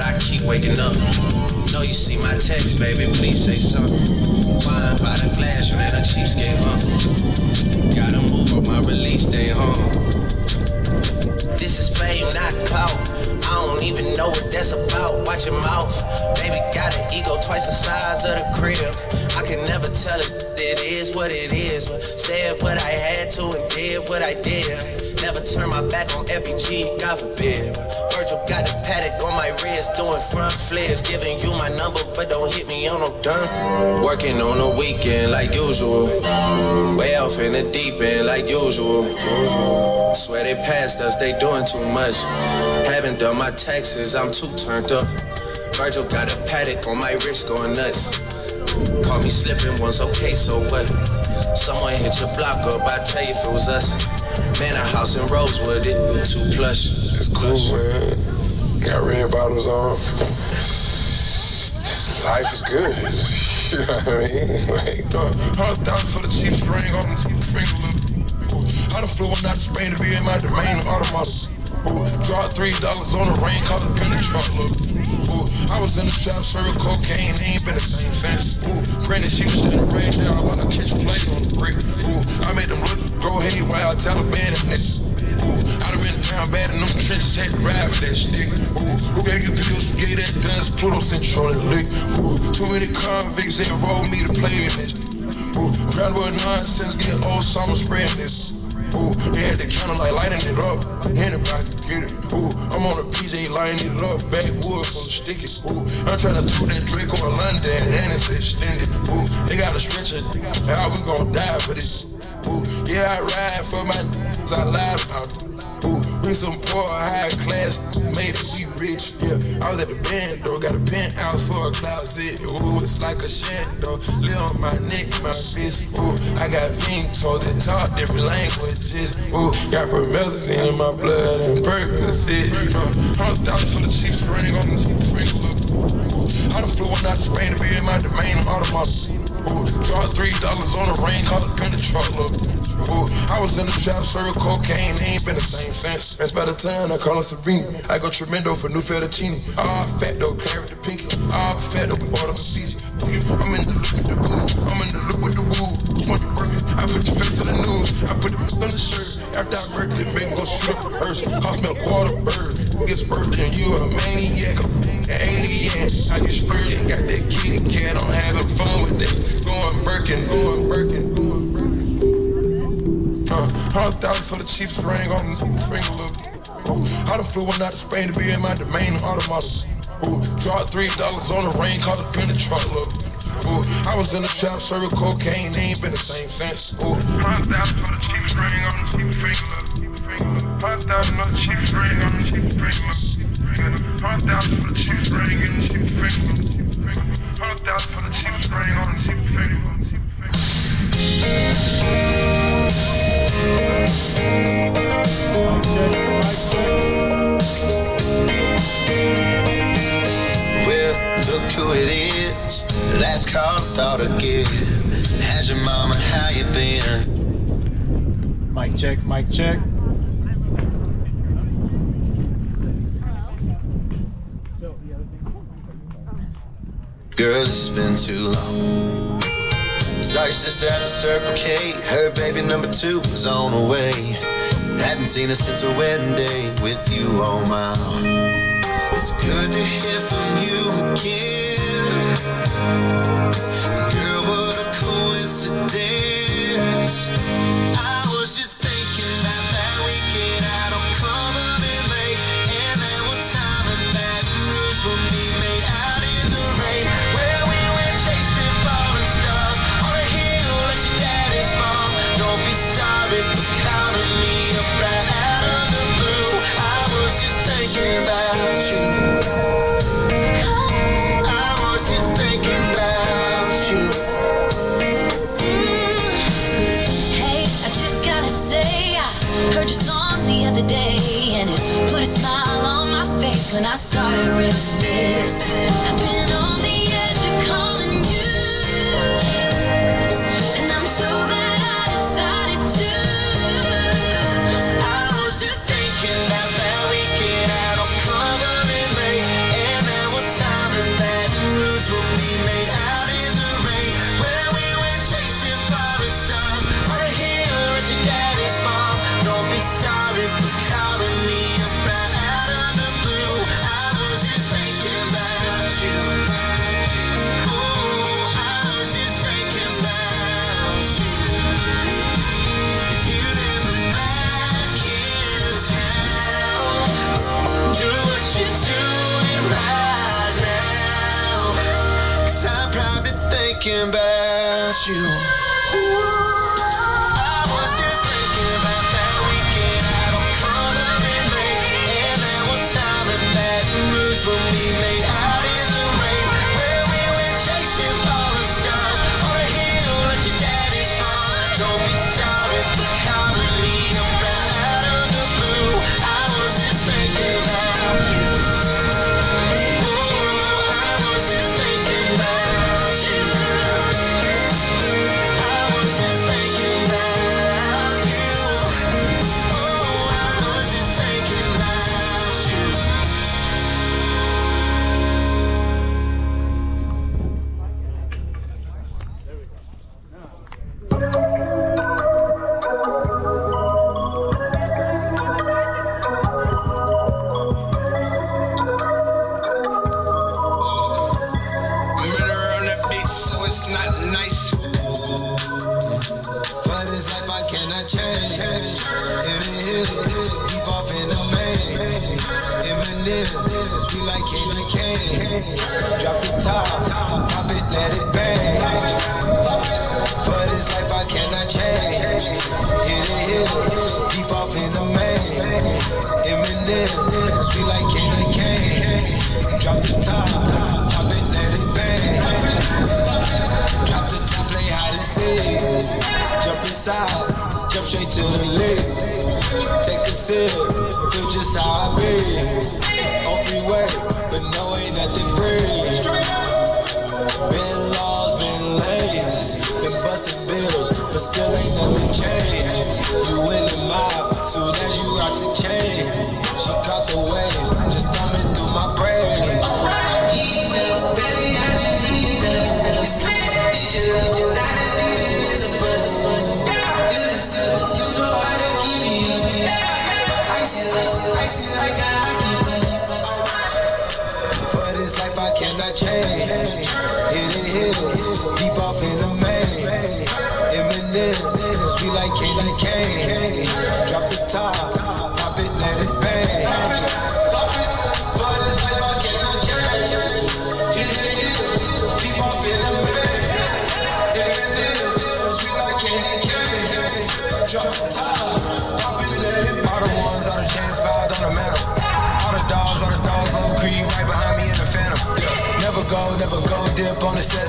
I keep waking up. Know you see my text, baby, please say something. Wine by the glass, man, a cheapskate, huh? Gotta move up my release day, huh? This is fame, not clout. I don't even know what that's about. Watch your mouth. Baby got an ego twice the size of the crib. I can never tell it, it is what it is. But said what I had to and did what I did. Never turn my back on FBG, God forbid. Virgil got the Patek on my wrist, doing front flips. Giving you my number, but don't hit me on no done. Working on the weekend like usual. Way off in the deep end like usual. usual. Swear they passed us, they doing too much. Haven't done my taxes, I'm too turned up. Virgil got a Patek on my wrist going nuts. Caught me slipping once, okay, so what? Someone hit your block up, I tell you if it was us. Man, a house in Rosewood, it too plush. It's cool, man. Got red bottles on. Life is good. you know what I mean? Like, hundred thousand for the cheapest ring on the finger. I done flew one out to Spain to be in my domain, automata. Ooh, dropped three dollars on the rain, caught it in the truck, look. Ooh, I was in the trap, serving cocaine, ain't been the same since. Ooh, granted, she was in the red now I wanna catch a play on the brick. Ooh, I made them look, go haywire, Taliban and that. Ooh, I done been down bad in them trenches, had to ride with that stick. Ooh, who gave you pills, who gave that dust, Pluto on the lick. Ooh, too many convicts, they enrolled me to play in this. Ooh, round nonsense, get old summer spraying this. Ooh, they had the counter like lighting it up. Anybody get it. Ooh, I'm on a PJ lighting it up. Backwood full of sticky. Ooh, I'm trying to do that Drake on London and it's extended. Ooh, they got a stretcher. How we gon' die for this? Ooh, yeah, I ride for my I lied about. Ooh, we some poor high class, made it we rich. Yeah, I was at the band though, got a penthouse for a closet. Ooh, it's like a shando, live on my neck, my wrist. Ooh, I got pink toes that talk different languages. Ooh, got promethazine in my blood and Percocet. Hundred thousand for the cheapest ring on the sprinkler. I done flew one out to Spain to be in my domain, automata. Ooh, dropped three dollars on a rain, caught it the truck, I was in the trap, serving cocaine, ain't been the same since. That's by the time I call her Serena. I go tremendo for new fettuccine. All fat though, claret the pinky. All fat though, we order the Fiji. I'm in the loop with the woo. I'm in the loop with the woo. Smoke the burgers. I put your face on the news. I put it on the shirt. After I work it, make go the hearse. Cost me a quarter bird. Gets birthday and you a maniac. An alien. I get spurred and got that kitty cat. I'm having fun with it. Going Birkin, going Birkin. Uh, hundred thousand for the cheapest ring on the finger, look. Ooh, I done flew one out to Spain to be in my domain, automata. Ooh, dropped three dollars on the rain, caught it in the truck, look. Ooh, I was in the trap, serving cocaine, they ain't been the same since. Ooh, hundred thousand for the cheapest ring on the cheapest finger. Hundred thousand for the cheapest ring on the cheapest finger. Hundred thousand for the cheapest ring on the cheapest finger. Hundred thousand for the cheapest ring on the cheapest finger, Last call, thought I'd. How's your mama? How you been? Mic check, mic check. Girl, it's been too long. Sorry, sister, at the Circle K. Her baby number two was on the way. Hadn't seen her since her wedding day with you on my. It's good to hear from you again.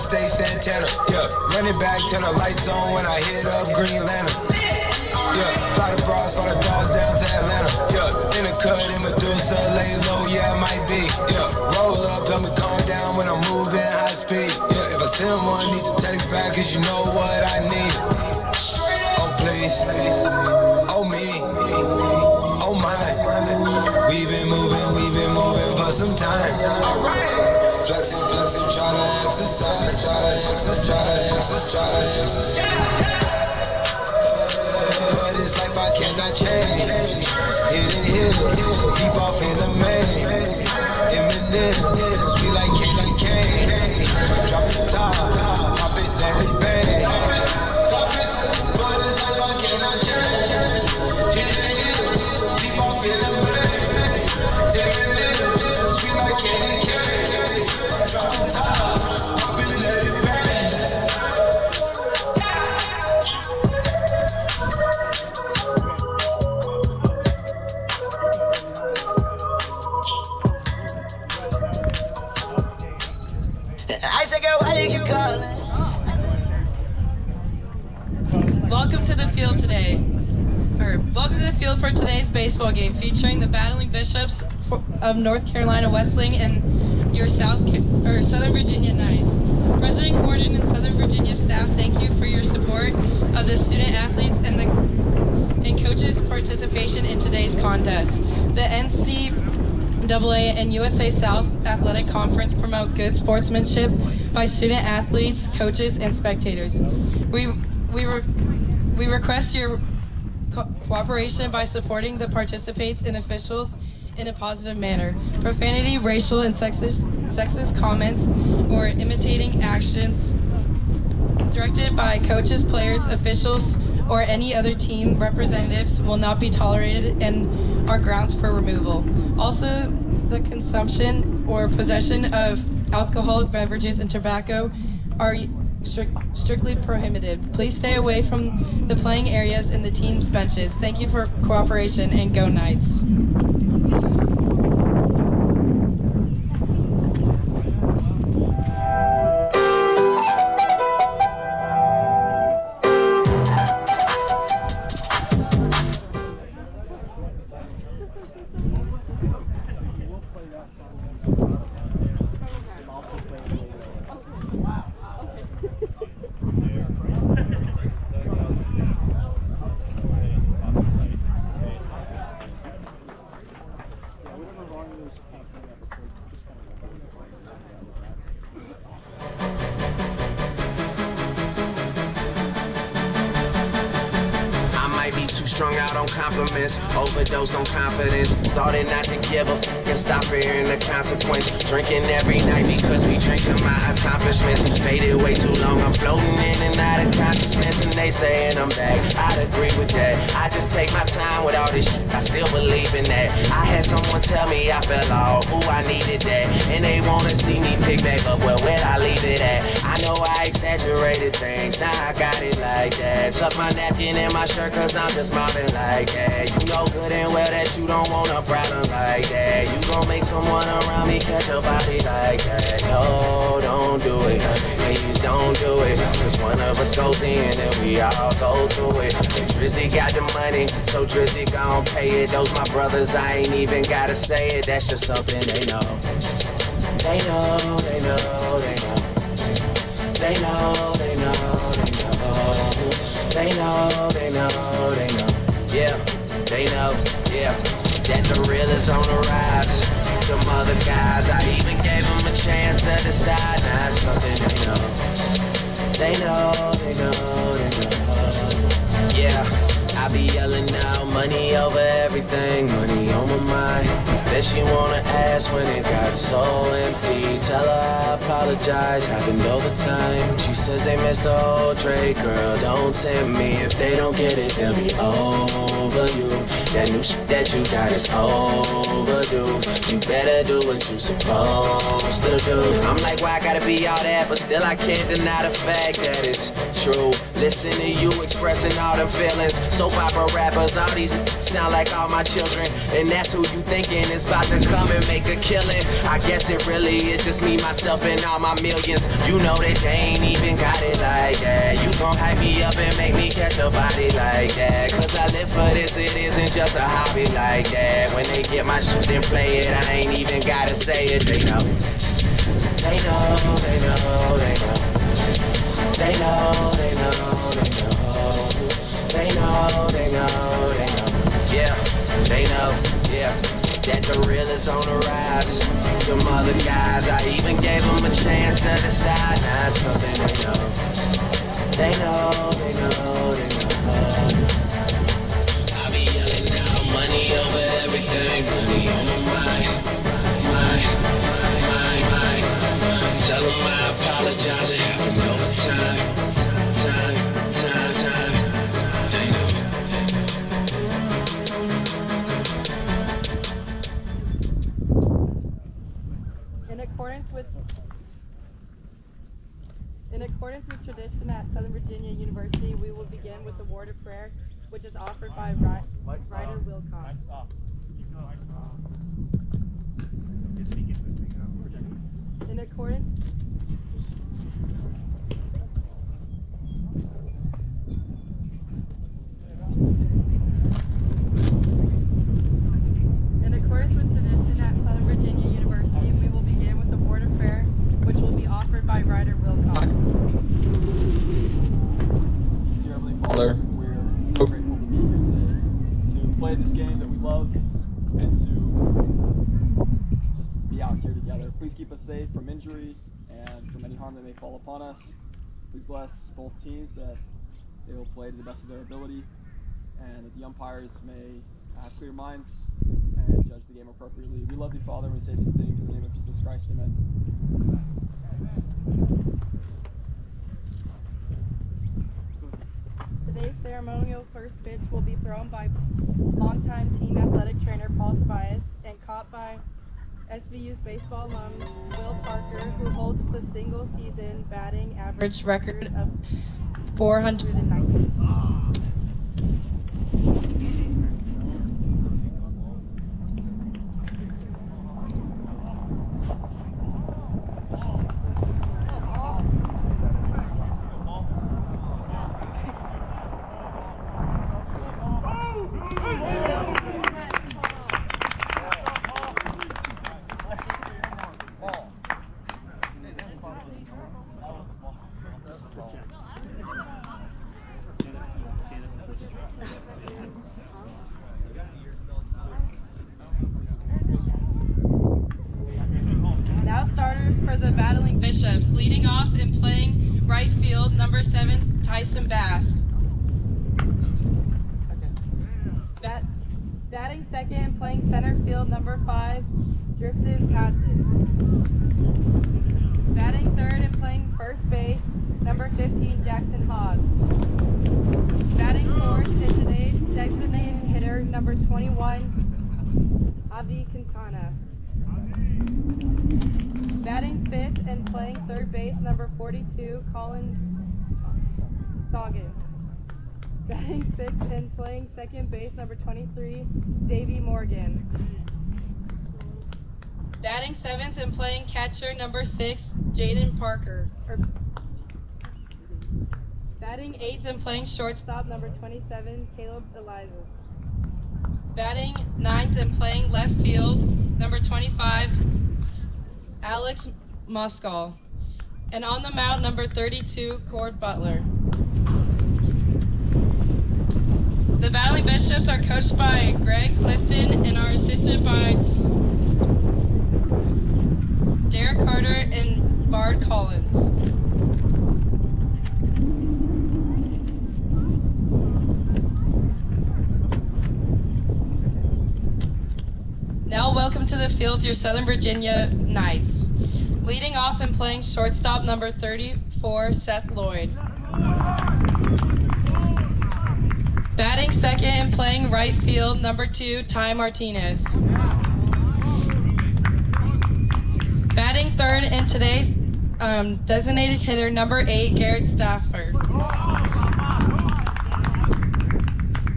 stay Santana. Yeah, running back, turn the lights on when I hit up Green Lantern. Yeah, fly the bras, fly the dogs down to Atlanta. Yeah, in the cut in Medusa, lay low, yeah, I might be. Yeah, roll up, help me calm down when I'm moving high speed. Yeah, if I send one, need to text back, cause you know what I need. Oh, please. Oh, me. Oh, my. We've been moving, we've been moving for some time. Alright flexing, flexing, try to exercise, trying to exercise, exercise, exercise. but this life I cannot change. It ain't here. of North Carolina Wesleyan and your South or Southern Virginia Knights. President Gordon and Southern Virginia staff, thank you for your support of the student athletes and the and coaches' participation in today's contest. The NCAA and USA South Athletic Conference promote good sportsmanship by student athletes, coaches, and spectators. We, we, re we request your co cooperation by supporting the participants and officials in a positive manner. Profanity, racial and sexist, sexist comments, or imitating actions directed by coaches, players, officials, or any other team representatives will not be tolerated and are grounds for removal. Also, the consumption or possession of alcoholic beverages and tobacco are stri strictly prohibited. Please stay away from the playing areas and the team's benches. Thank you for cooperation and go Knights. Gotta say it. That's just something they know. They know, they know, they know. They know, they know, they know. They know, they know, they know. Yeah, they know, yeah. That the real is on the rise. Them other guys, I even gave them a chance to decide. Now it's something they know. They know, they know, they know. Yeah. I be yelling now, money over everything, Then she wanna ask when it got so empty. Tell her I apologize, happened over time. She says they missed the whole Drake, girl, don't tempt me. If they don't get it, they'll be you. That new shit that you got is overdue. You better do what you supposed to do. I'm like, why I gotta be all that, but still I can't deny the fact that it's true. Listen to you expressing all them feelings. Soap opera rappers, all these sound like all my children. And that's who you thinking is about to come and make a killing. I guess it really is just me, myself, and all my millions. You know that they ain't even got it like that. You gon' hype me up and make me catch a body like that. Cause I live for this, it isn't just a hobby like that. When they get my shit and play it, I ain't even gotta say it, they know. They know, they know, they know. They know, they know, they know. They know, they know, they know. Yeah, they know, yeah. That the real is on the rise. Them other guys, I even gave them a chance to decide. Now it's something they know. They know, they know, they know. Apologize, it happened time. In accordance with in accordance with tradition at Southern Virginia University, we will begin with the word of prayer, which is offered by Ry- Ryder Wilcox. In accordance In accordance with tradition at Southern Virginia University, we will begin with the word of prayer, which will be offered by Ryder Wilcox. Dear Heavenly Father, we're so grateful to be here today to play this game that we love and to just be out here together. Please keep us safe from injury and from any harm that may fall upon us. Please bless both teams that they will play to the best of their ability and that the umpires may have clear minds and judge the game appropriately. We love you, Father, and we say these things in the name of Jesus Christ. Amen. Today's ceremonial first pitch will be thrown by longtime team athletic trainer Paul Tobias and caught by SVU's baseball alum Will Parker, who holds the single season batting average record of 419. Now starters for the battling Bishops, leading off and playing right field, number seven, Tyson Bass. Bat, batting second and playing center field, number five, Drifton Patches. Batting third and playing first base, number 15, Jackson Hobbs. Batting fourth and today's designated hitter, number 21, Javi Quintana. Batting fifth and playing third base, number 42, Colin Sagan. Batting sixth and playing second base, number 23, Davey Morgan. Batting seventh and playing catcher, number six, Jaden Parker. Or- batting eighth and playing shortstop, number 27, Caleb Elias. Batting ninth and playing left field, number 25, Alex Moskal. And on the mound, number 32, Cord Butler. The Battling Bishops are coached by Greg Clifton and are assisted by Derek Carter and Bard Collins. Now, welcome to the fields, your Southern Virginia Knights. Leading off and playing shortstop number 34, Seth Lloyd. Batting second and playing right field, number two, Ty Martinez. Batting third and today's um, designated hitter, number eight, Garrett Stafford.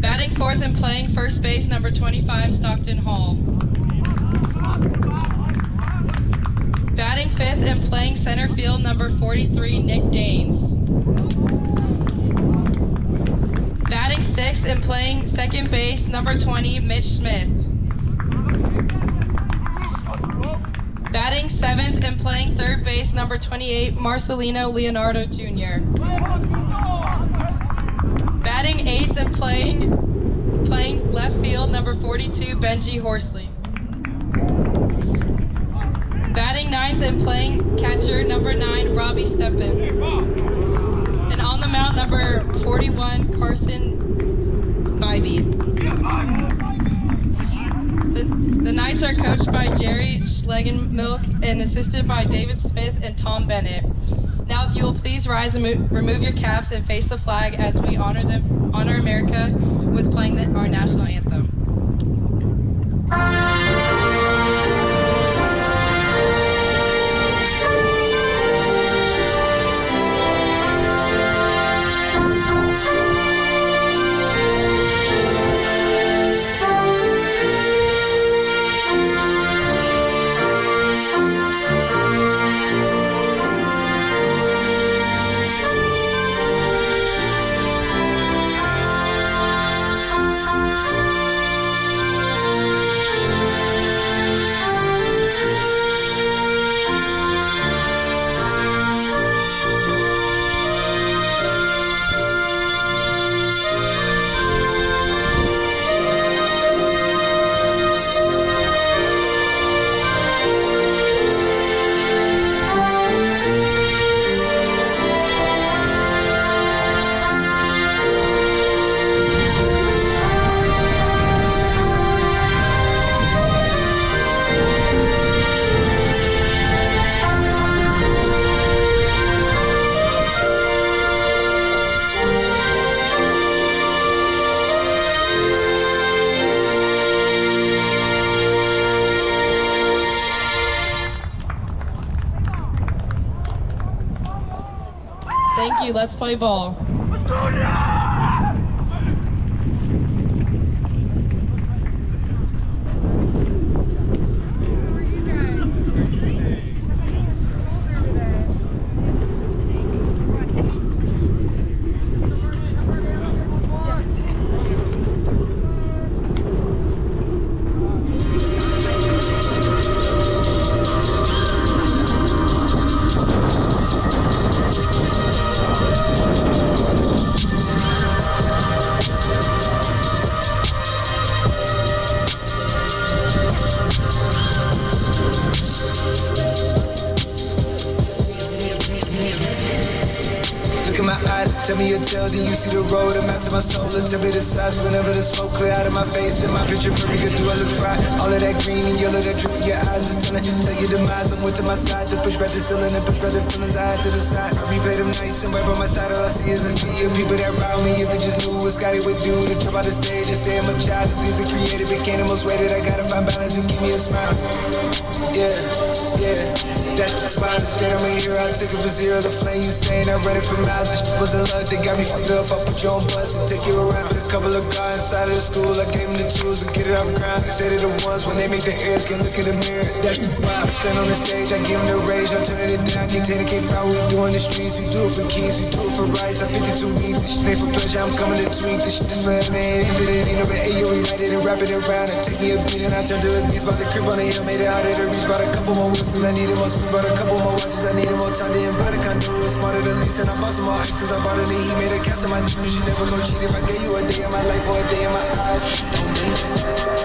Batting fourth and playing first base, number 25, Stockton Hall. Batting fifth and playing center field, number 43, Nick Danes. Batting sixth and playing second base, number 20, Mitch Smith. Batting seventh and playing third base, number 28, Marcelino Leonardo Jr. Batting eighth and playing playing left field, number 42, Benji Horsley. Batting ninth and playing catcher, number nine, Robbie Steppen. And on the mound, number 41, Carson Bybee. The, the Knights are coached by Jerry Schlegenmilk and assisted by David Smith and Tom Bennett. Now, if you will please rise and mo- remove your caps and face the flag as we honor them, honor America with playing the, our national anthem. Let's play ball. State, I'm a hero. I took it for zero. The flame you saying I read it for miles. This shit wasn't luck, they got me fucked up. I put you on bus and take you around. A couple of guys inside of the school. I gave them the tools to get it off ground. They say they're the ones when they make the ears can look in the mirror. That's why I stand on the stage. I give them the rage. I'm turning it down. Can't take it, can't. We do in the streets. We do it for keys. We do it for rights. I 52 weeks. This shit ain't for pleasure. I'm coming to tweak. This shit is for man. If it ain't no but ayo, we write it and wrap it around. And take me a beat and I turn to a beast. About the crib on the hill. Made it harder to reach. About a couple more weeks. Cause I needed more speed. About a couple more watches. I needed more time to embody. Can't do it smarter than least. And I bought some more ice. Cause I bought it and he made a cast on my team. She never go cheat. If I gave you a day in my life or a day in my eyes. Don't blink.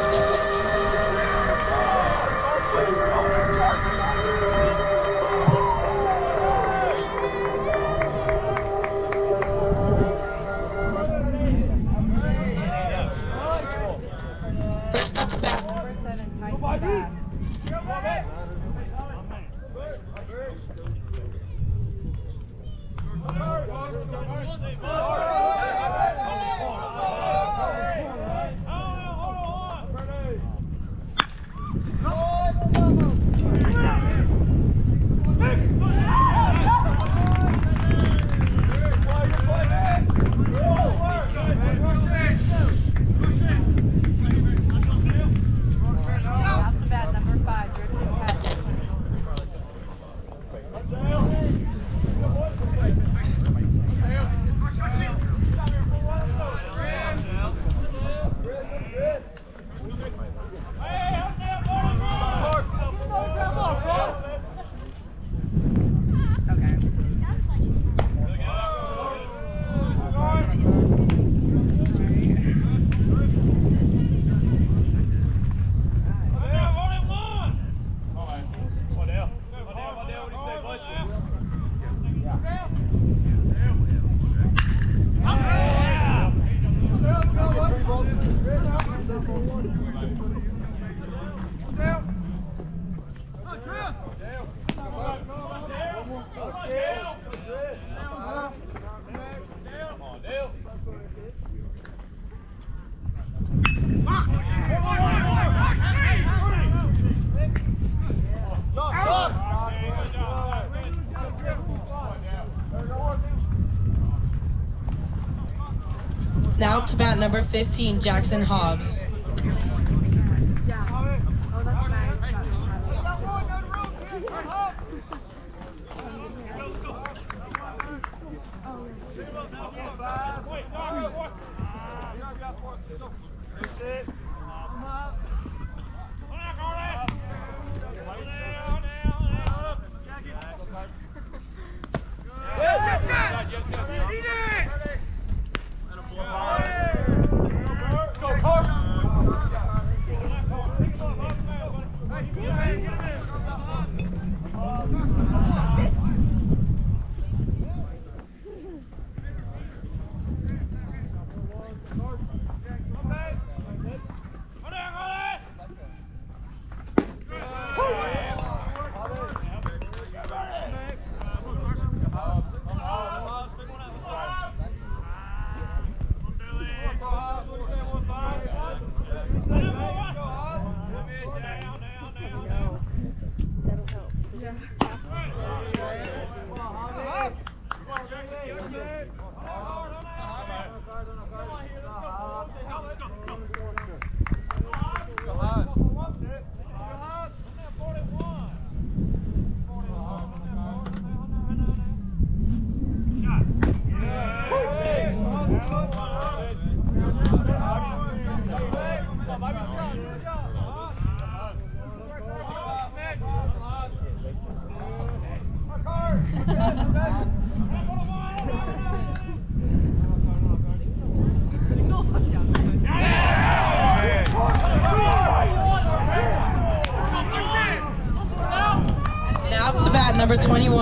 Number 15, Jackson Hobbs.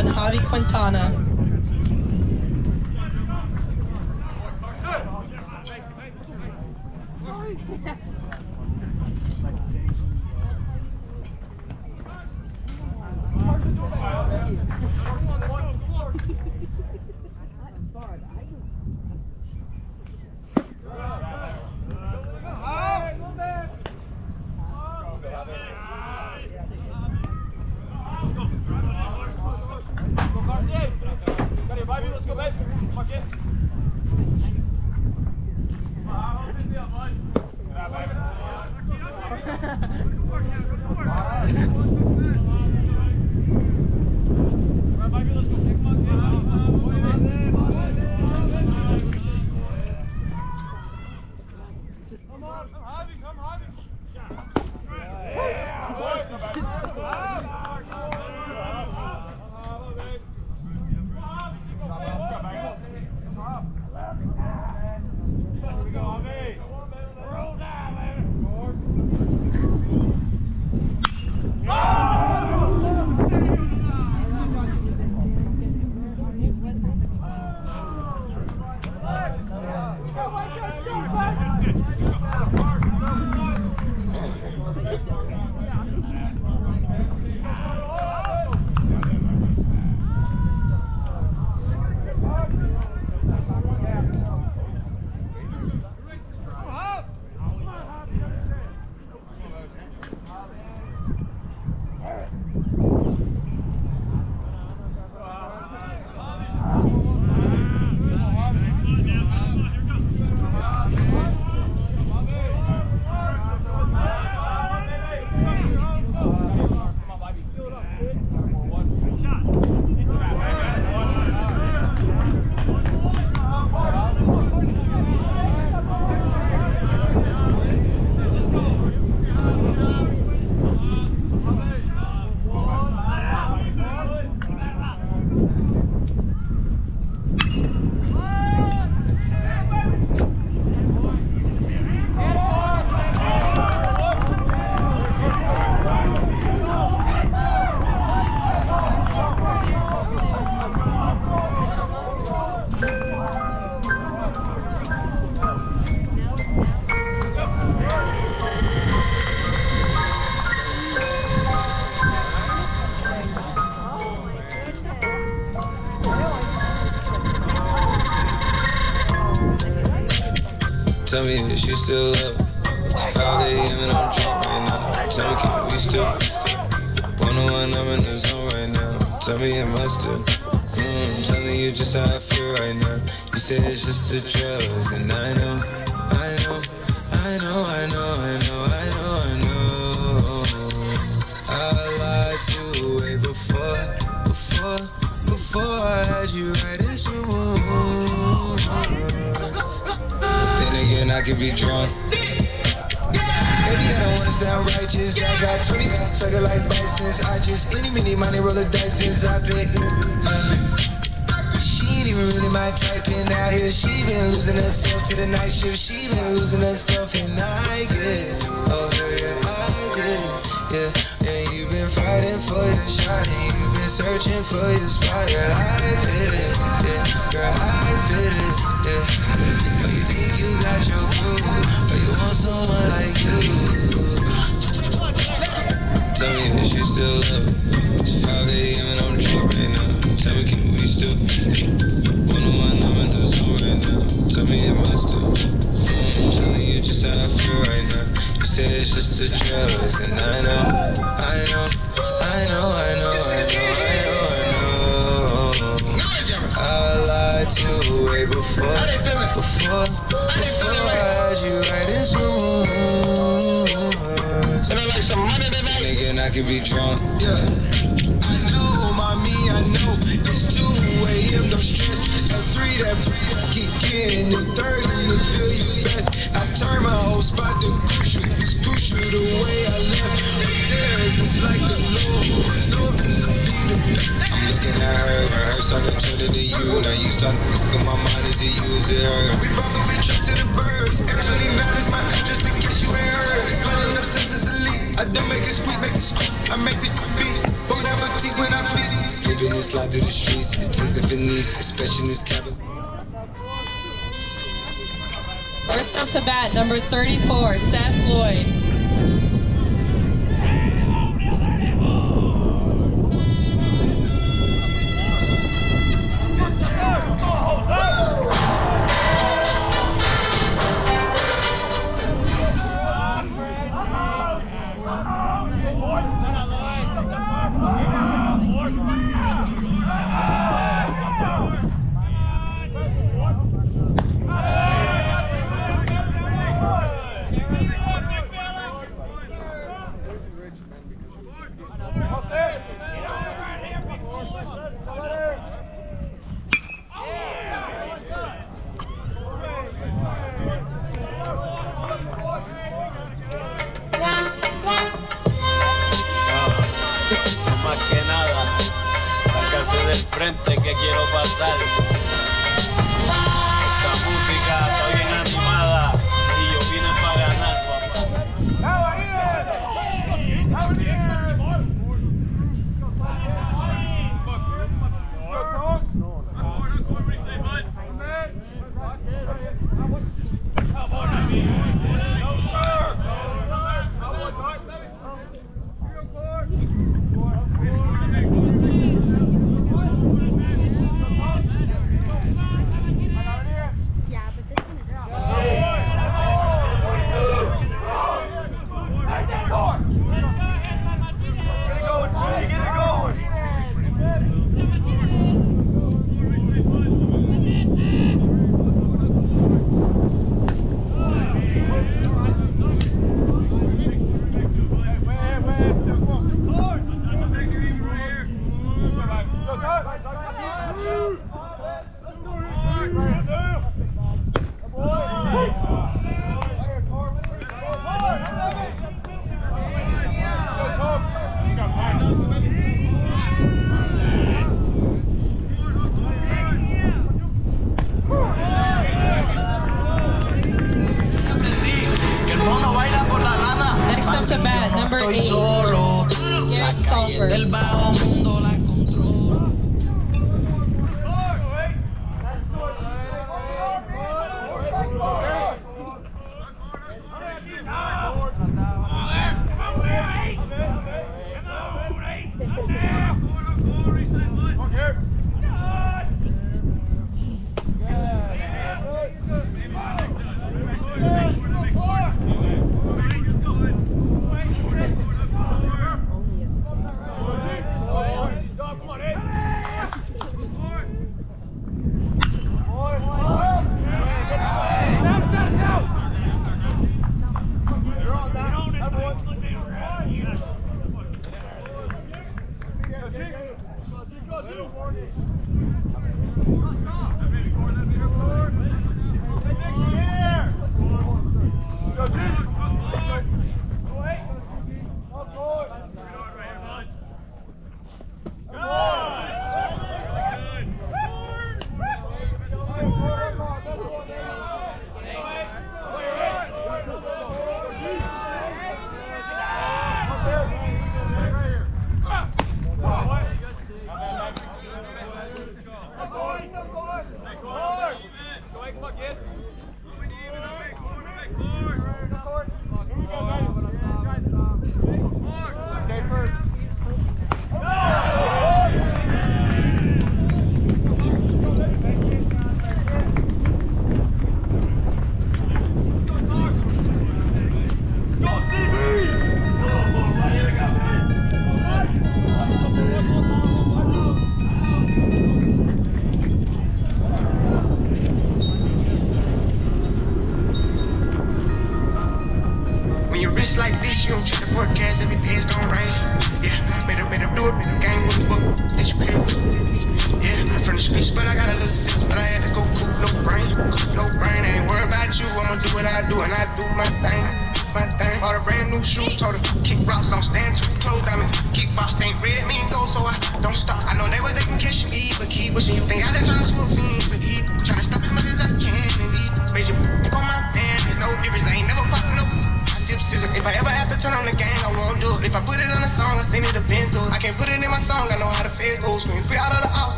21, Javi Quintana.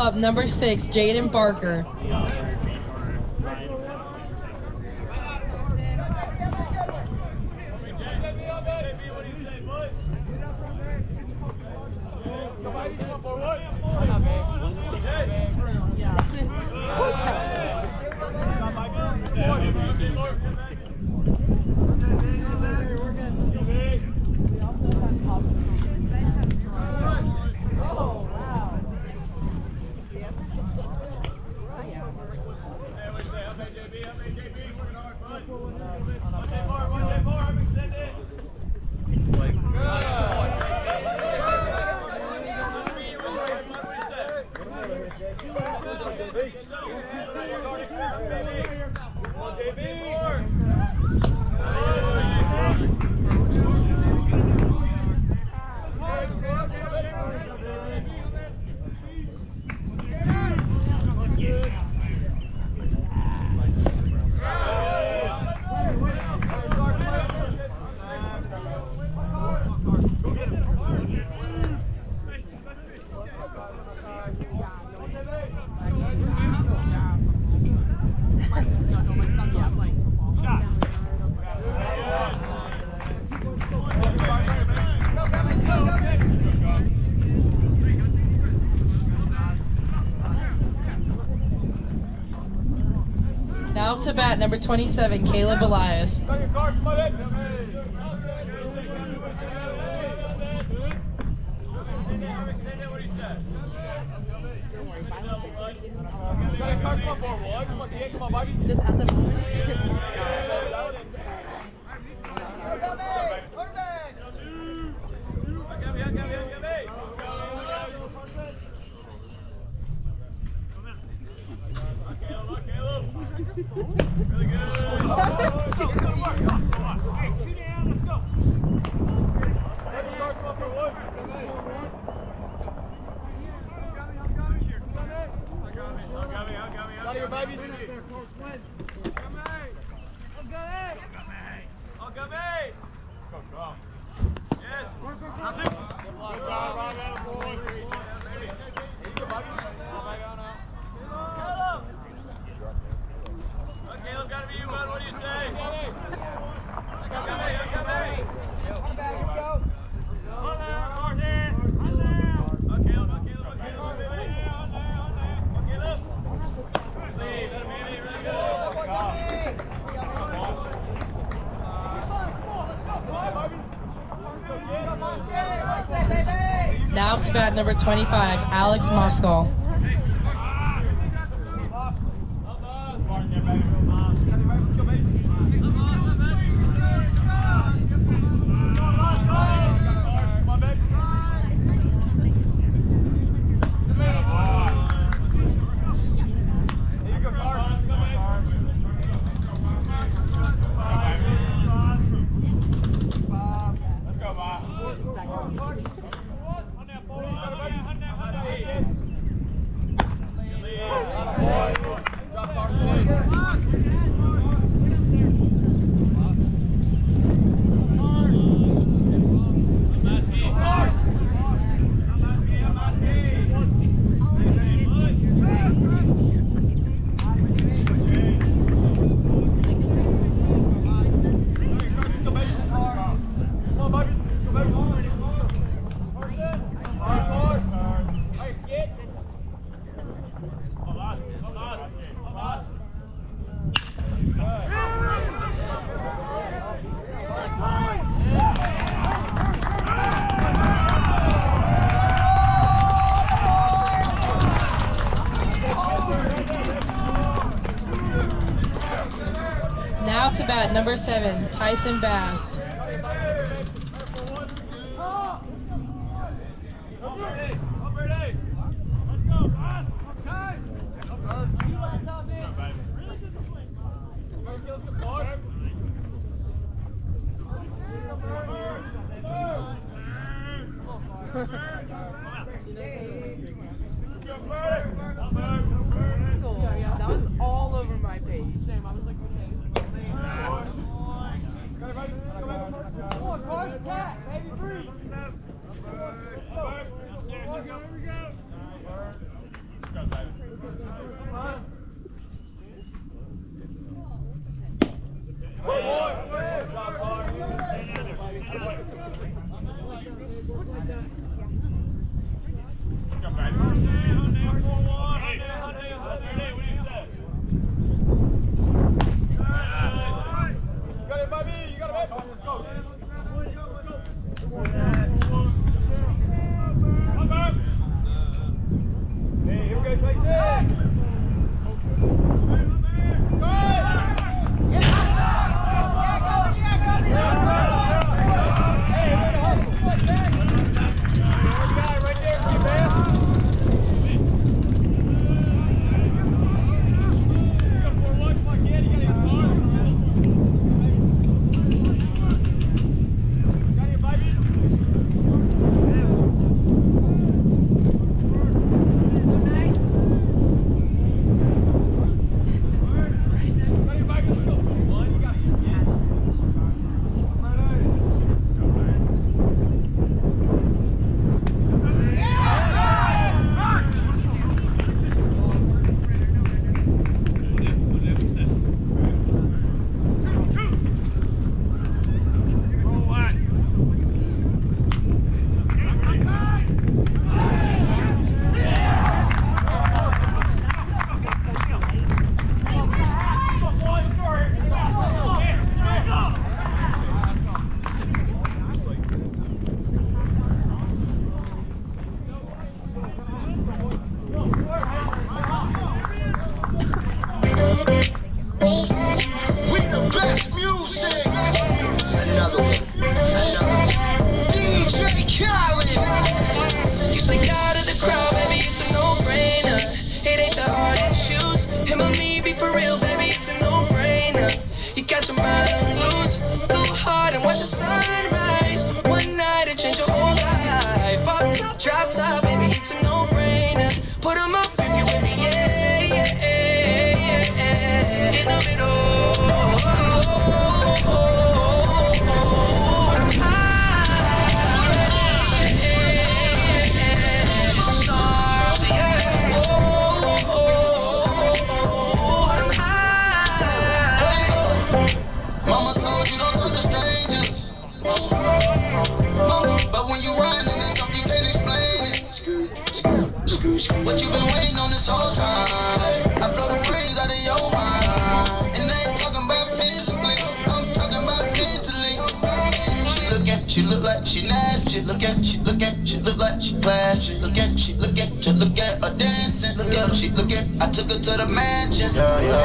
up, number six, Jaden Barker. To bat, number 27, Caleb Elias. Bat number 25, Alex Moskal. Number seven, Tyson Bass. I took her to the mansion. Yeah, yeah.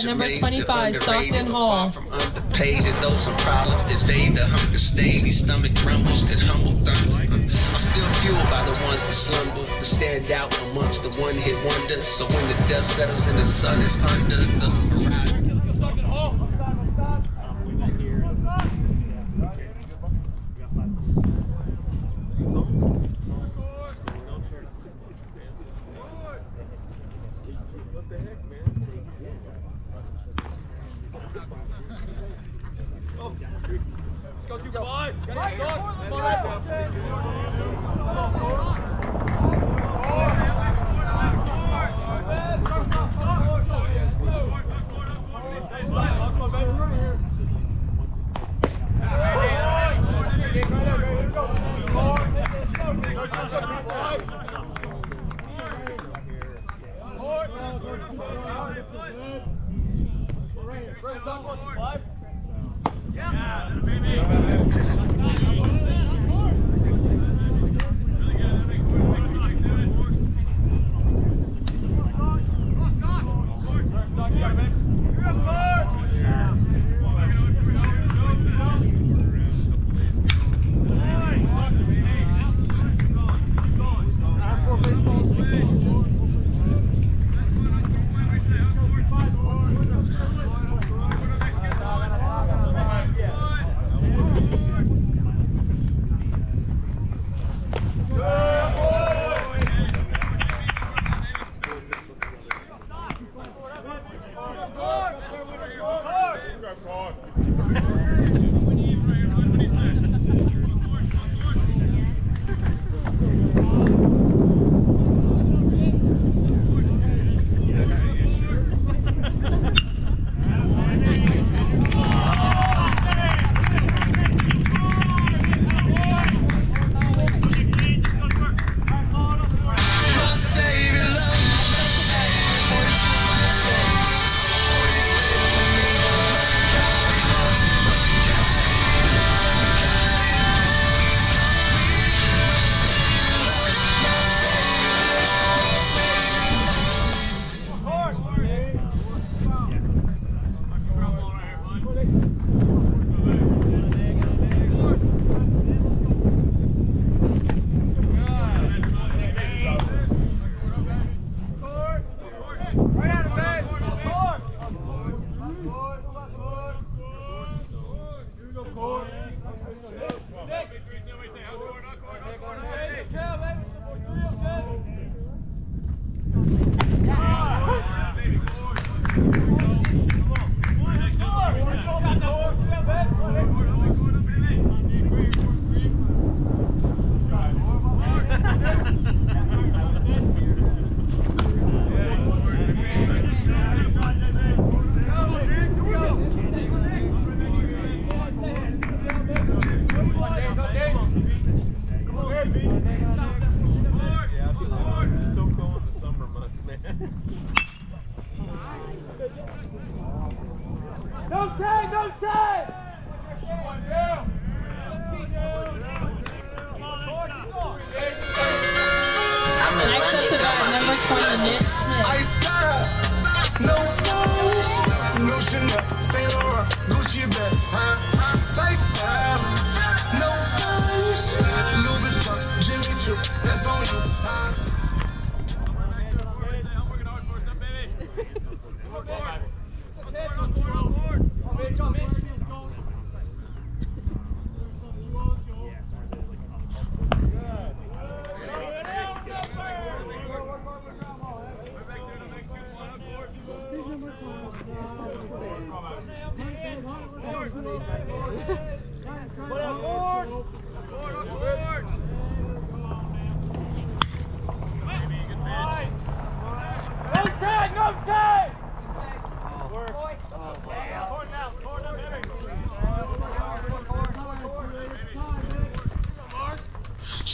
shot number 25, Stockton Hall. Underpaid, and though some problems that fade, the hunger stays. These stomach grumbles could humble thunder. I'm still fueled by the ones that slumber, to stand out amongst the one hit wonders. So when the dust settles and the sun is under, the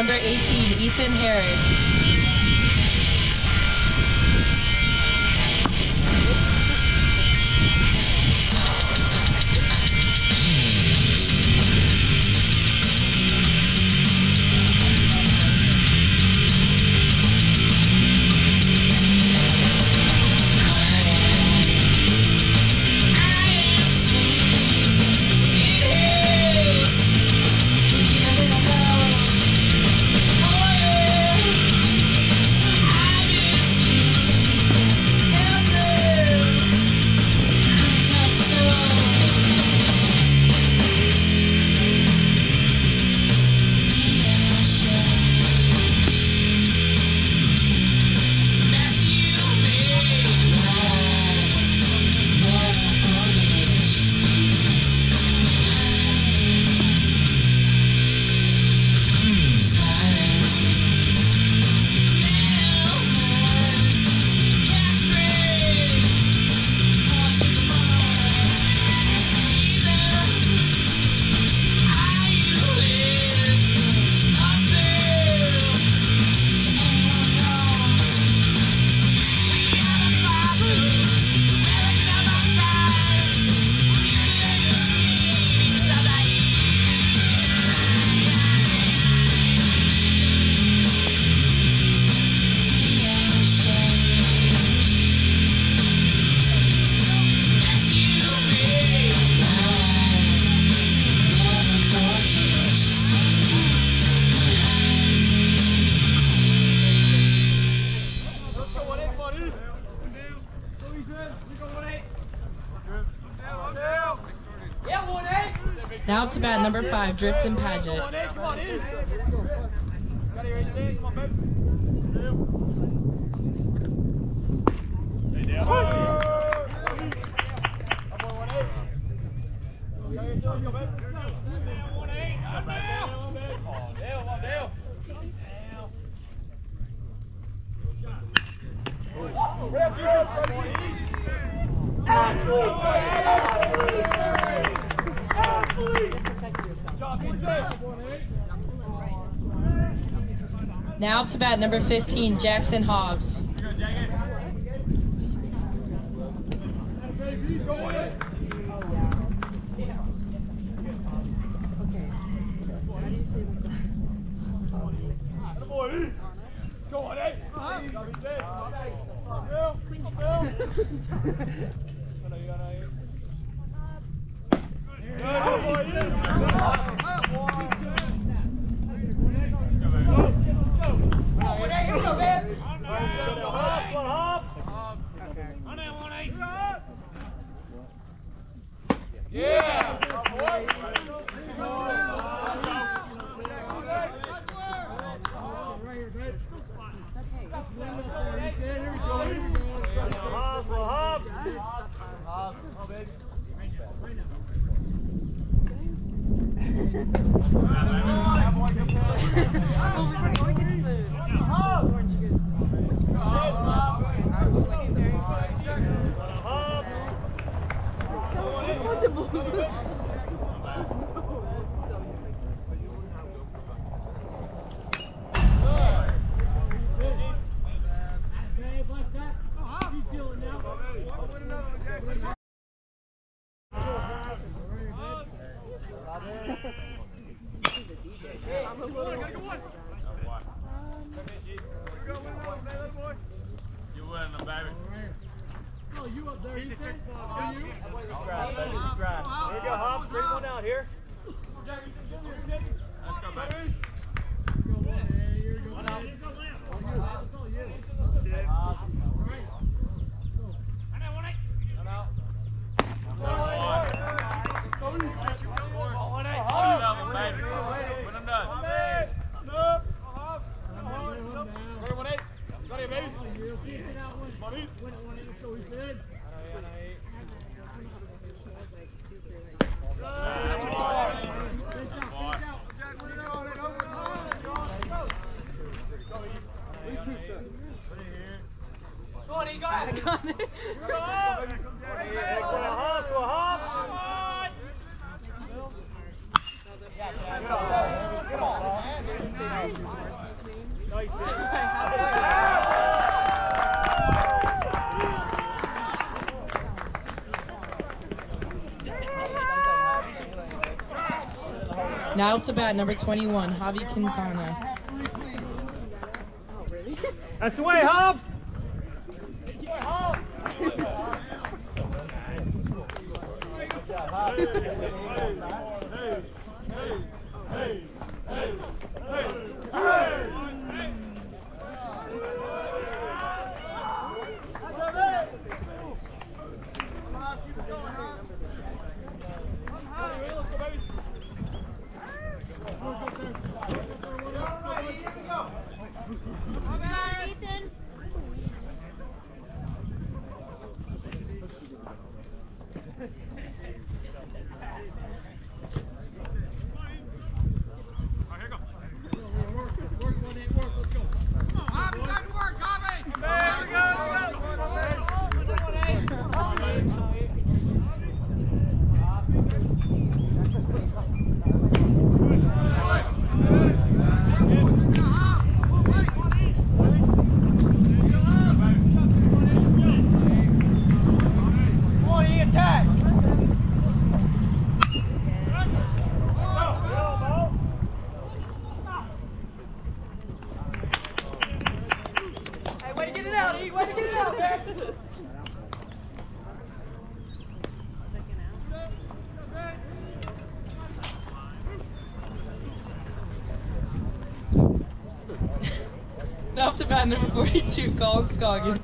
Number 18, Ethan Harris. about number five, Griffin Patek. about number 15, Jackson Hobbs. Now to bat, number 21, Javi Quintana. That's the way, Hub. Richie Gaunskagen.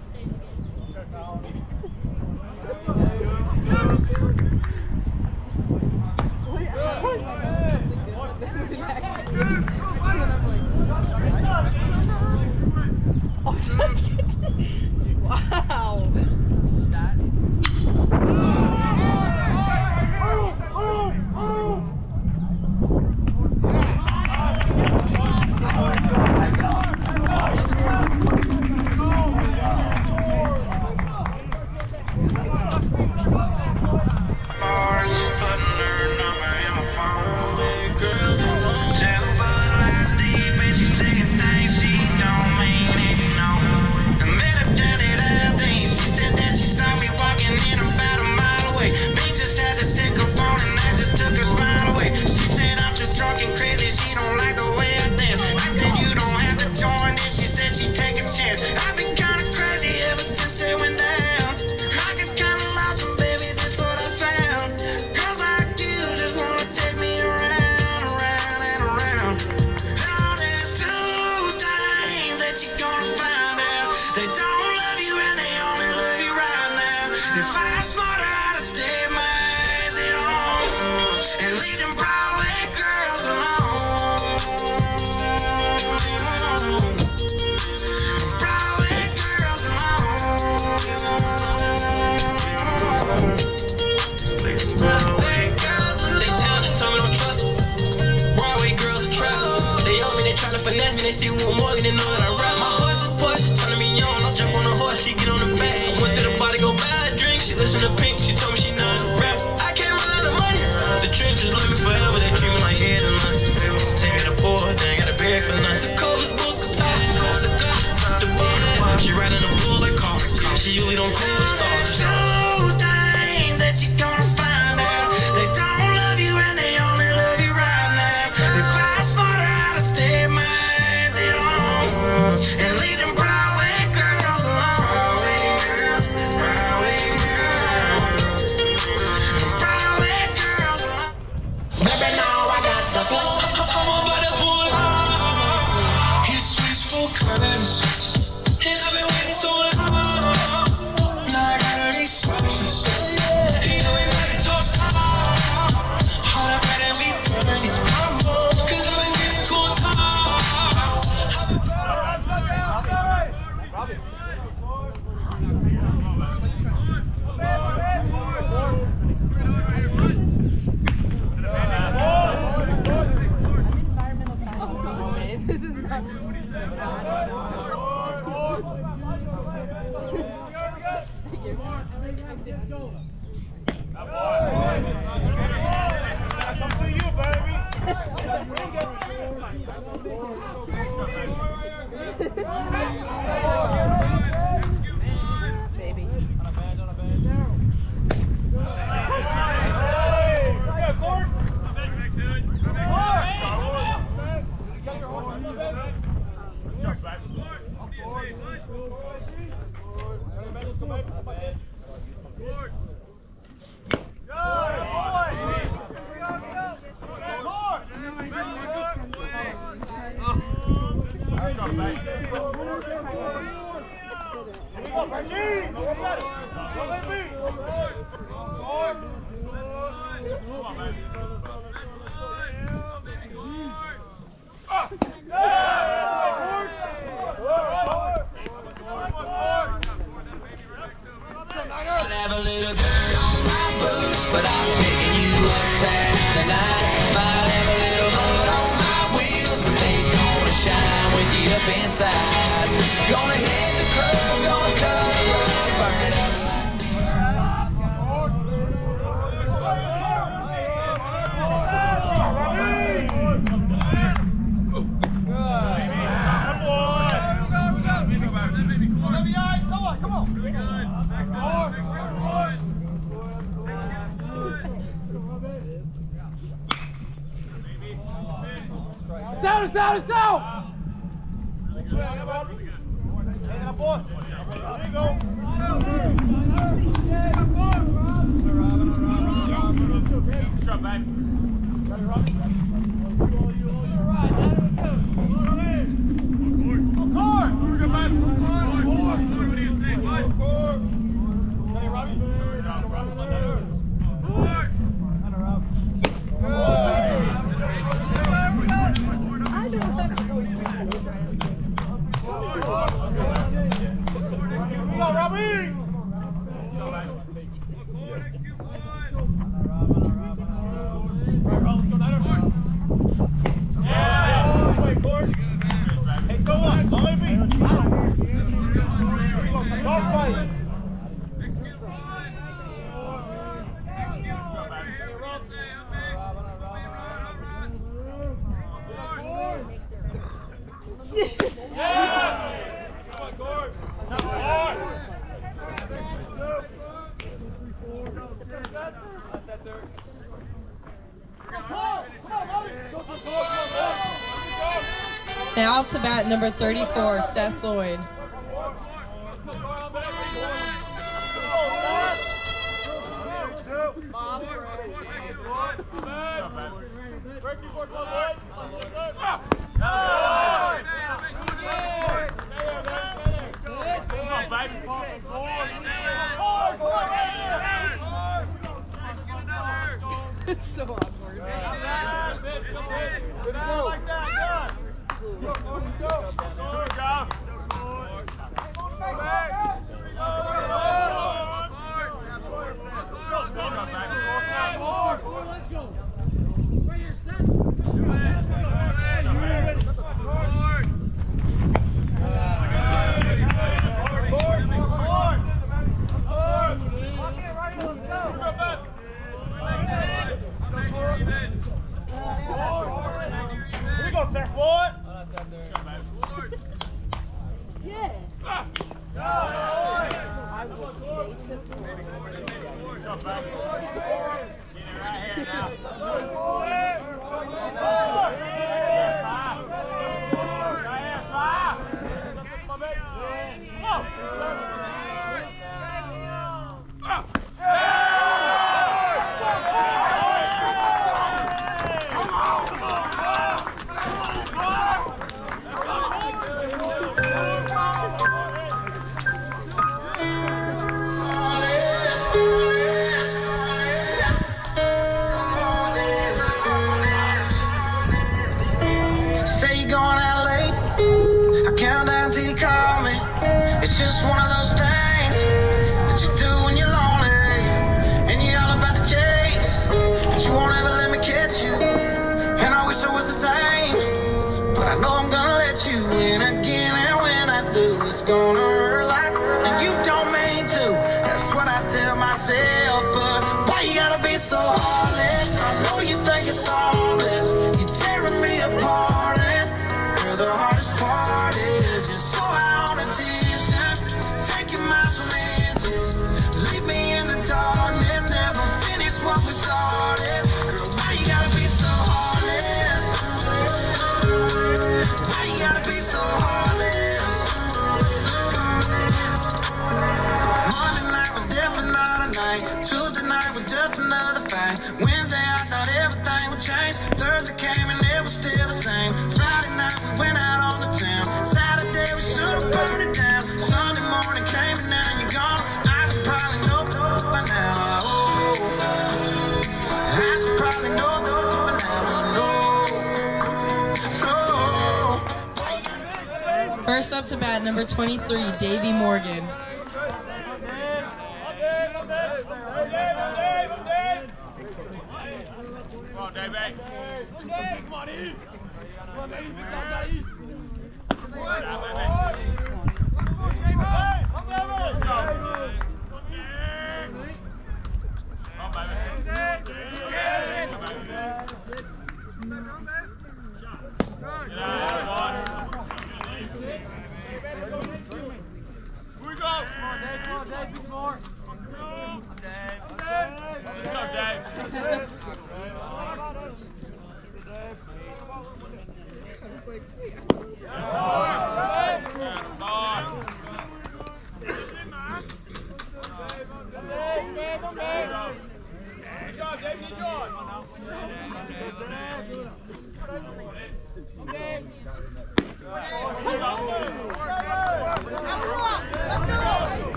Now to bat number 34, Seth Lloyd.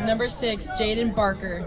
Bat, number six, Jaden Barker.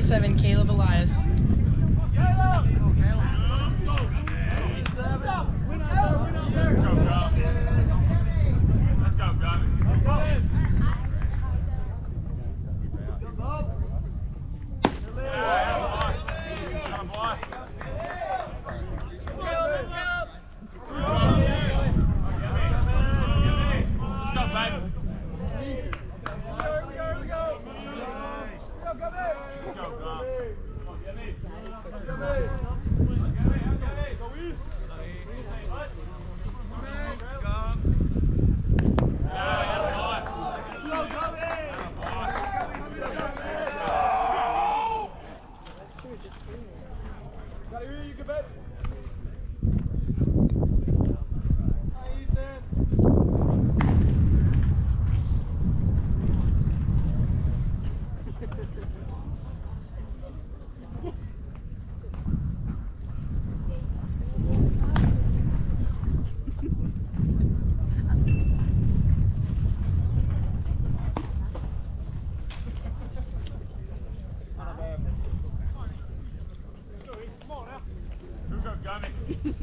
27K Let's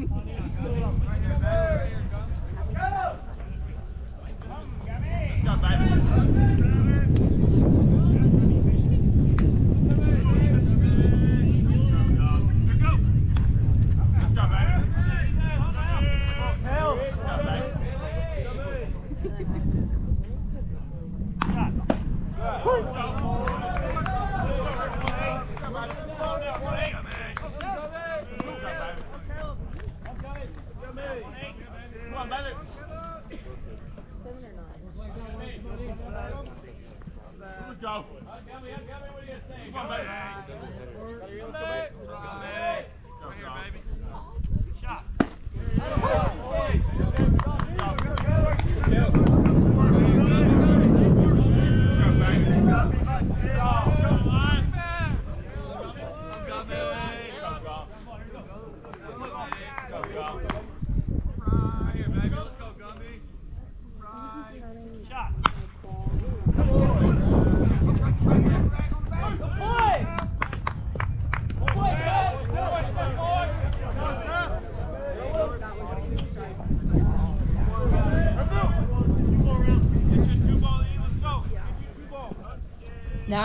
go, baby.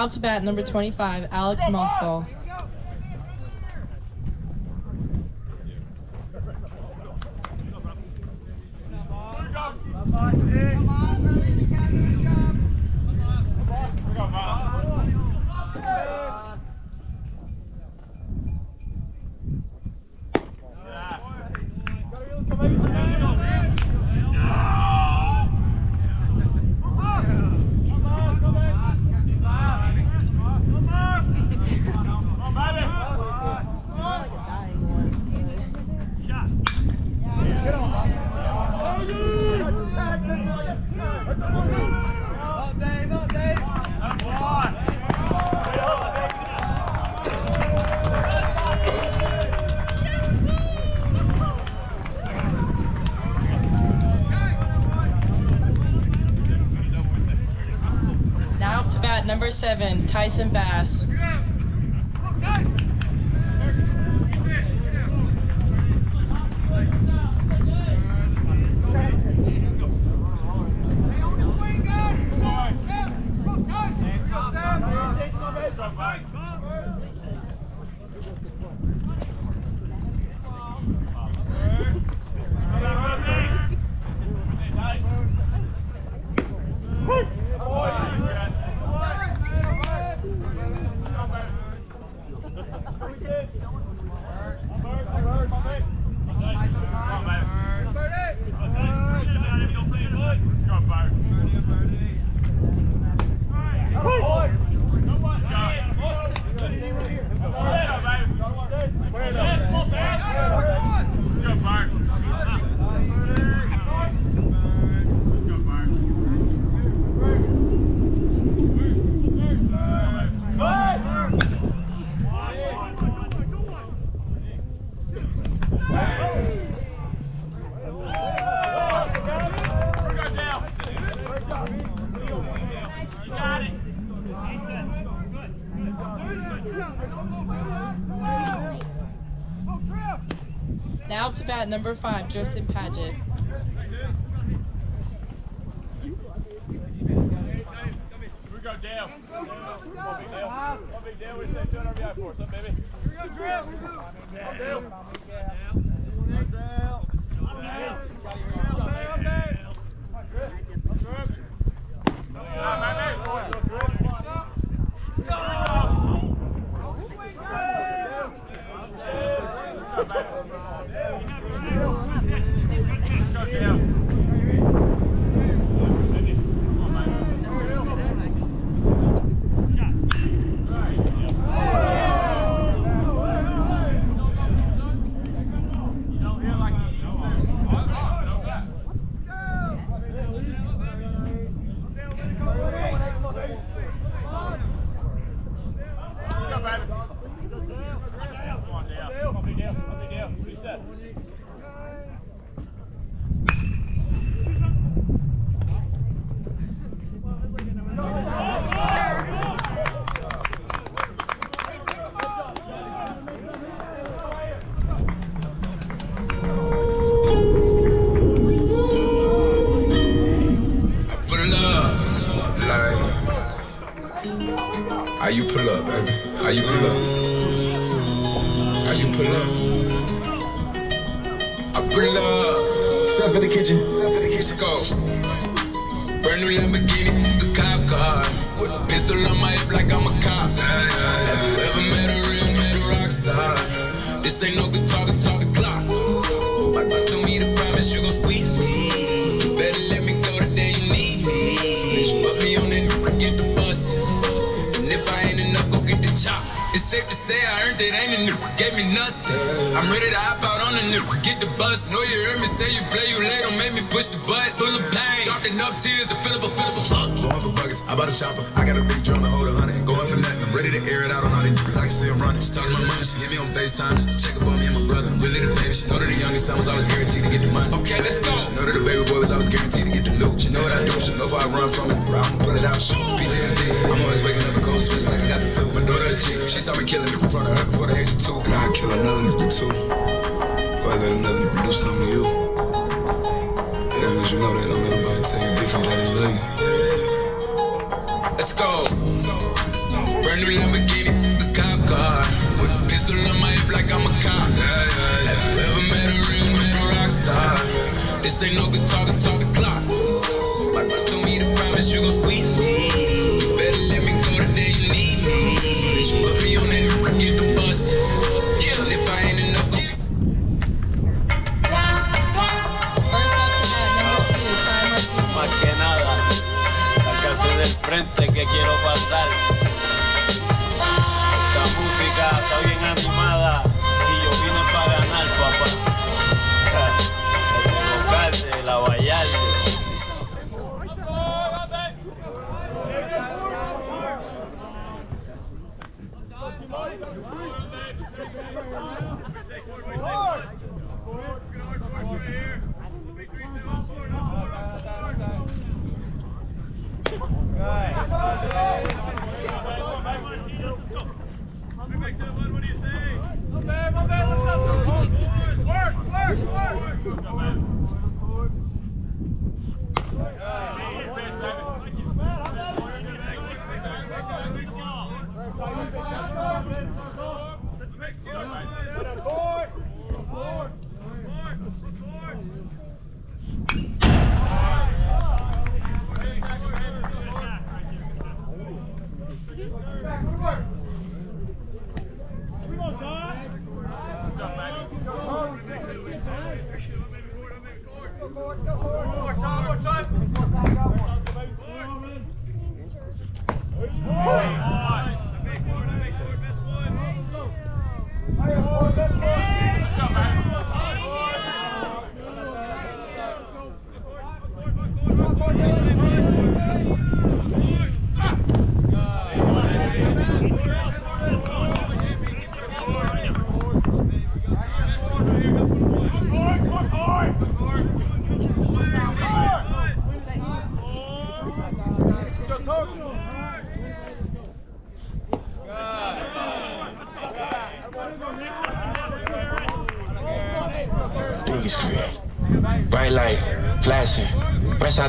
now to bat number 25, Alex Moskal. Tyson Bass. Number five, Griffin Patek.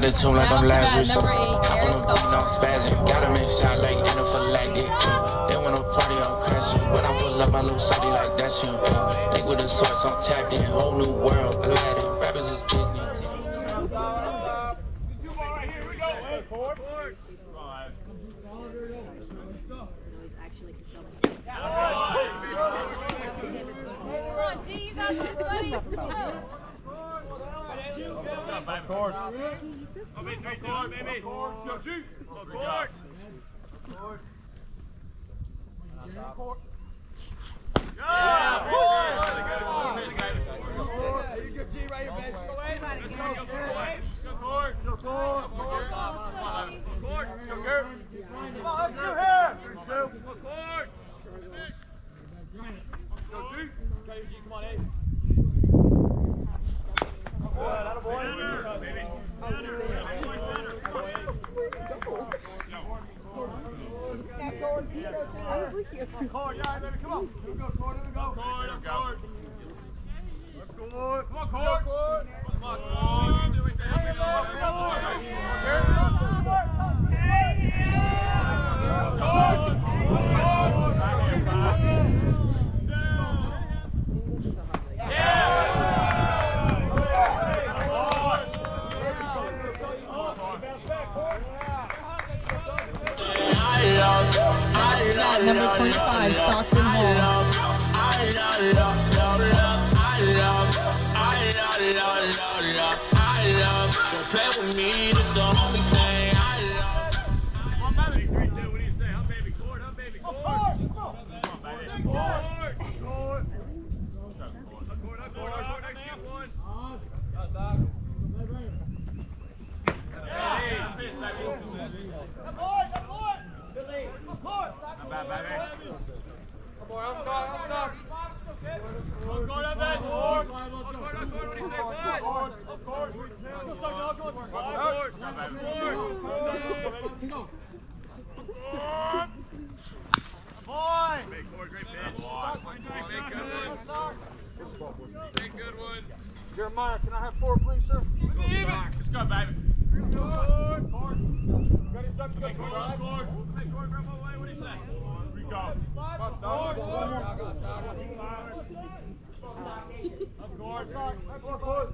Out the tomb like I'm Lazarus. Hop on the boat, now I'm spazzing. Got him in shot like anaphylactic. Uh, they wanna party, I'm crashing. When I pull up my little shawty like that's him. Uh, link with the source, I'm tapped in. Whole new world, Aladdin. Rappers is Disney. Court. Kom in, twee, twee, baby. Go, two. Go, court. Court. Yeah! Really good. You good G right here, baby. Go away. Let's go. Go court. Go court. Go court. Go court. Go Gert. Come on, let's do here. Go court. Go two. Go G, come on, eight. Number Jeremiah, can I have four, please, sir? Let's go, baby. Ready, start to go. Hey, Gordon, grab my way. What do you say? We go. Up, Gordon. Up, Gordon.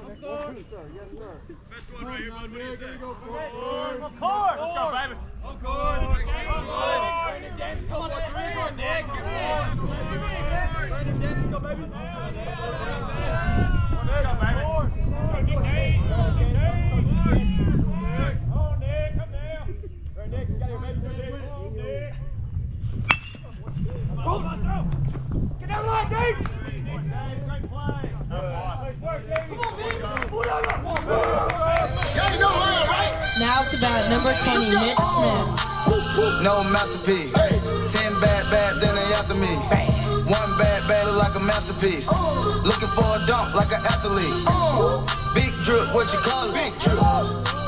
Let's go. Yes, sir. Yes, sir. Best one right here, bud. What do you say? Go, Let's court. go, baby. On court. On court. Brandon Dennis, go for three. Go, Nick. Brandon Dennis, go, baby. Let's go, baby. Go, Nick Hayes. Go, Nick Hayes. Oh, Nick, come down. Go, Nick, you got your baby. Go, Nick. Oh, Nick. Go, let's go. Get down the line, Dave. Great play. Nice work, Davey. Come on, Dave. Pull down. Come on, Y'all know why, right? Now to bat number 20, Mitch Masterpiece. Ten bad bads and they after me. One bad bad look like a masterpiece. Looking for a dunk like an athlete. Big drip, what you call it? Big drip.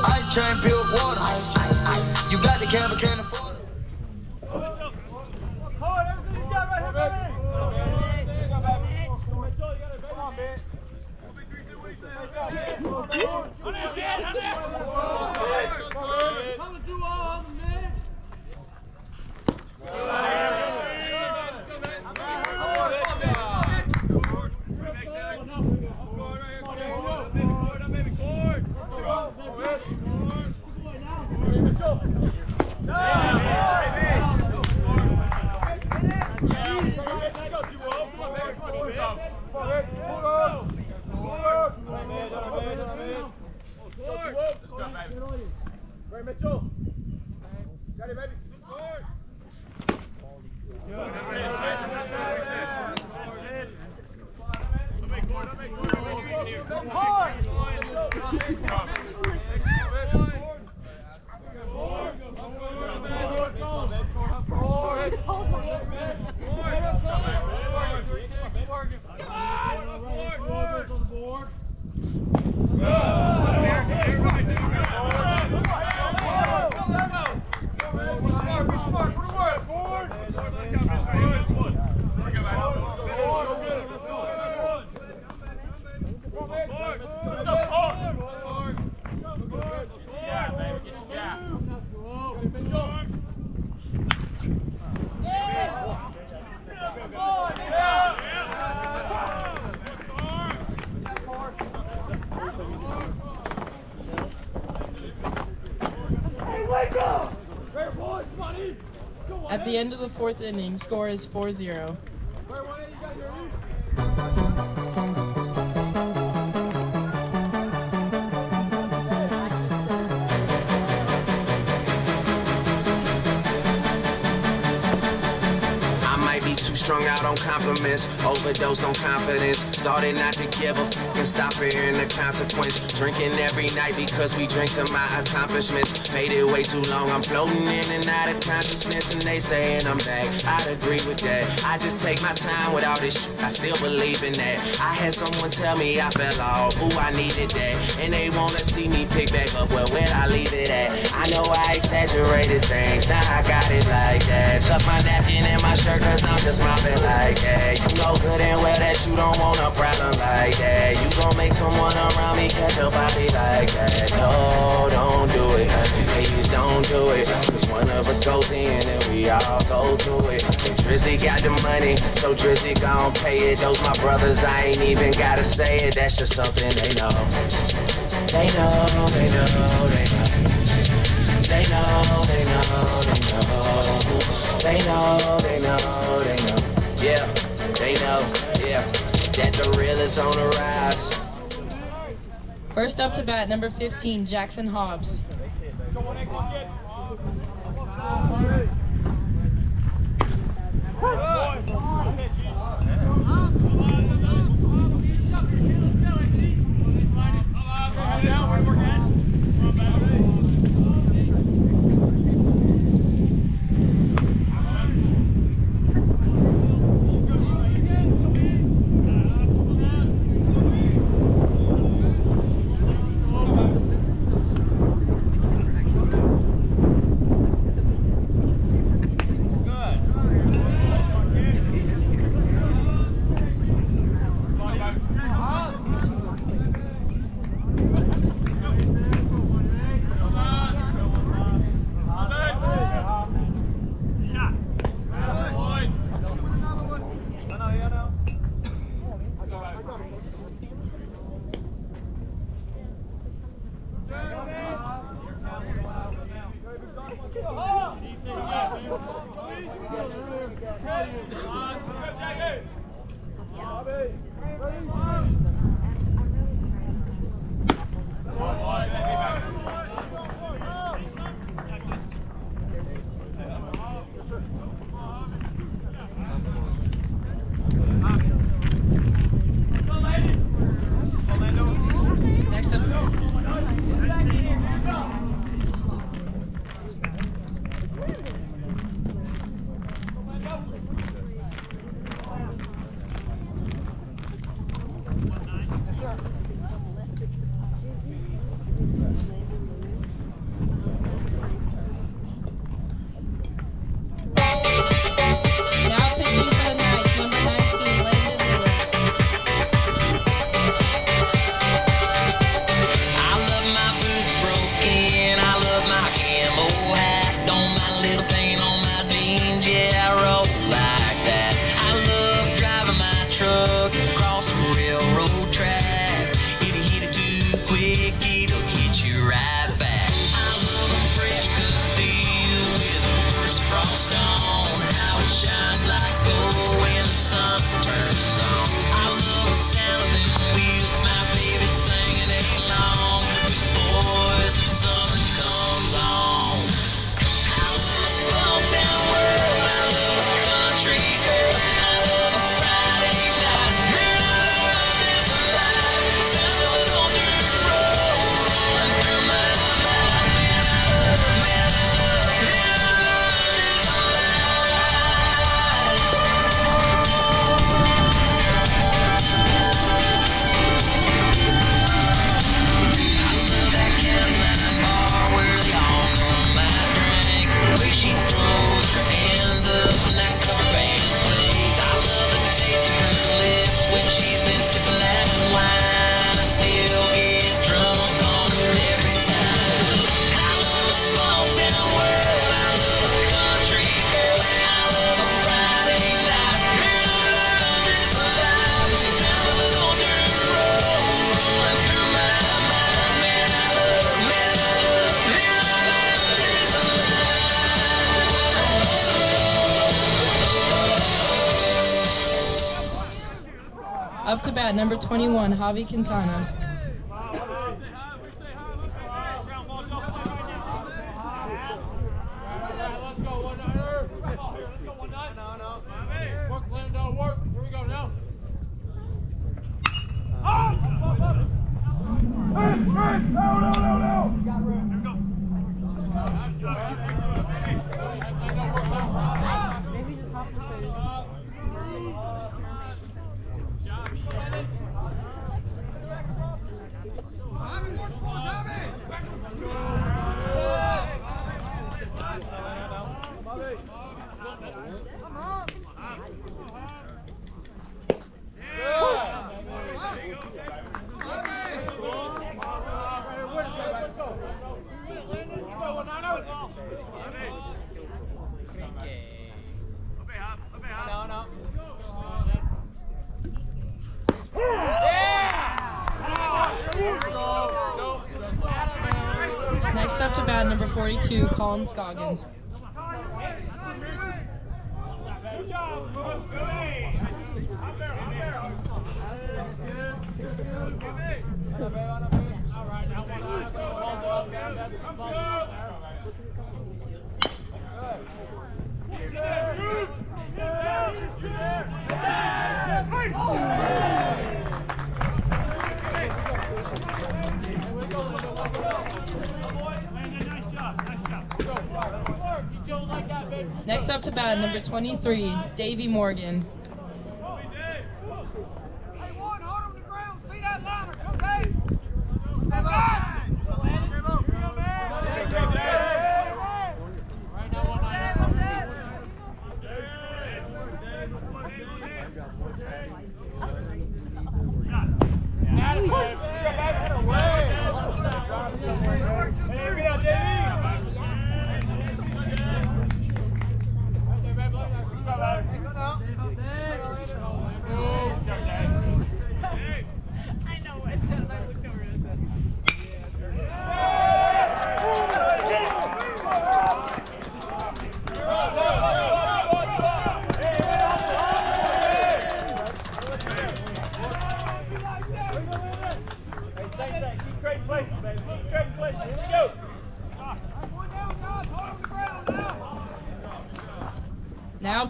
Ice chain, pure water. Ice, ice, ice. You got the cab, but the end of the fourth inning, score is 4 0. I might be too strung out on compliments, overdosed on confidence. Started not to give a fuck and stop fearing the consequence. Drinking every night because we drink to my accomplishments. Faded way too long, I'm floating in and out of consciousness, and they saying I'm back. I'd agree with that. I just take my time with all this. I still believe in that. I had someone tell me I fell off, ooh, I needed that. And they wanna see me pick back up, well, where'd I leave it at? I know I exaggerated things, now I got it like that. Tuck my napkin in my shirt, cause I'm just mopping like that. You know good and well that you don't want a problem like that. You gon' make someone around me catch a body like that. No, don't do it. Please don't do it. Cause one of us goes in and we all go through it. And Drizzy got the money, so Drizzy gon' pay it. Those my brothers, I ain't even gotta say it. That's just something they know. They know, they know, they know. They know, they know, they know. They know, they know, they know. Yeah, they know, yeah. That the real is on the rise. First up to bat, number 15, Jackson Hobbs. at number 21, Javi Quintana. No. 23, Davy Morgan.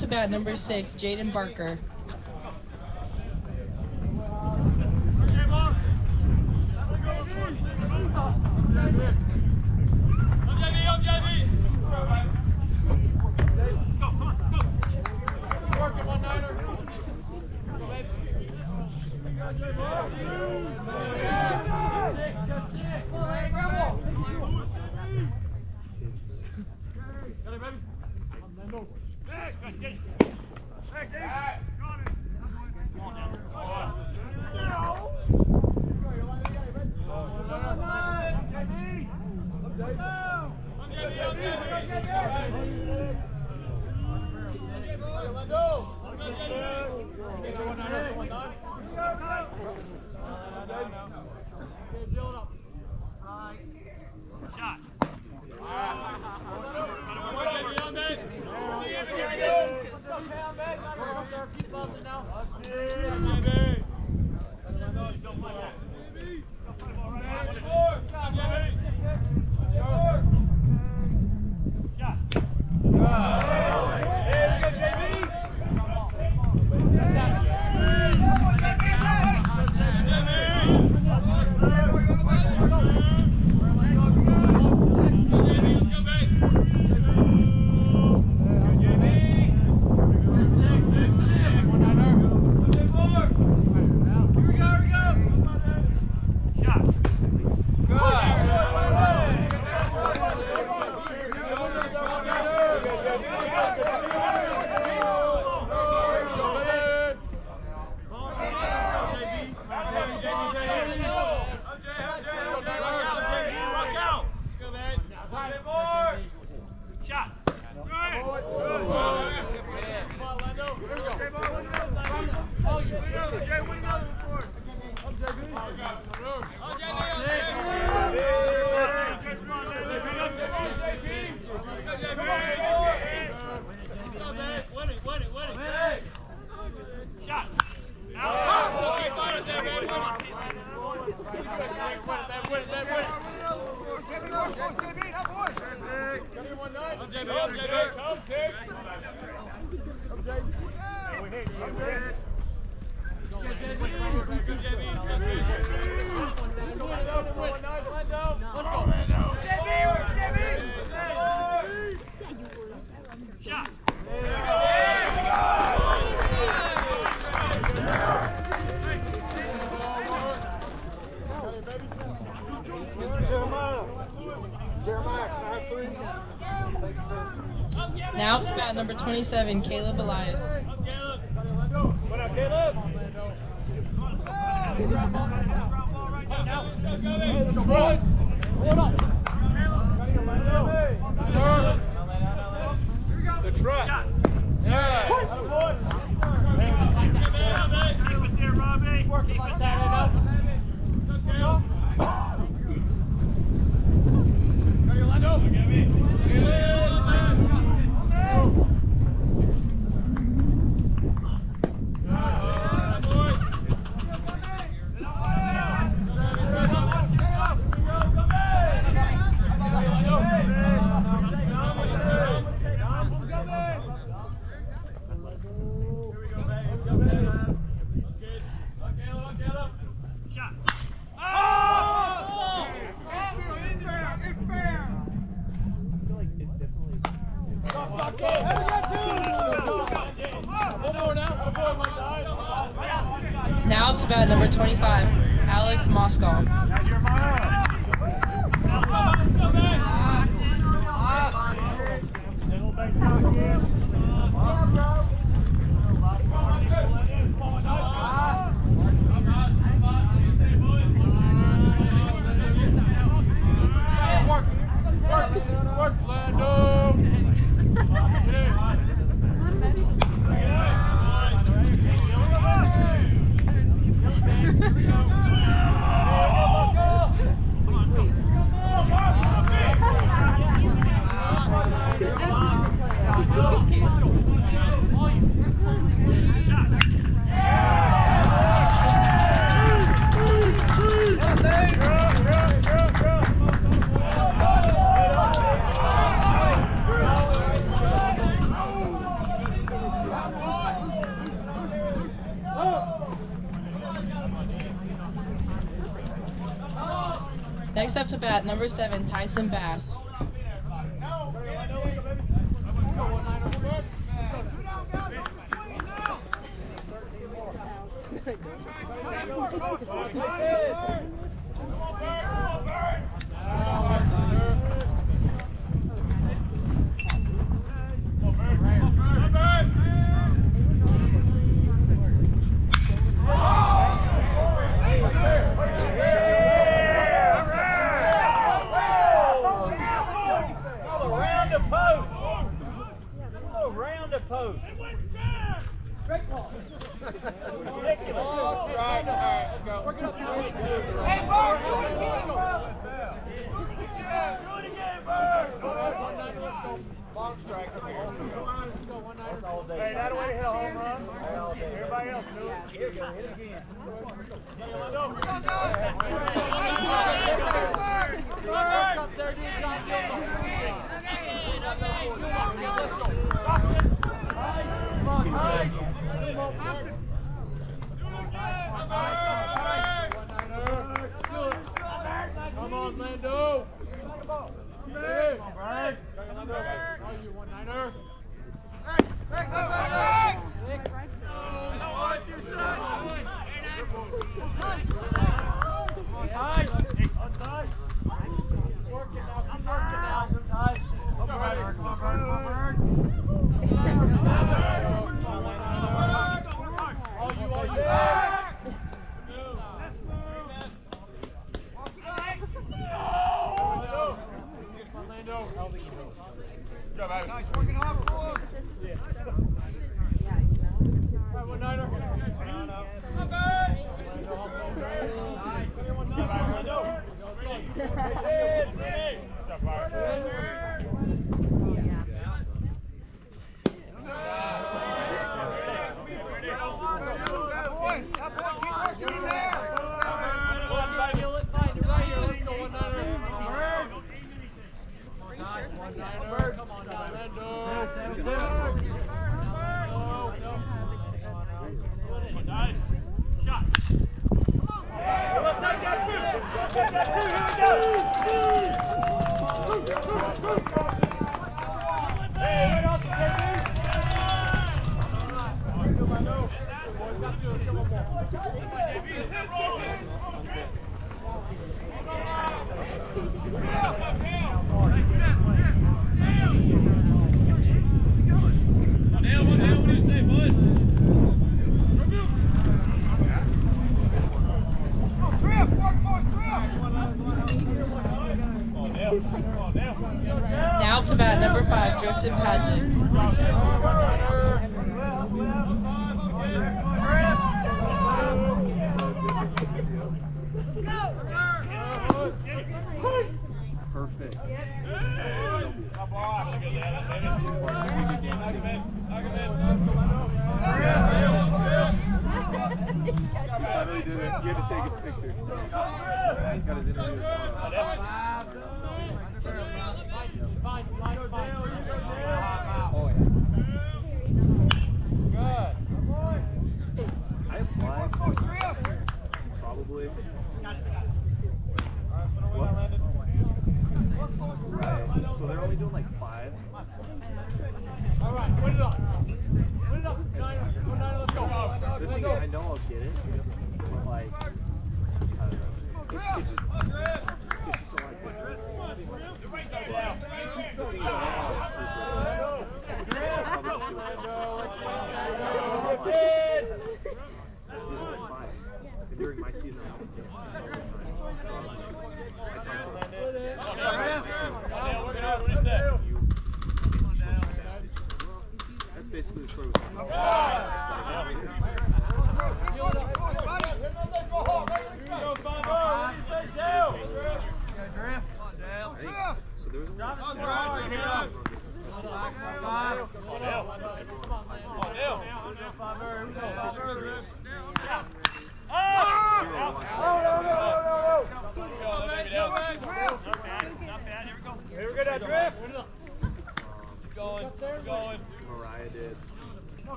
to bat number six, Jaden Barker. 27, Caleb Elias. Bat, number seven, Tyson Bass.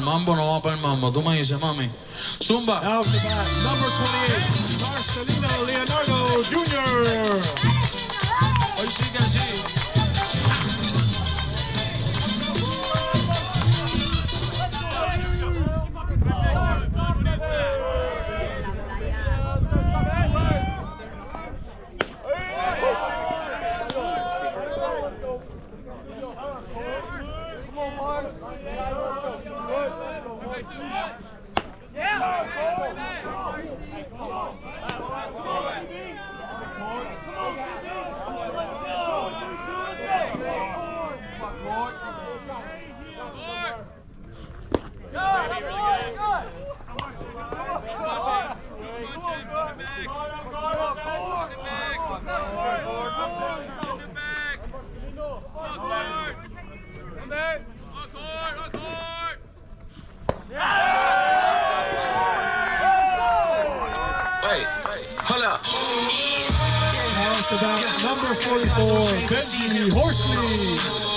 mambo no va para el mambo. Tú me dices, mami. Zumba. About number 44, Benji Horsley.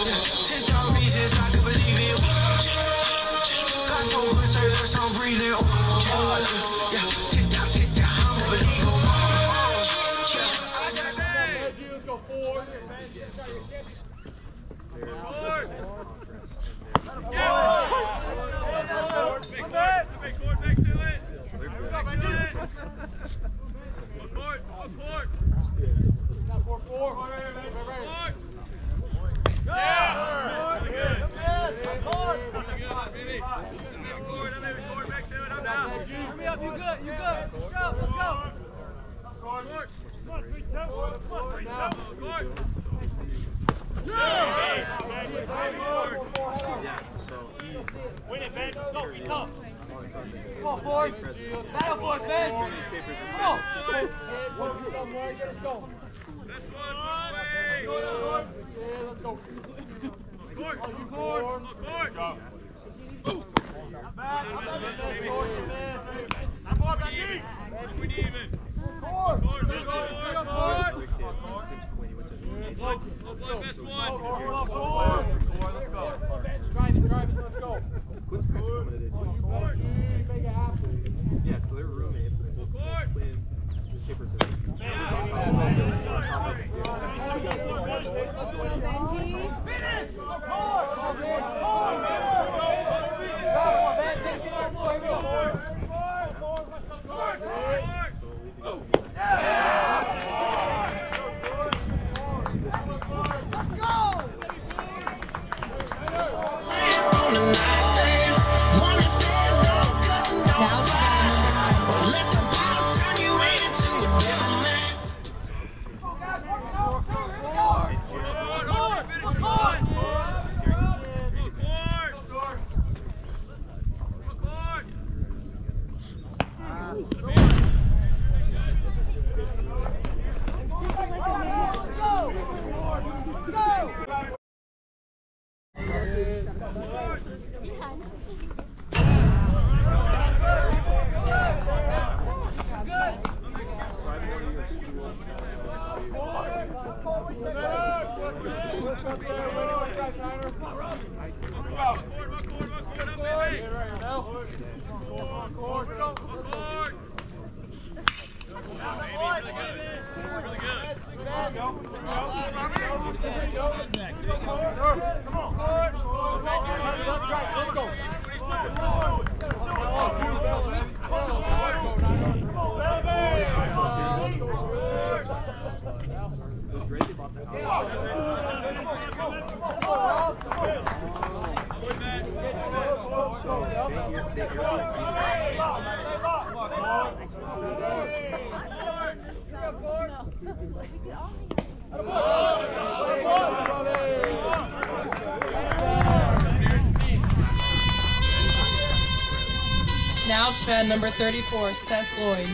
Number 34, Seth Lloyd.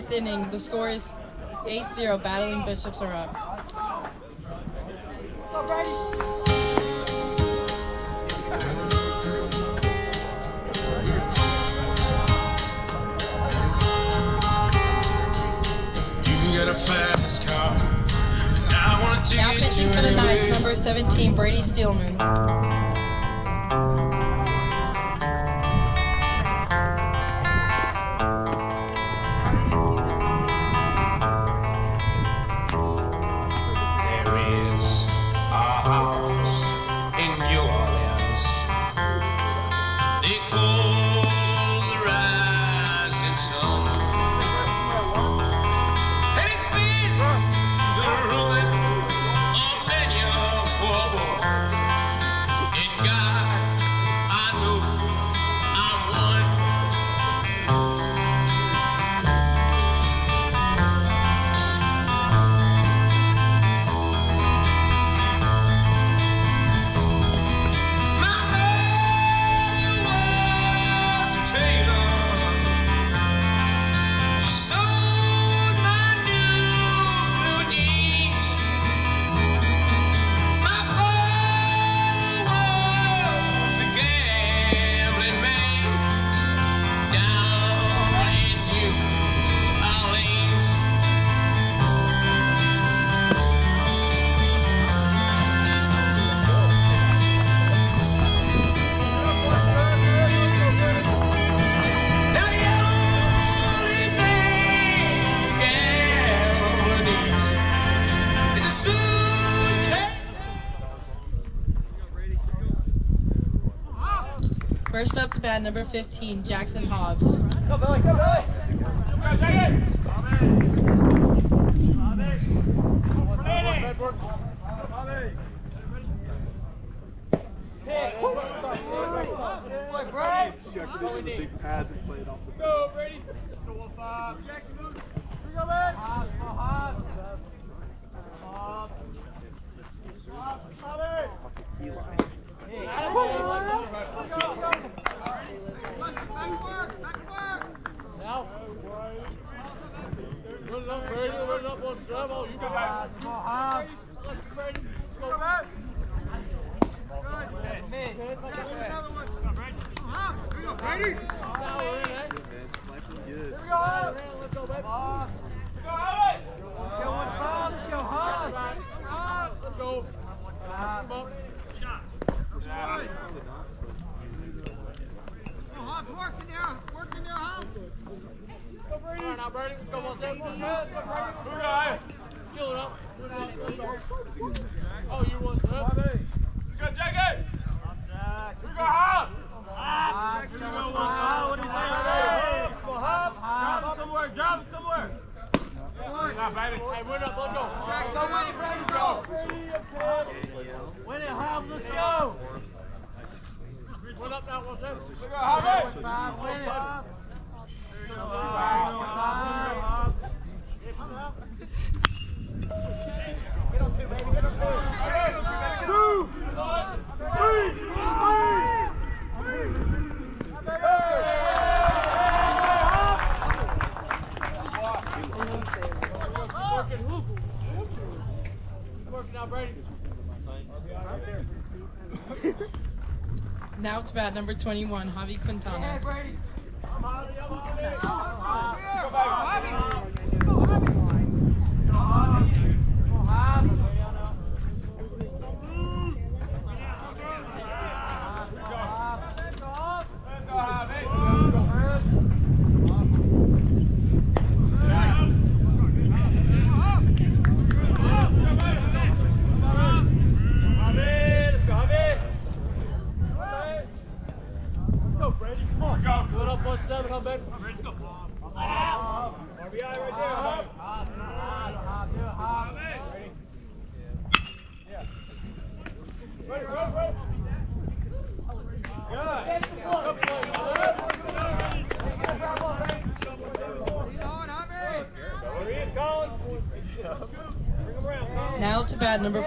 fifth inning. The score is 8-0. Battling Bishops are up. at number 15, Jackson Hobbs. Go Billy, go Billy! bad, number 21, Javi Quintana.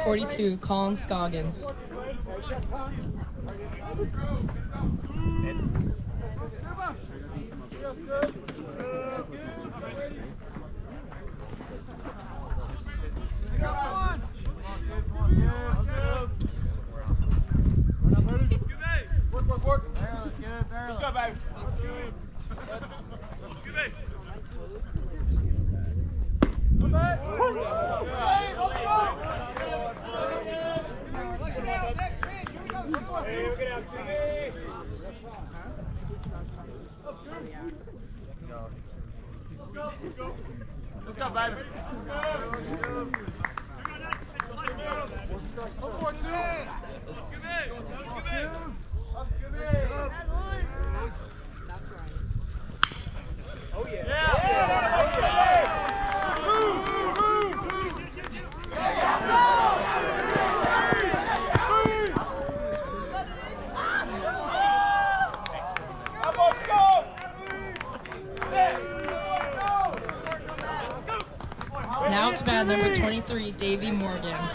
42, Colin Scoggins. number 23, Davy Morgan.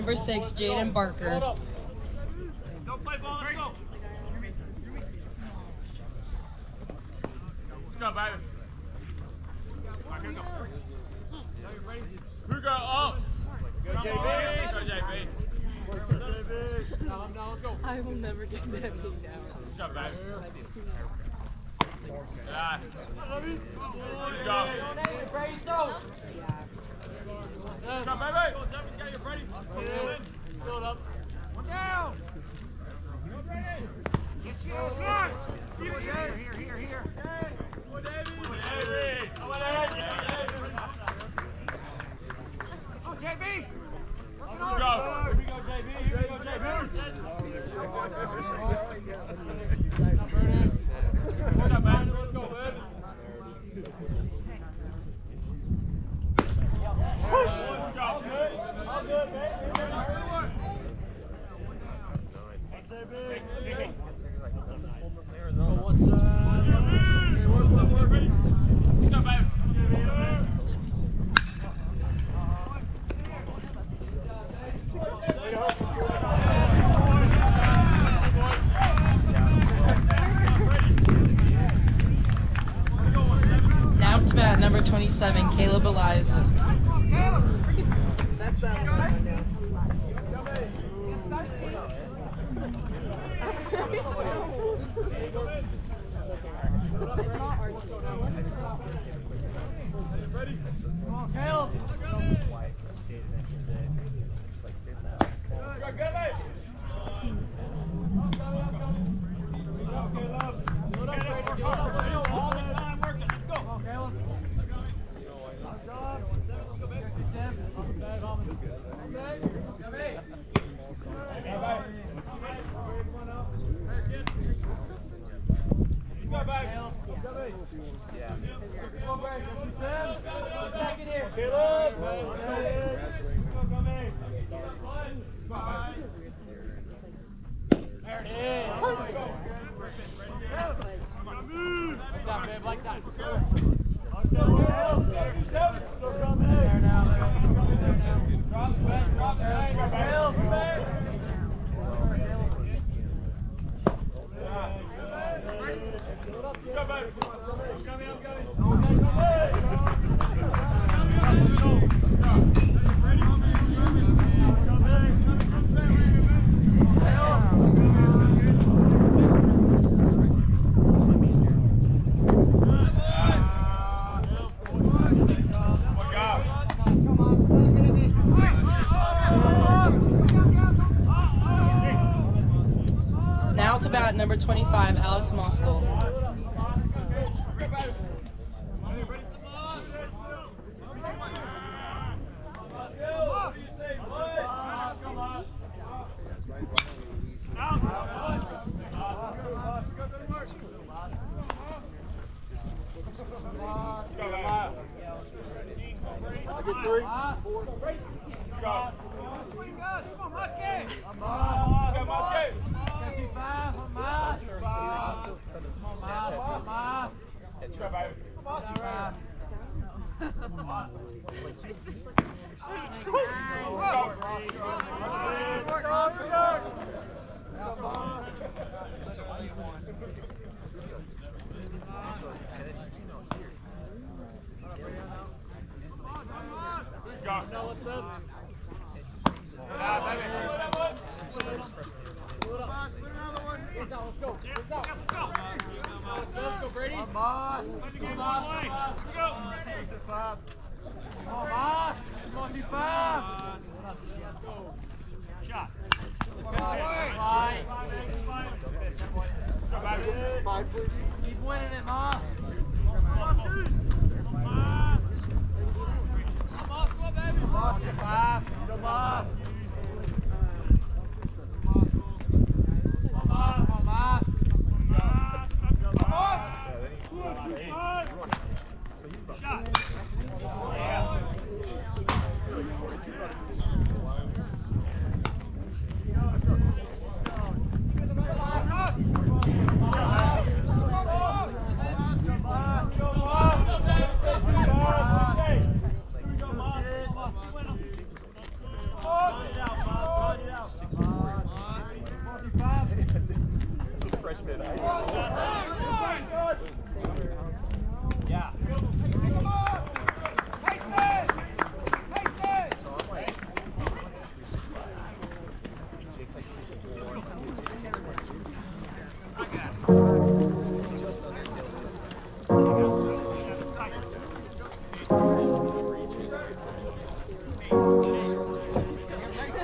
number six, Jaden Barker. 25, Alex Moskal.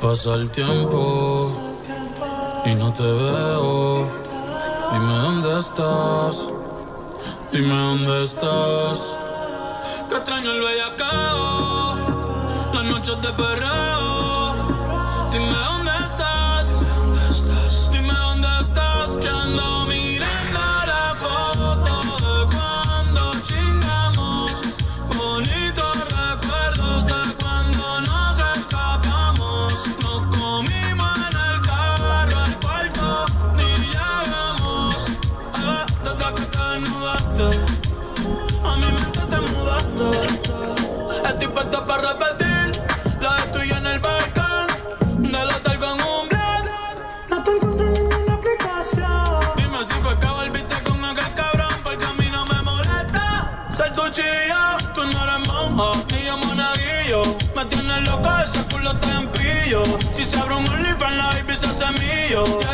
Pasa el tiempo y no te veo. Dime dónde estás. Dime dónde estás. Que extraño el bellacao. Las noches de perreo. yo.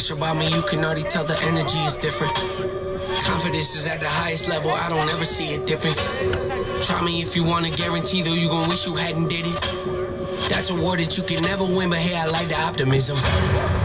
special about me, you can already tell the energy is different. Confidence is at the highest level, I don't ever see it dipping. Try me if you wanna guarantee though, you gon' wish you hadn't did it. That's a war that you can never win, but hey, I like the optimism.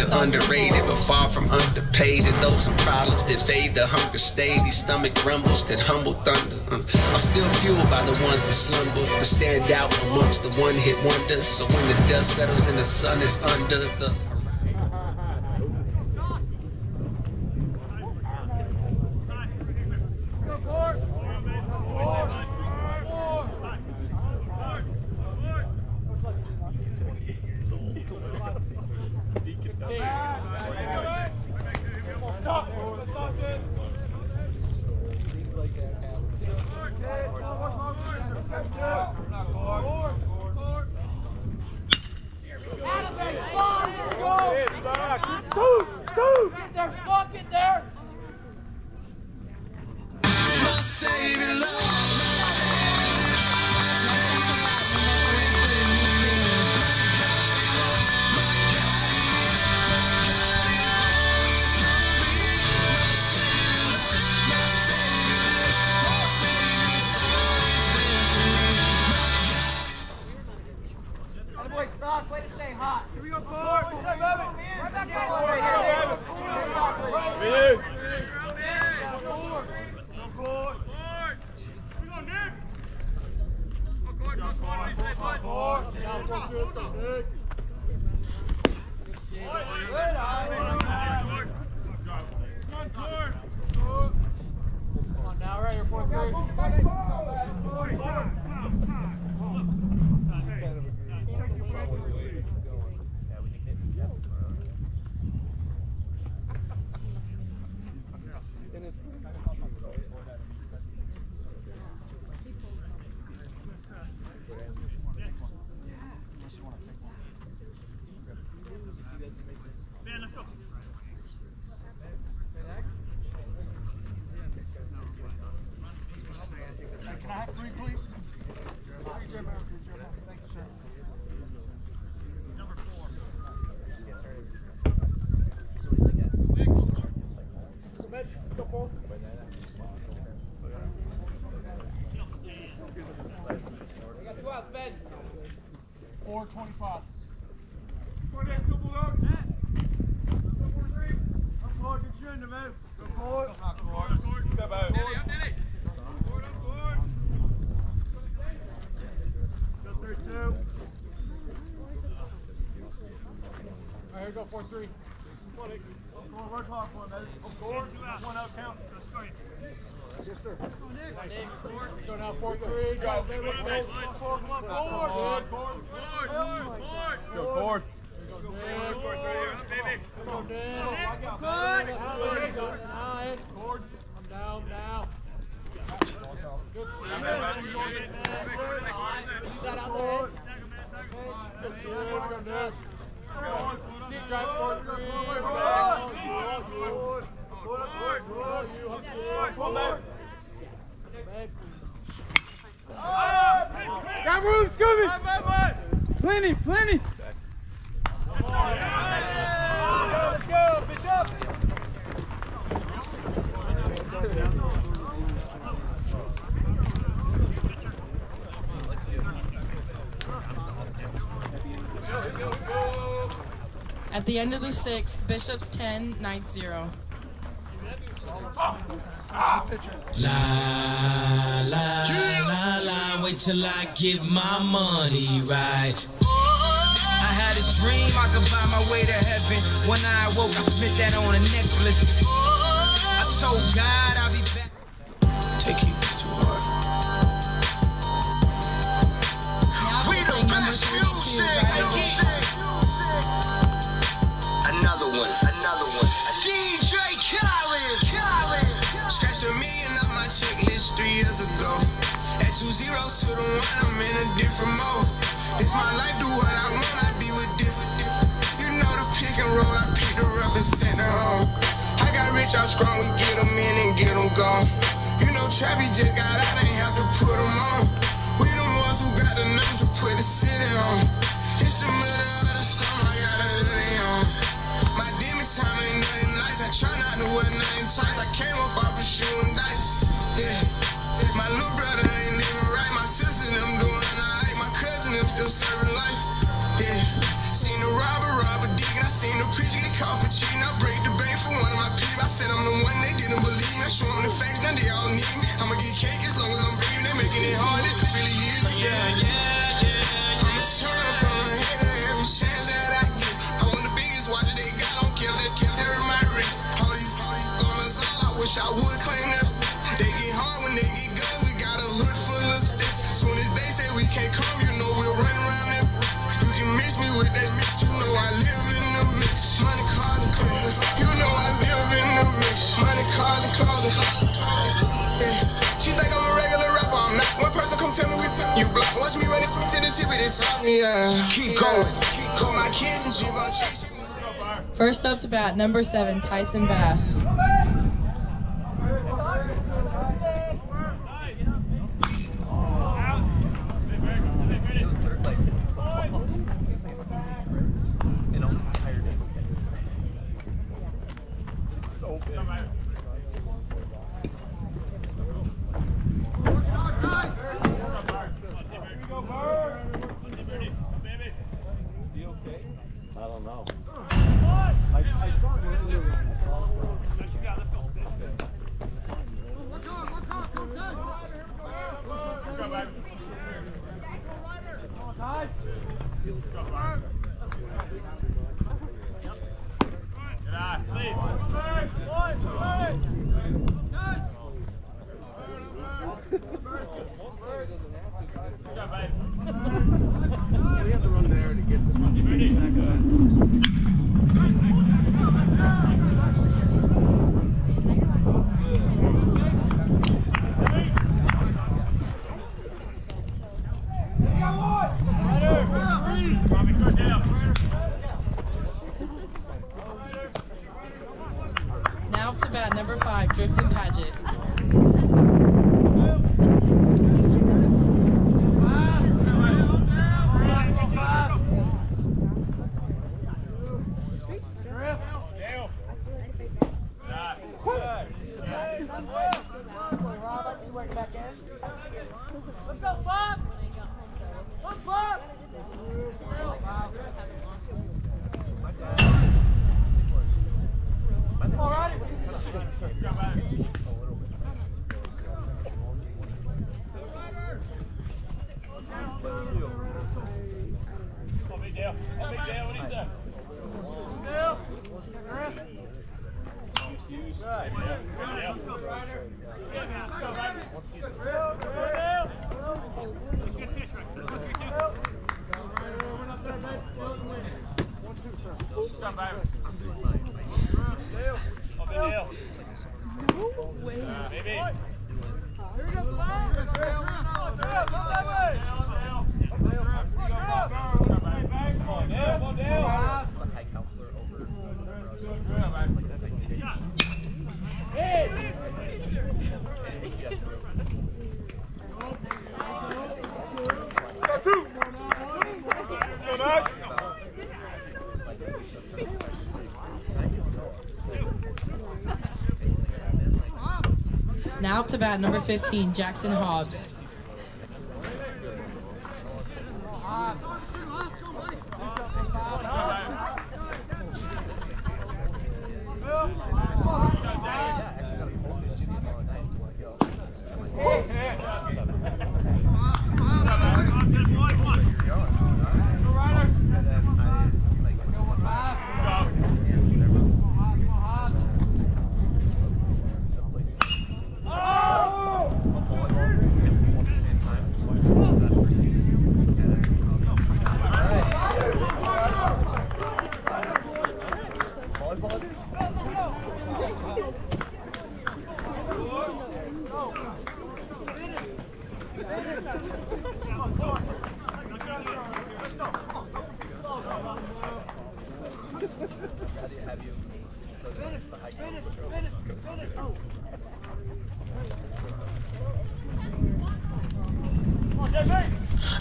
Still underrated, but far from underpaid. And though some problems that fade, the hunger stayed. These stomach rumbles could humble thunder. Uh, I'm still fueled by the ones that slumber, to stand out amongst the one hit wonders. So when the dust settles and the sun is under the One out count. Yes, sir. Let's go now, four three. Drive, Dave, look, hold. Forward, come on, Forward. forward. Go forward. Come on, Dave. Good. Nine. Come down now. Good see. Leave that out there. Good, go, Dave. See, drive four three. You, you, you, you. Back. Got room, Scooby! Plenty, plenty! Let's go, pitch up. At the end of the sixth, Bishops 10, Knights 0. La la la la, wait till I get my money right. I had a dream I could buy my way to heaven. When I awoke, I spent that on a necklace. I told God I'll be back. Take it too hard. Now We the best music. Riley. to the one, I'm in a different mode. It's my life, do what I want, I be with different, different. You know the pick and roll, I picked her up and sent her home. I got rich, I'm strong, we get them in and get them gone. You know, Trappy just got out, ain't have to put them on. We the ones who got the numbers to put the city on. It's the middle of the summer, I got a hoodie on. My demon time ain't nothing nice, I try not to wear nothing twice. I came up off a shoe the tip of the top, yeah. Uh, Keep going. Call my kids and First up to bat, number seven, Tyson Bass. Bat, number 15, Jackson Hobbs.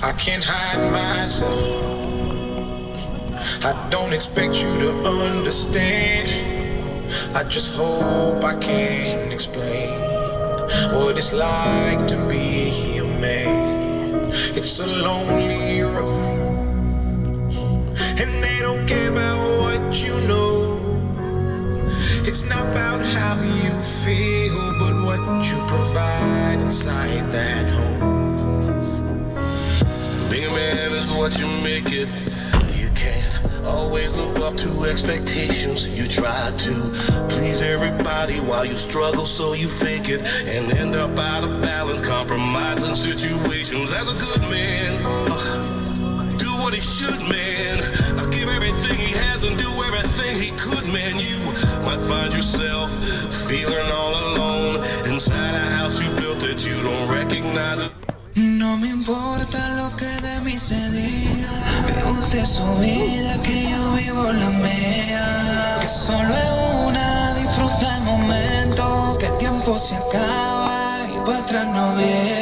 I can't hide myself. I don't expect you to understand. I just hope I can explain what it's like to be a man. It's a lonely road, and they don't care about what you know. It's not about how you feel, but what you provide inside that home. Being a man is what you make to expectations. You try to please everybody while you struggle, so you fake it and end up out of balance, compromising situations. As a good man, uh, do what he should, man. i give everything he has and do everything he could, man. You might find yourself feeling all alone inside a house you built that you don't recognize. It. No me importa lo que de mí se diga, su vida. Que que solo una, disfruta el momento, que el tiempo se acaba y para atrás no.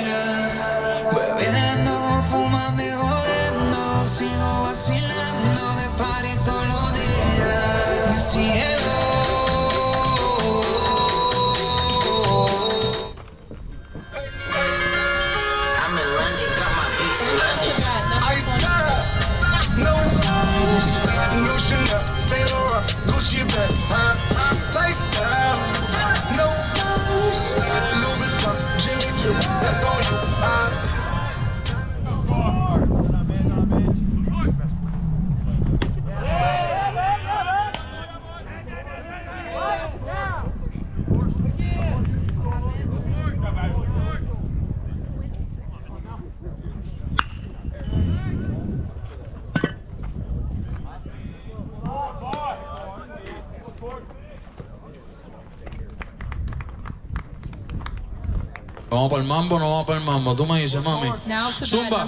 mambo no va para el mambo. Tú me dices, mami. Zumba.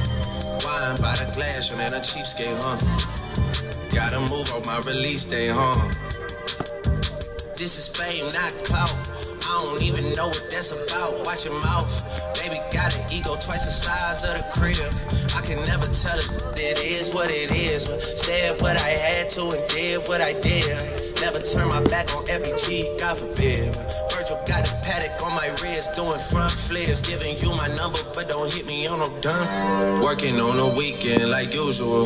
By the glass, man, a cheapskate, huh? Gotta move on my release day, huh? This is fame, not clout. I don't even know what that's about. Watch your mouth. Baby got an ego twice the size of the crib. I can never tell it. It is what it is. But said what I had to and did what I did. Never turn my back on every FBG, God forbid. On my wrist, doing front flips. Giving you my number, but don't hit me on no done. Working on the weekend like usual.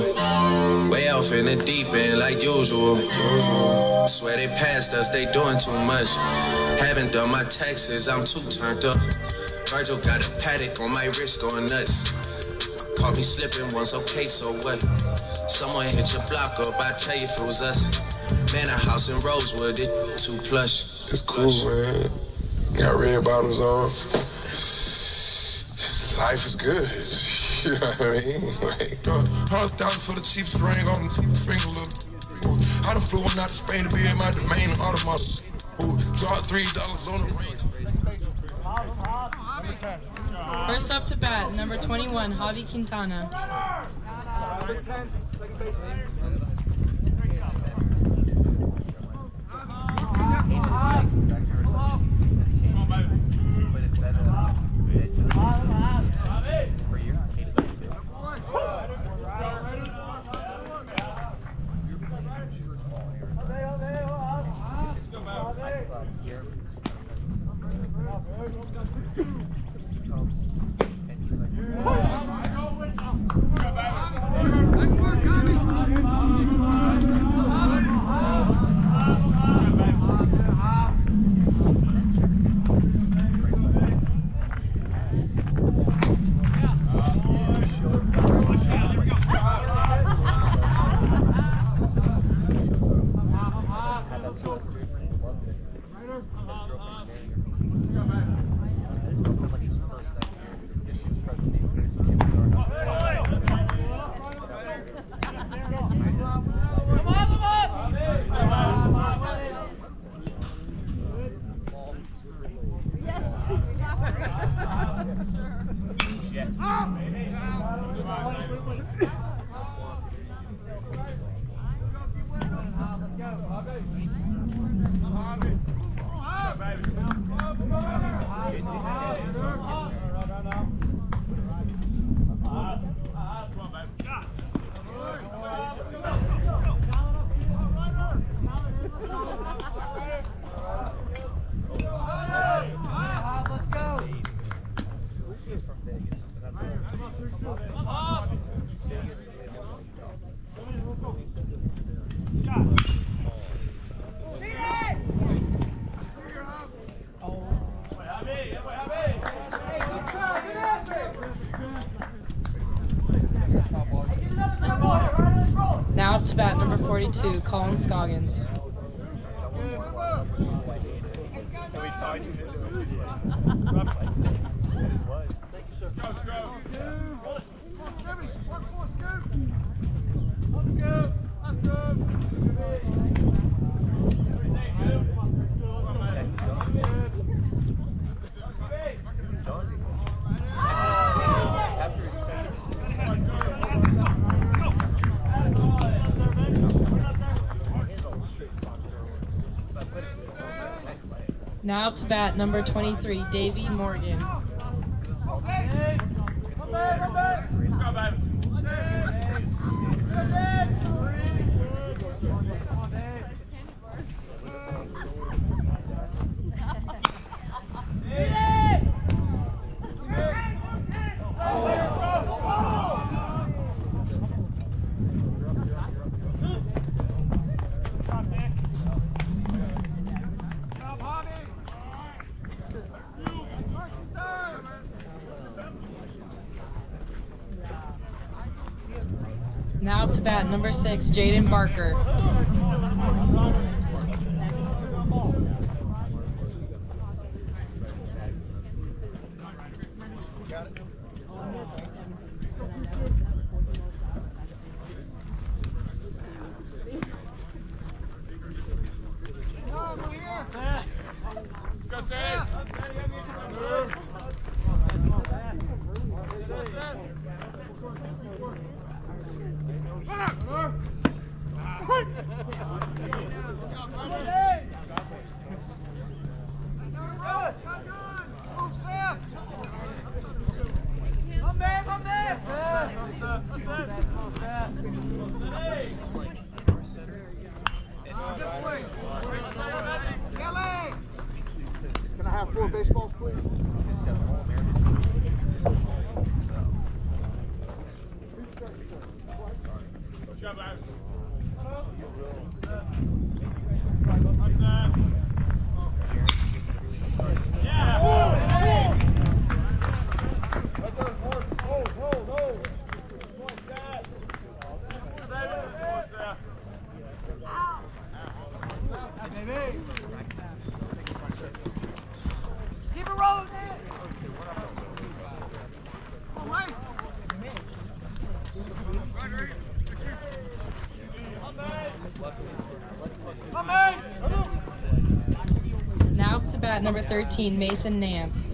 Way off in the deep end like usual. usual. Swear they passed us, they doing too much. Haven't done my taxes, I'm too turned up. Virgil got a paddock on my wrist going nuts. Caught me slipping once, okay, so what? Someone hit your block up, I tell you if it was us. Man, a house in Rosewood, it too plush. It's cool, man. Got red bottoms on. Life is good. You know what I mean? Like, uh, Hundred thousand for the cheapest ring on the finger, little. I done flew one out to Spain to be in my domain, automata. Ooh, dropped three dollars on the ring. First up to bat, number 21, Javi Quintana. Now Up to bat, number 23, Davey Morgan. Now up to bat, number six, Jaden Barker. Number 13, Mason Nance.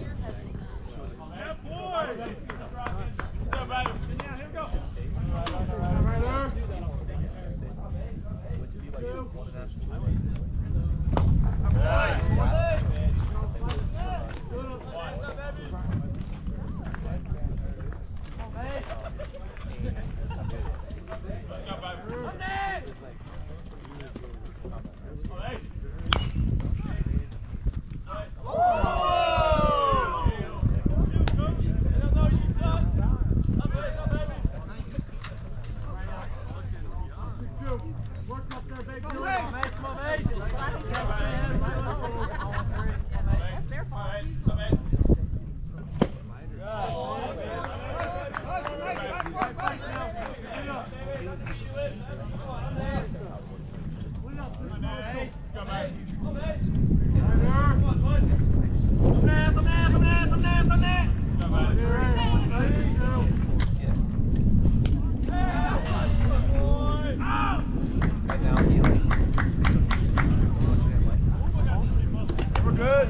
We're good.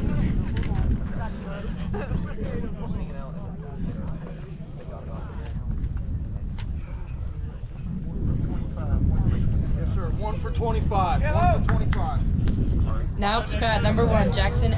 Yes, sir. One for 25. One for 25. Now to bat number one, Jackson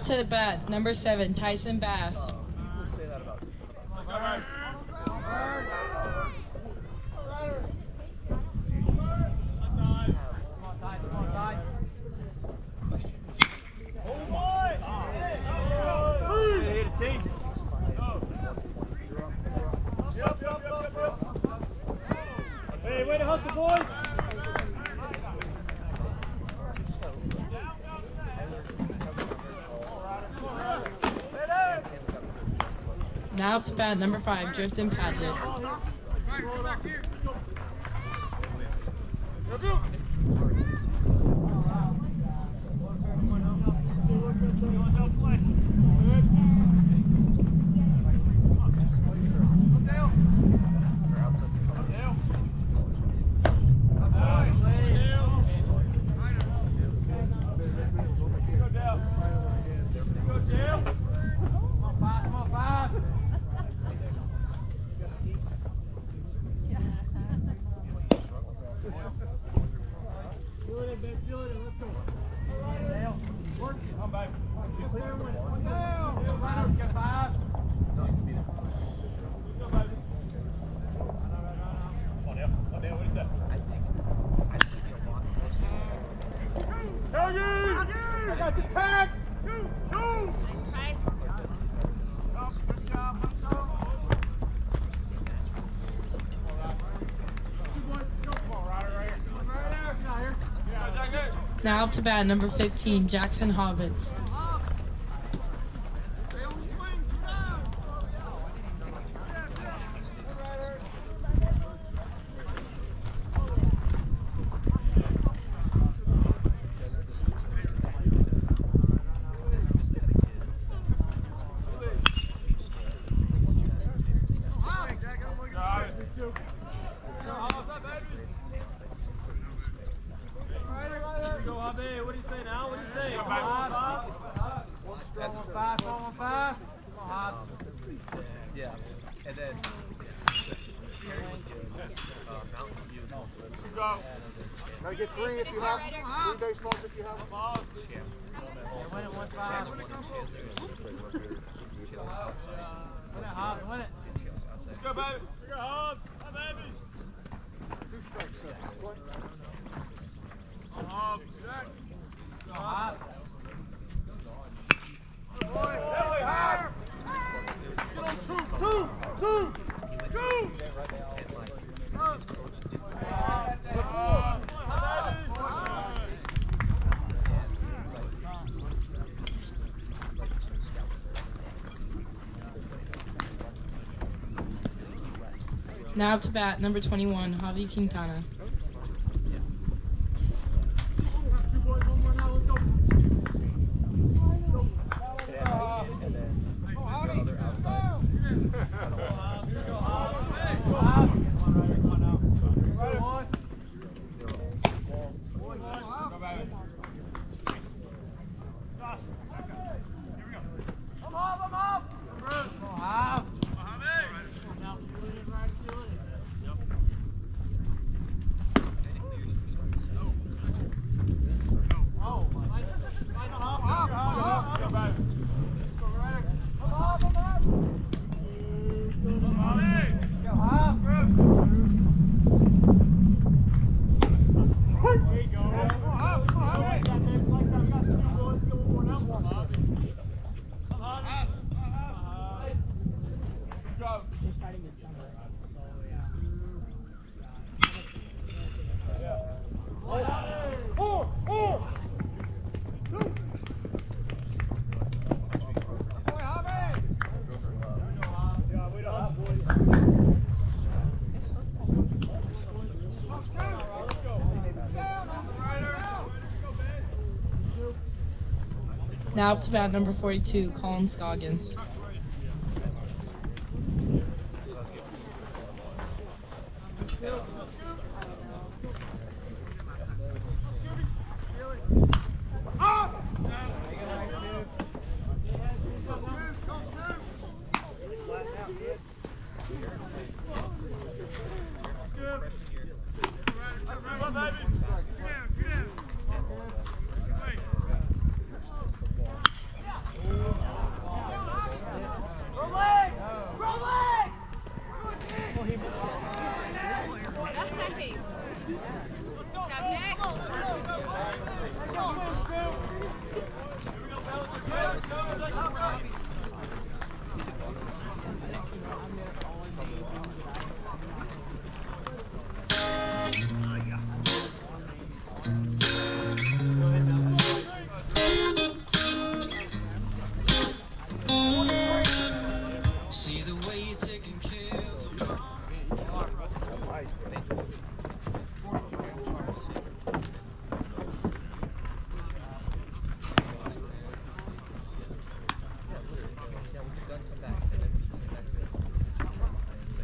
Up to the bat number seven, Tyson Bass. Hey, way to hustle, boys. Up to bat number five, Drifton Paget. Bat, number 15, Jackson Hobbits. Go, Hobby. What do you say now? What do you say? Come on, Bob. One strong, one five, one, one five. Come on, Hob. Yeah, and then. Go. Gotta get three if you have three baseballs if you have them. Yeah, win it, one five. Win it, Hob, win it. Let's go, baby. Let's go, Hobbs. Hi, baby. Two strikes, sir. Hobbs, Jack. Go, Hob. Good boy. Billy, higher. Get on two, two, two, two. Up. Good boy. Hi, baby. Now to bat, number 21, Javi Quintana. Now up to bat, number 42, Colin Scoggins.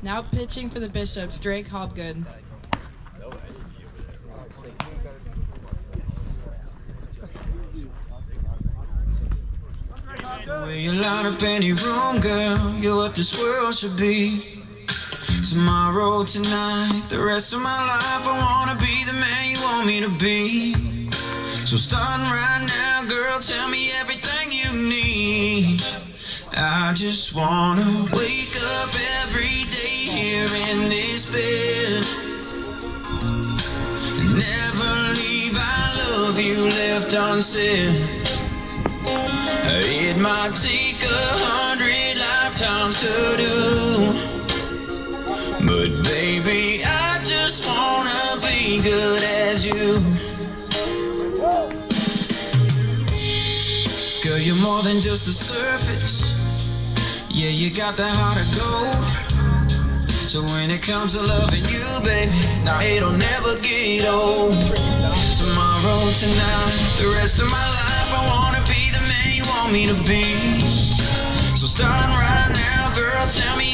Now pitching for the Bishops, Drake Hobgood. You up any room, girl, you're what this world should be. Tomorrow, tonight, the rest of my life, I wanna be the man you want me to be. So starting right now, girl, tell me everything you need. I just wanna wake sunset. It might take a hundred lifetimes to do. But baby, I just wanna be good as you. Girl, you're more than just the surface. Yeah, you got that heart of gold. So when it comes to loving you, baby, now it'll never get old tonight. The rest of my life, I wanna be the man you want me to be. So start right now, girl, tell me.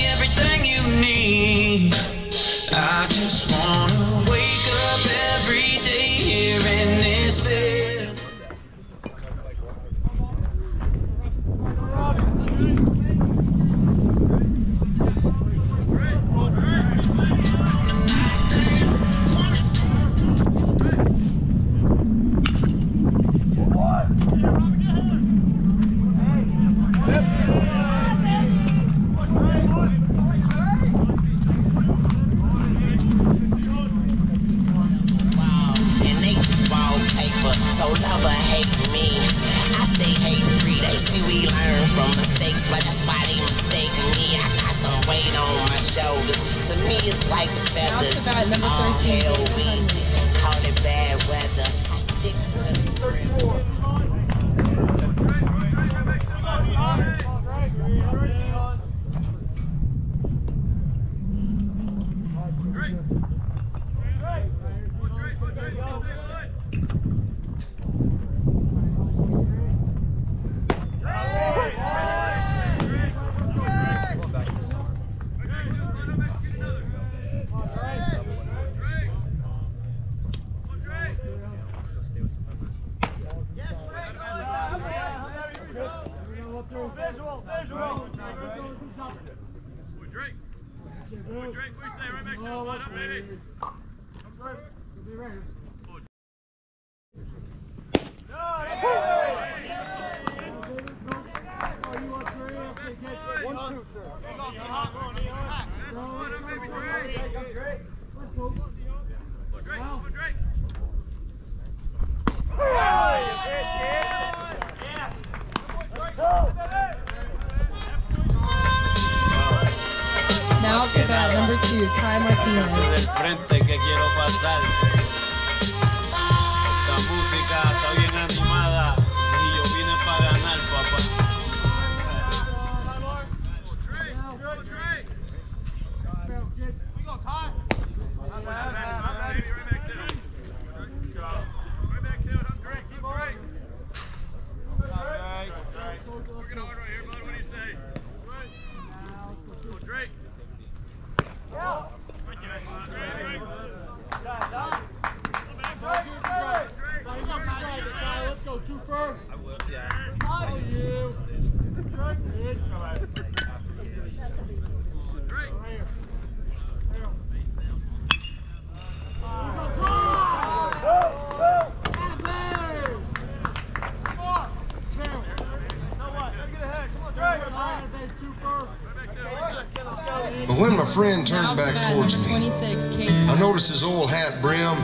noticed his old hat brim,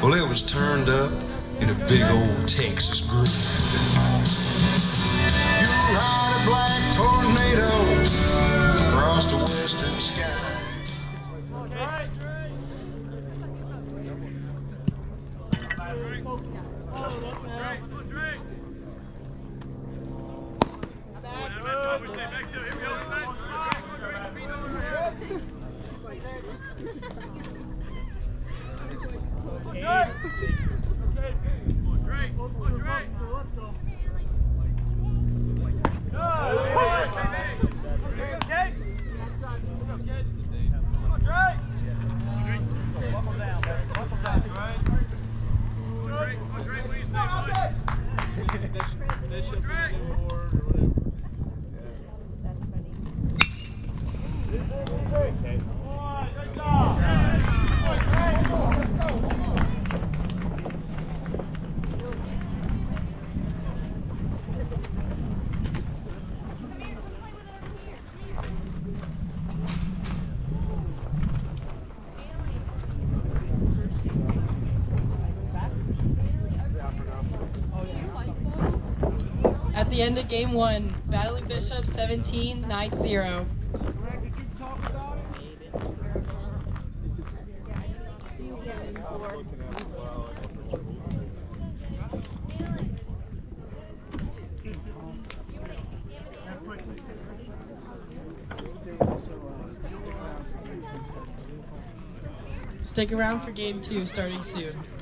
well, it was turned up in a big old Texas groove. At the end of game one, battling bishop 17, knight 0. Stick around for game two starting soon.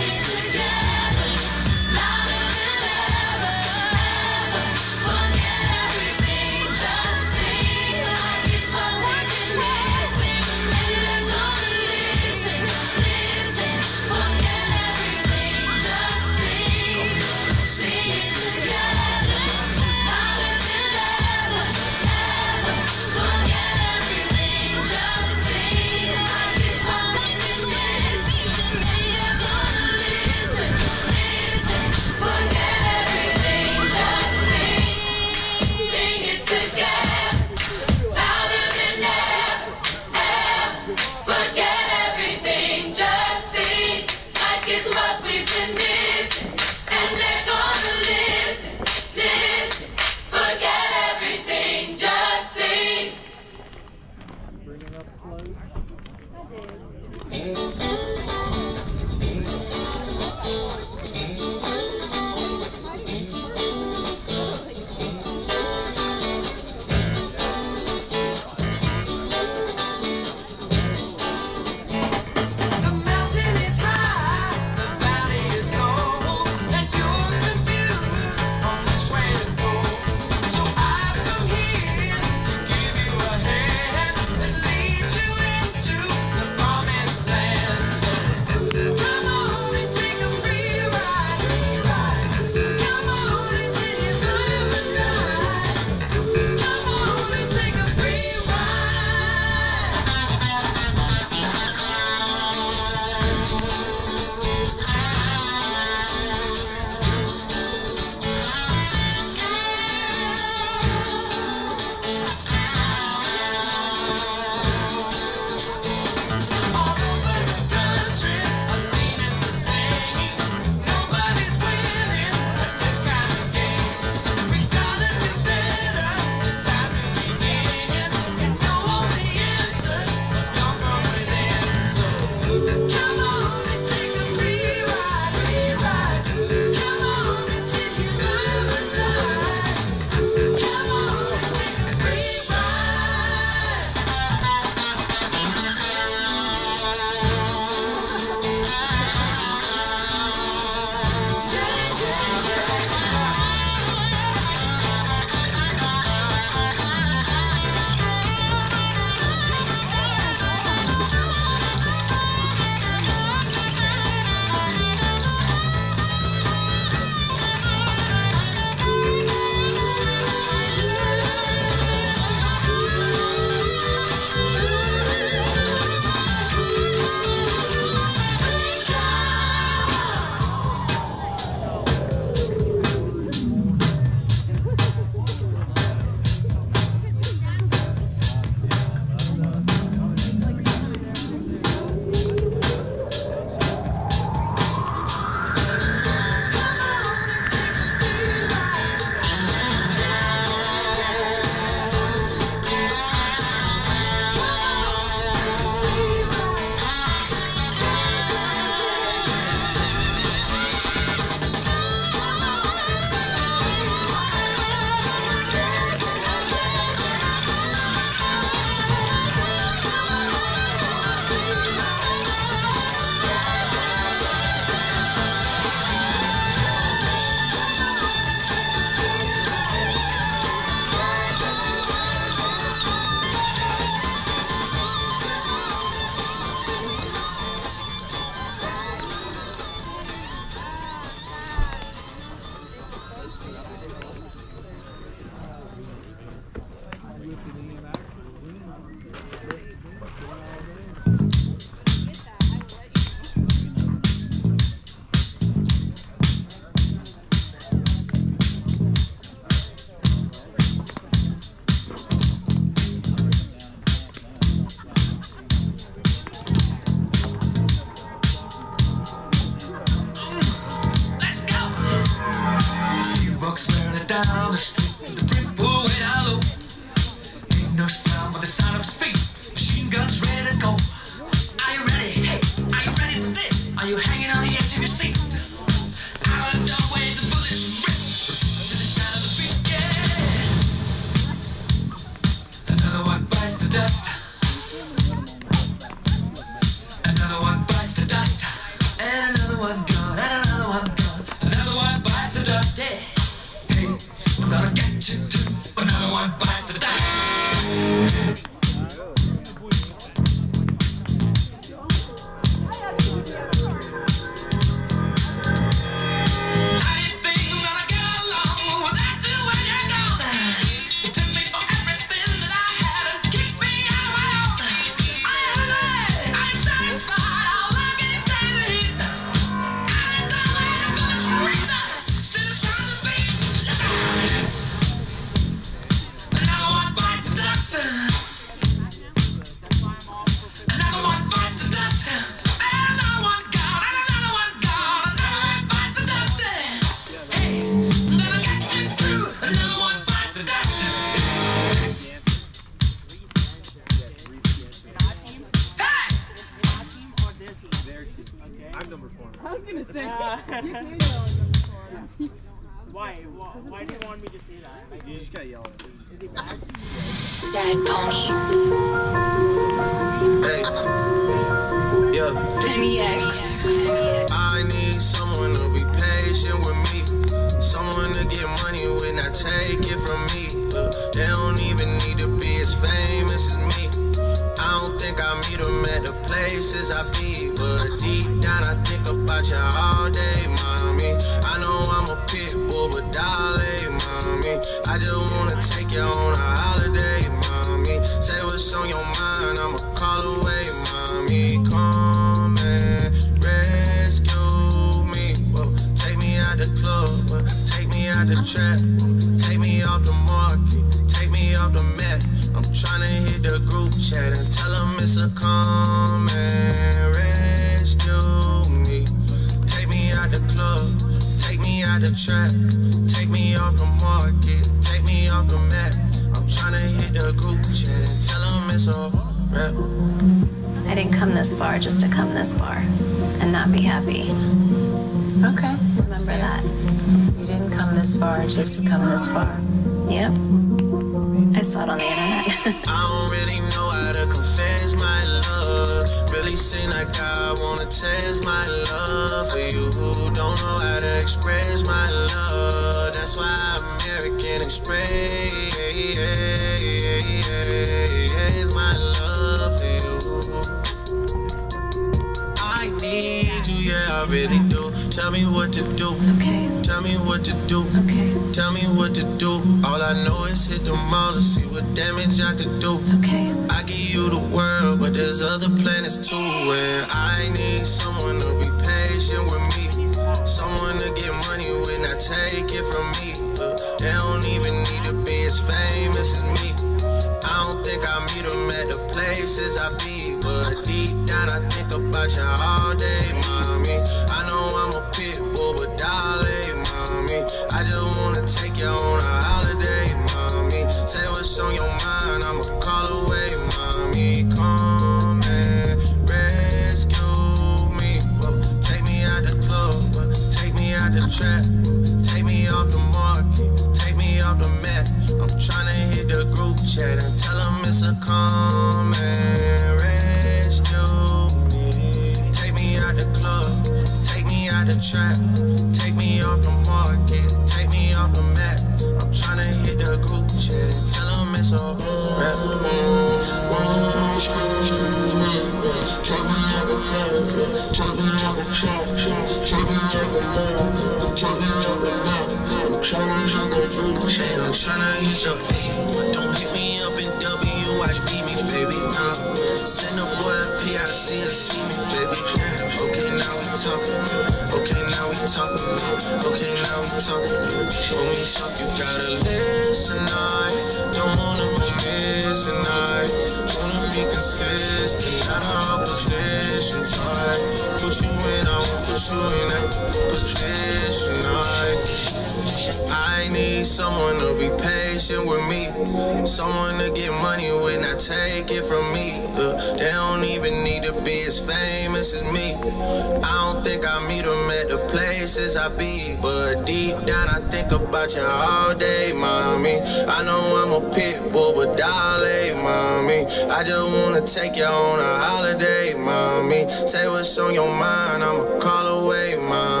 as I be, but deep down I think about you all day, mommy. I know I'm a pit bull, but darling, mommy. I just wanna take you on a holiday, mommy. Say what's on your mind, I'ma call away, mommy.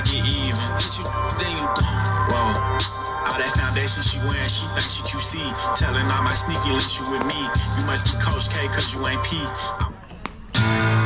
Don't get mad, I get even. Then you gone. Whoa. All that foundation she wearing, she thinks she QC. Telling all my sneaky links you with me. You must be Coach K, cause you ain't P. She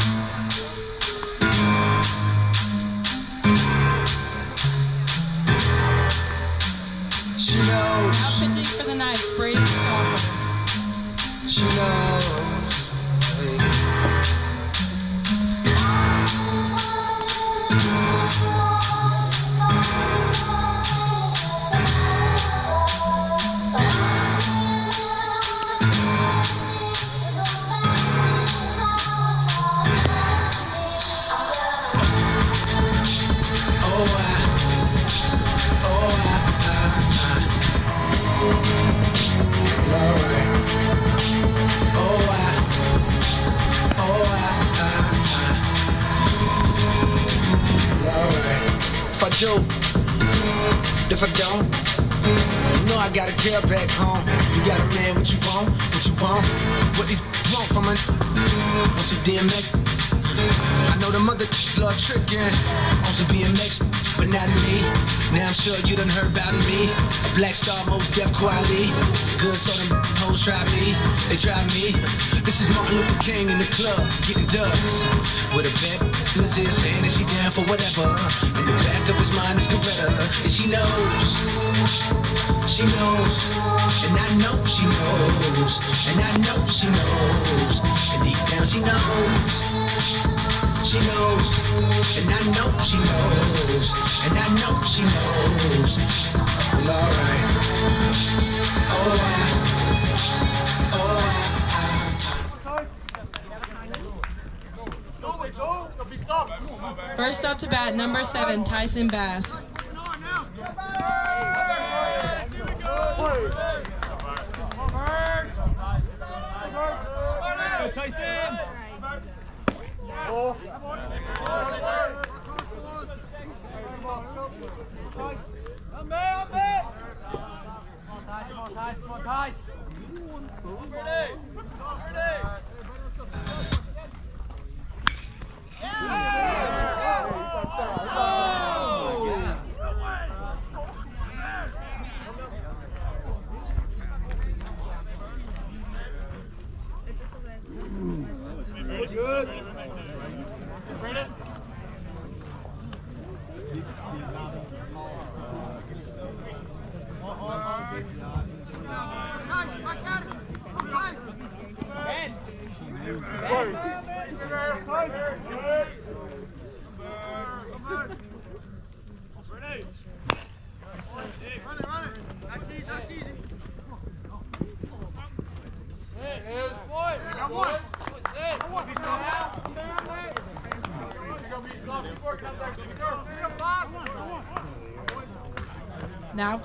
do, if I don't, you know I got a girl back home. You got a man, what you want, what you want, what these want from a want some DMX. I know the mother love tricking on some BMX, but not me. Now I'm sure you done heard about me. A black star, most deaf quality. Good, so them hoes try me. They try me. This is Martin Luther King in the club, getting dubs. With a bad in his hand, and she down for whatever. In the back of his mind is Coretta, and she knows. She knows, and I know she knows, and I know she knows, and deep down she knows. She knows, and I know she knows, and I know she knows. Well, alright. Oh, First up to bat, number seven, Tyson Bass.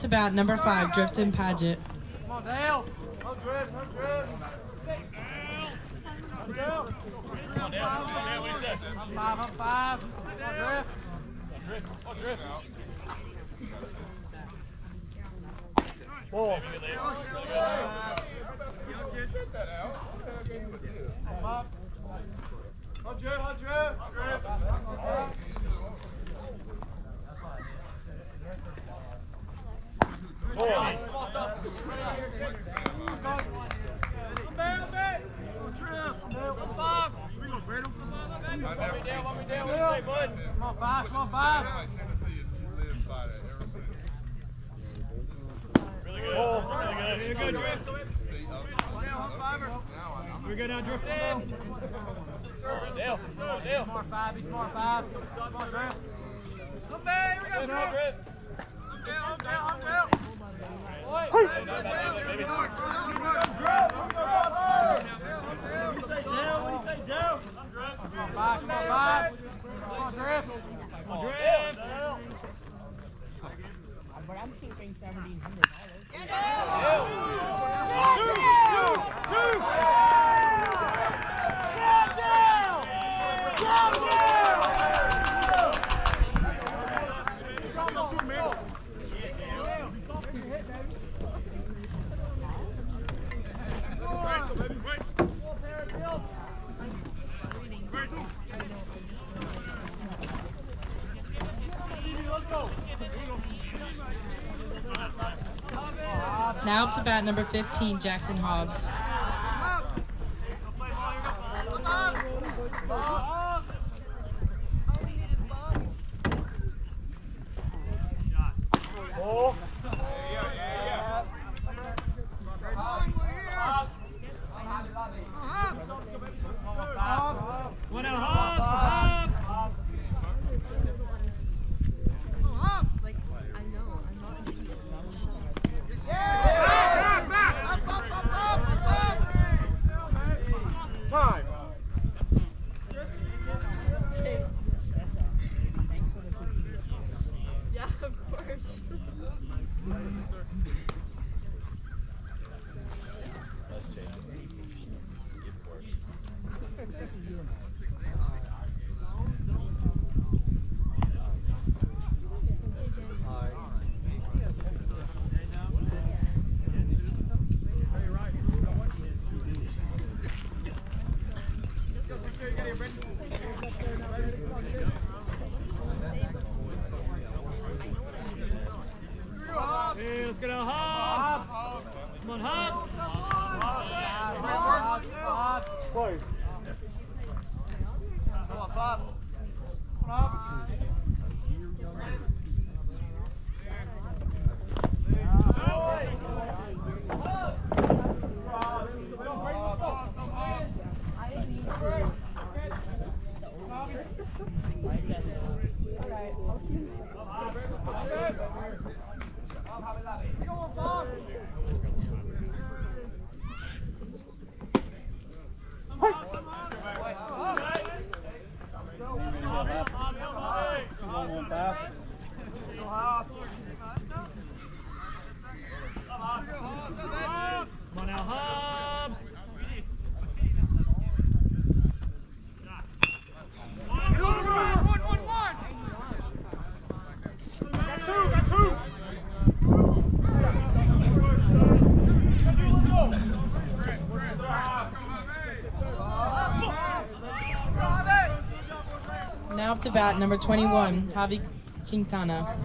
Bat, number five, Griffin Patek. to bat number 15, Jackson Hobbs. talked about number 21, Javi Quintana.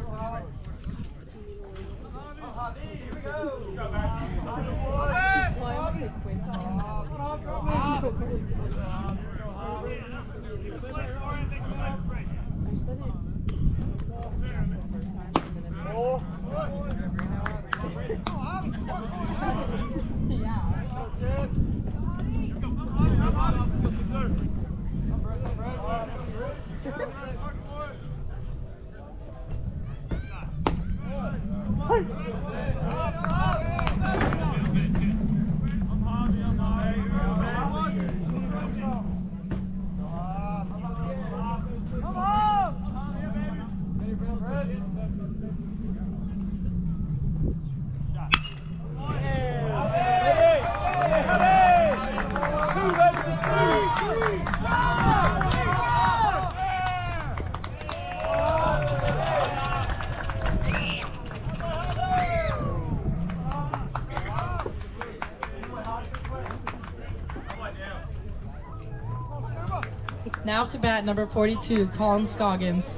out to bat number 42, Colin Scoggins.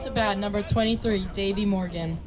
to bat number 23, Davy Morgan.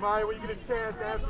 Maya, when you get a chance after.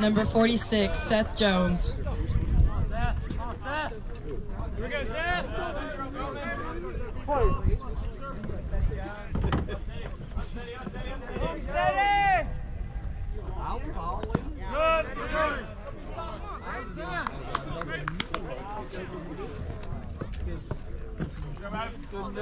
Number 46, Seth Jones. Good,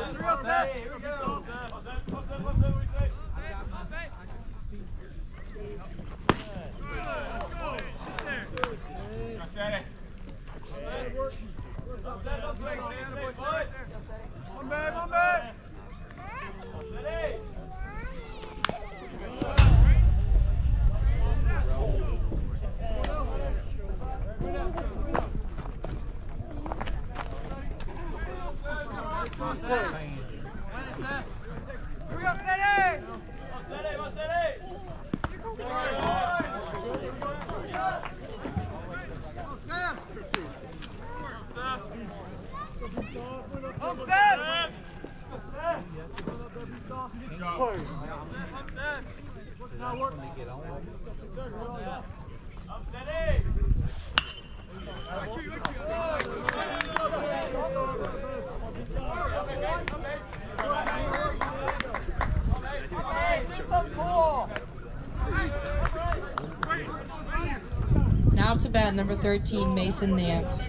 number 13, Mason Nance.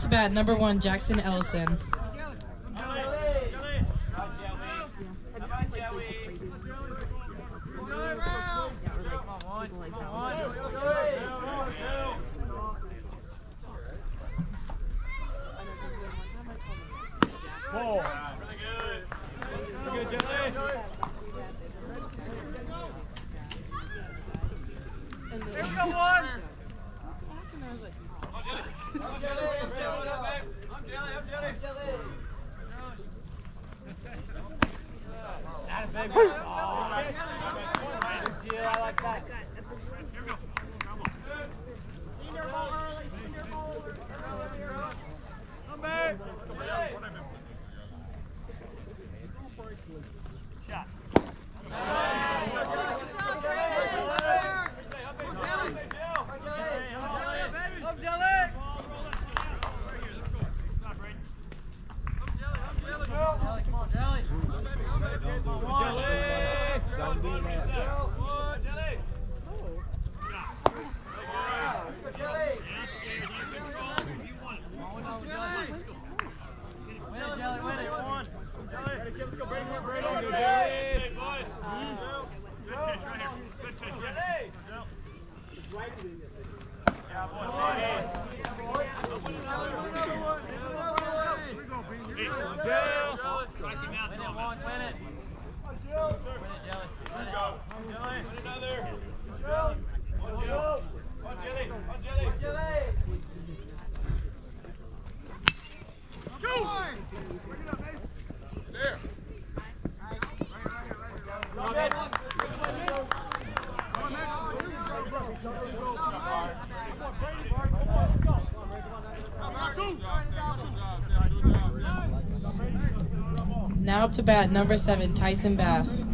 to bat number one, Jackson Ellison. about number seven, Tyson Bass.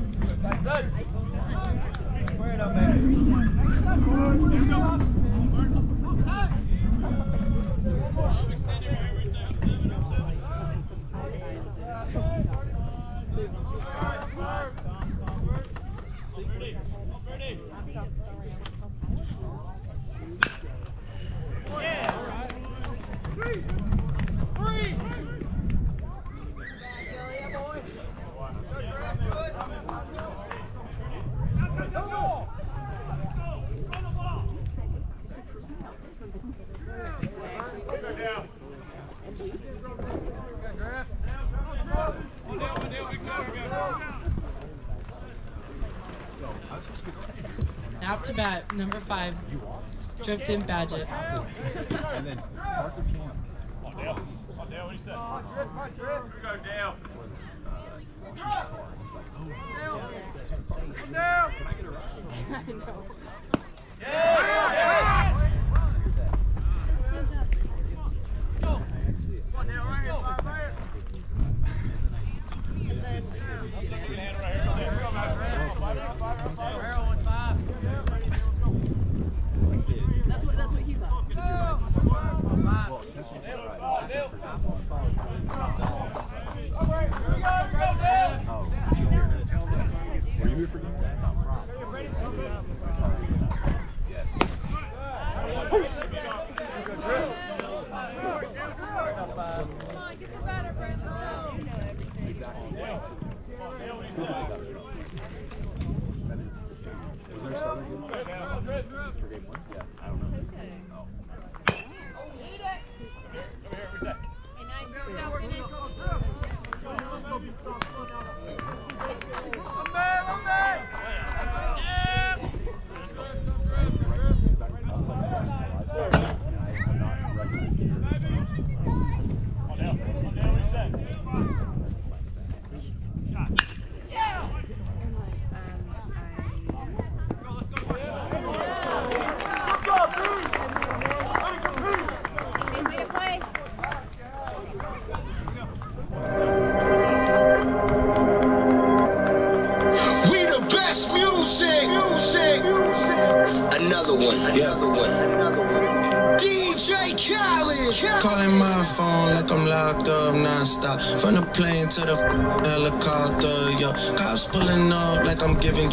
Number five, Griffin Patek.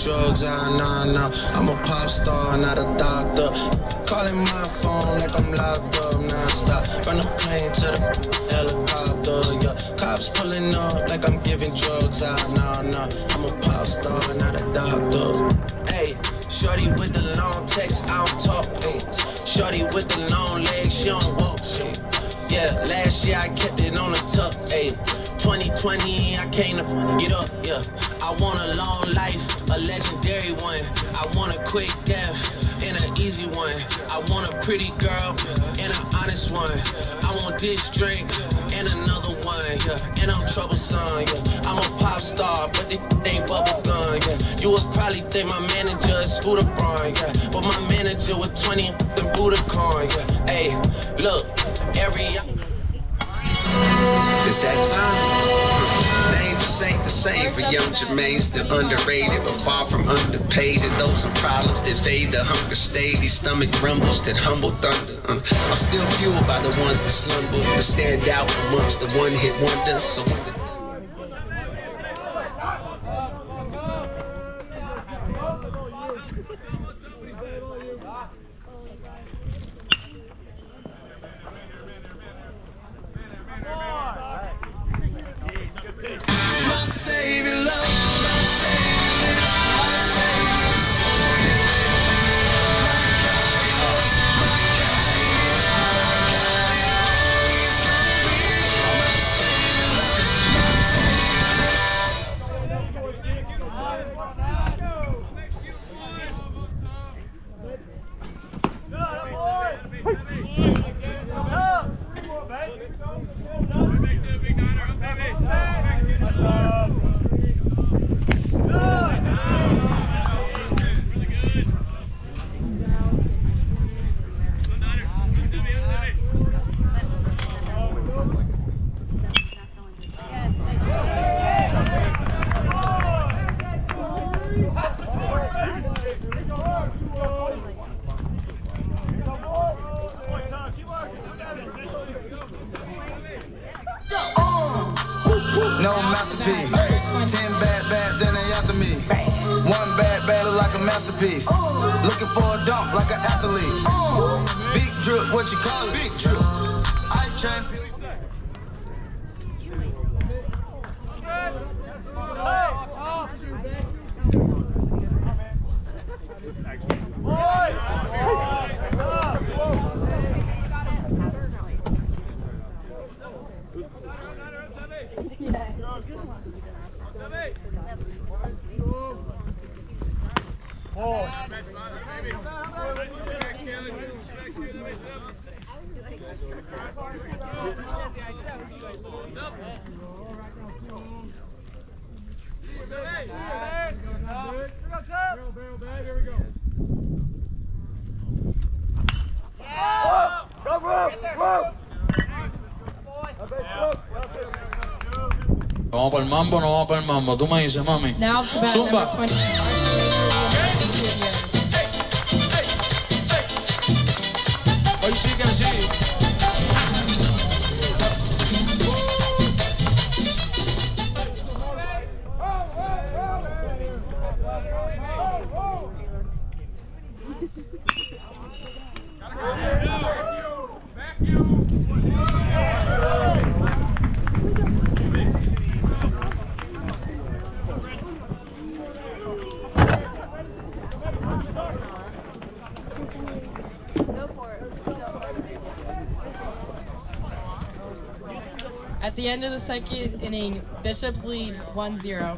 drugs, ah, nah, nah. I'm a pop star, not a doctor. 20 them Budokan, yeah. Hey, look, every It's that time. Things just ain't the same for young Jermaine. Still underrated, but far from underpaid. And those some problems that fade. The hunger stay. These stomach rumbles that humble thunder. Uh, I'm still fueled by the ones that slumber, to stand out amongst the one hit wonders. So mambo no va para el mambo. Tú me dices, mami. Now second inning, Bishops lead 1 0.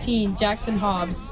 15, Jackson Hobbs.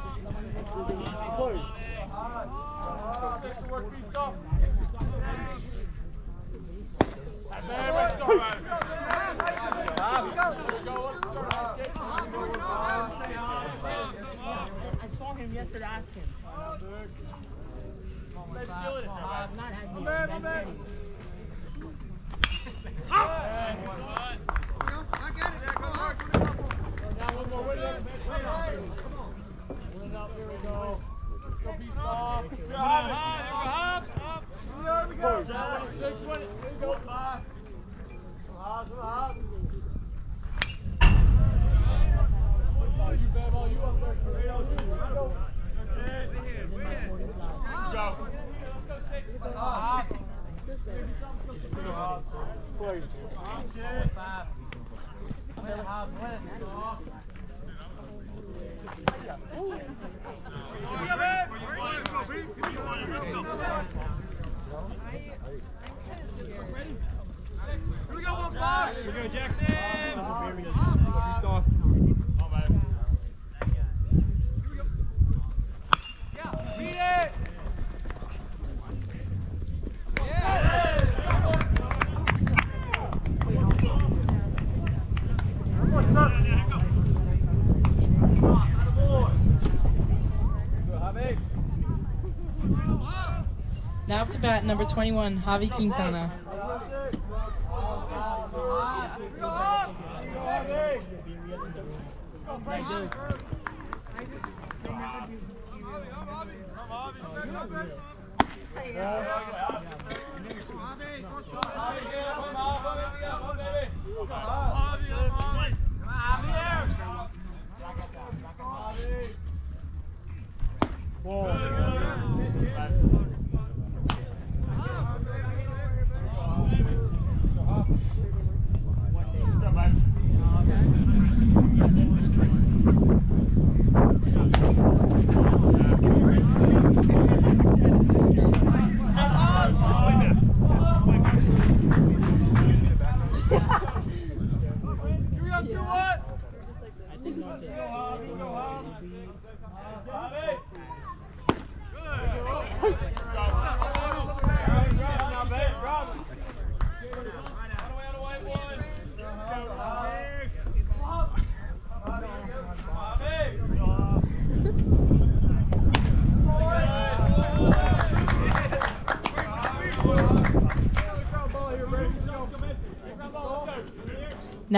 To bat number 21, Javi Quintana.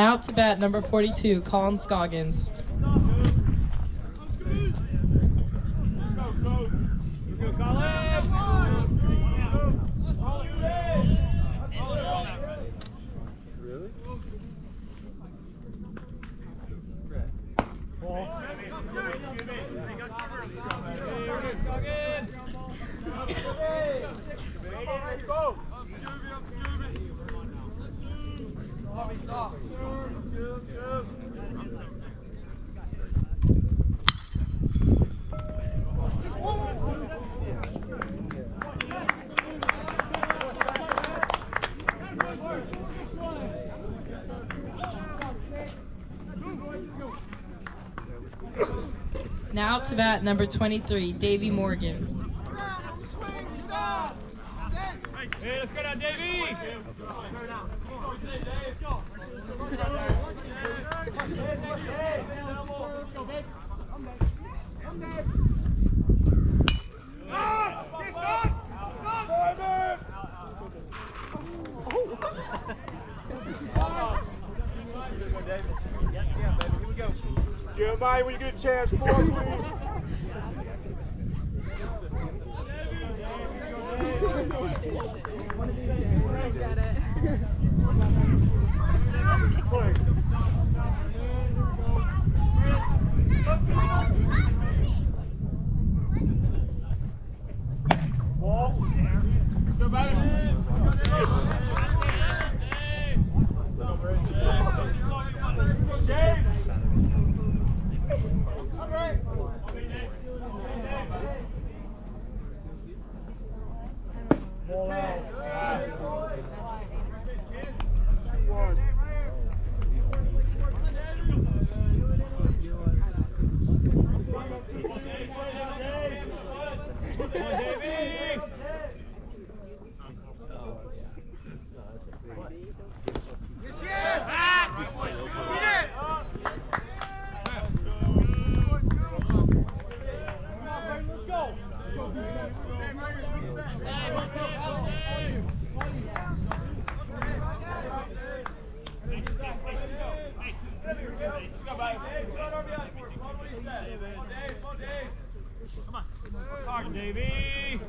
Now to bat number 42, Colin Scoggins. out to bat number 23, Davy Morgan. Come on. Come on, Davey.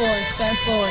Number 34, Seth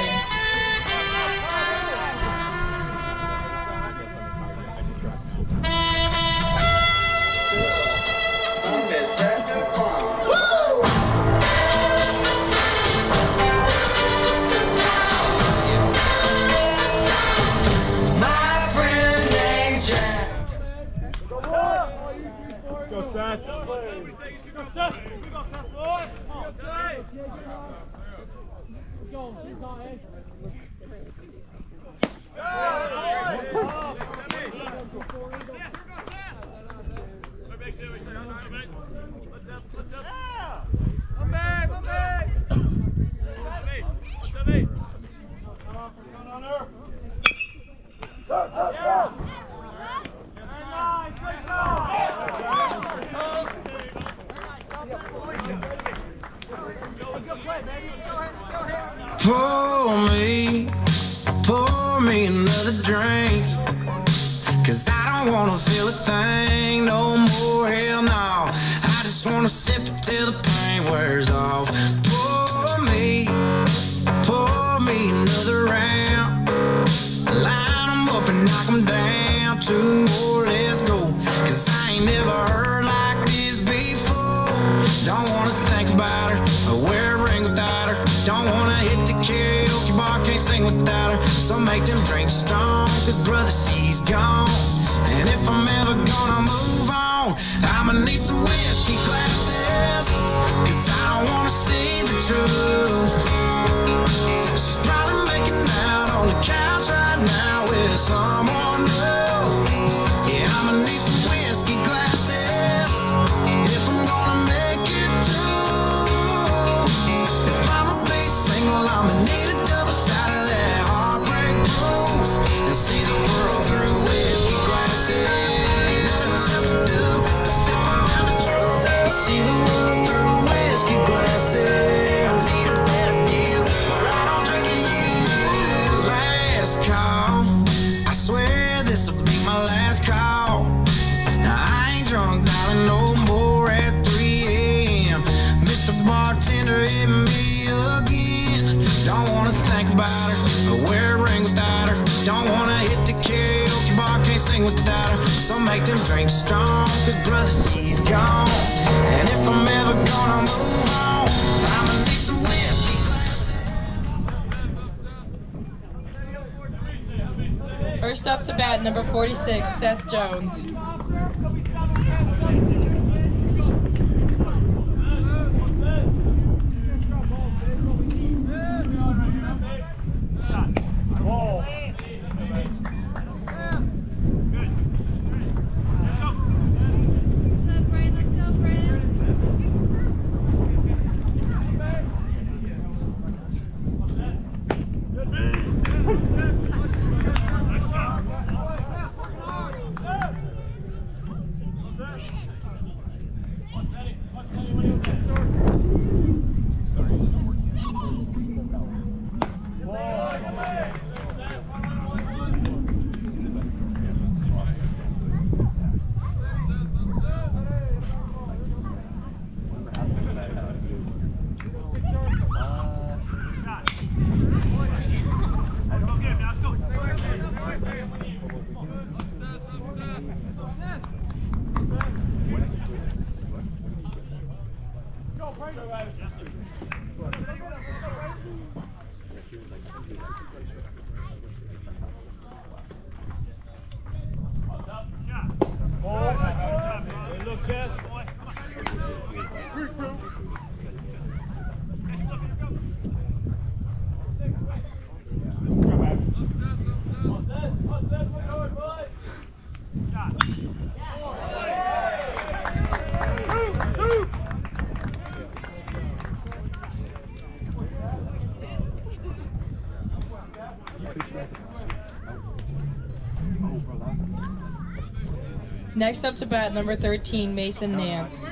Next up to bat, number 13, Mason Nance.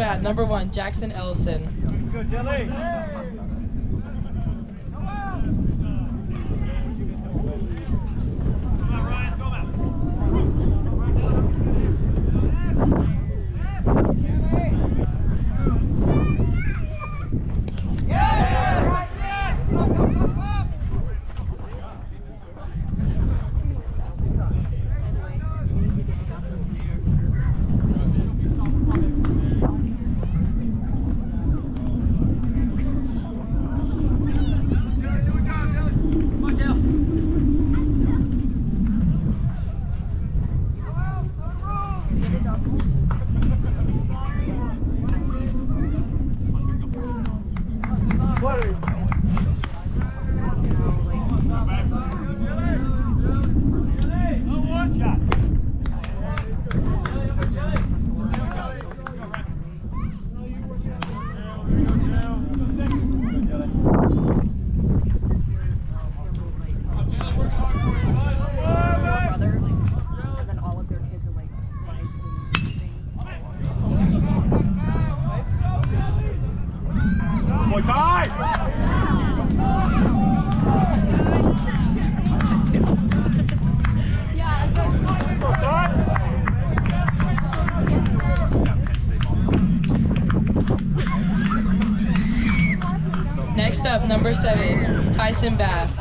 Bat, number one, Jackson Ellison. Number seven, Tyson Bass.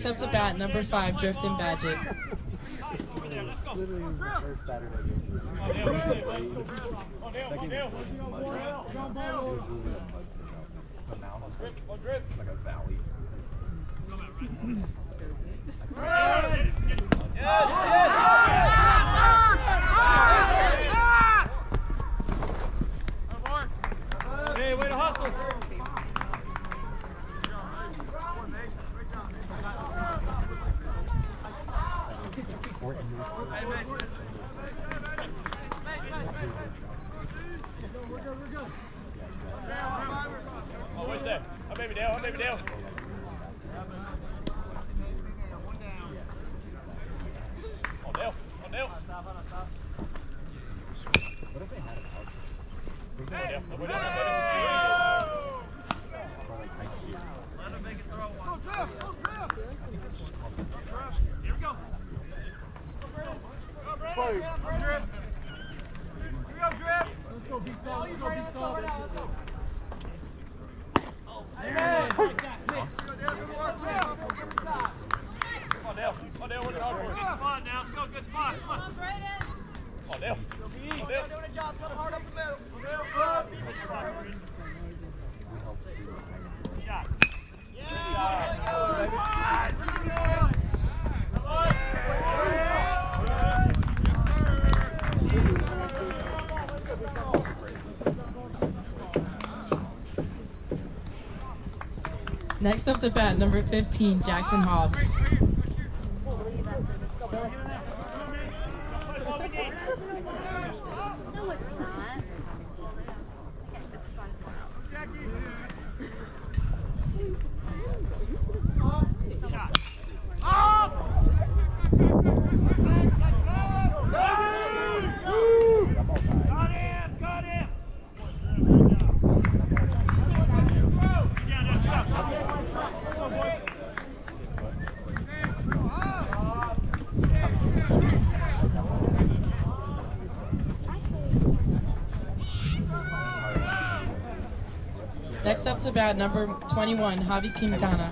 except up to bat, number five, Griffin Patek. Yes, yes. Next up to bat, number 15, Jackson Hobbs. about number 21, Javi Quintana.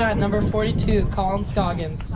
got number 42, Colin Scoggins.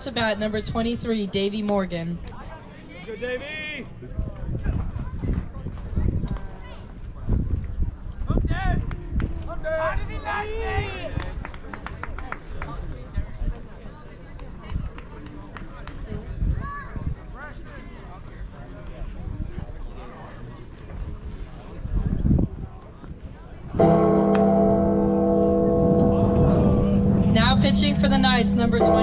out to bat number 23, Davy Morgan. Go, Davey! Pitching for the Knights, number 20.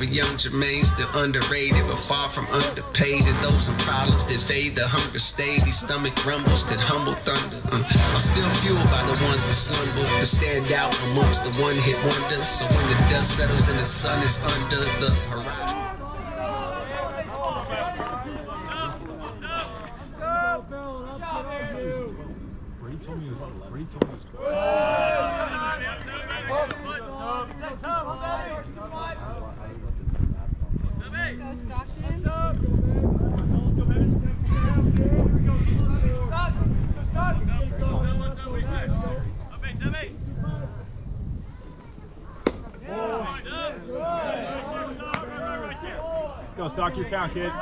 for young Jermaine, still underrated, but far from underpaid. And though some problems did fade, the hunger stayed. These stomach rumbles could humble thunder. Uh, I'm still fueled by the ones that slumber, to stand out amongst the one hit wonders. So when the dust settles and the sun is under the down, kid.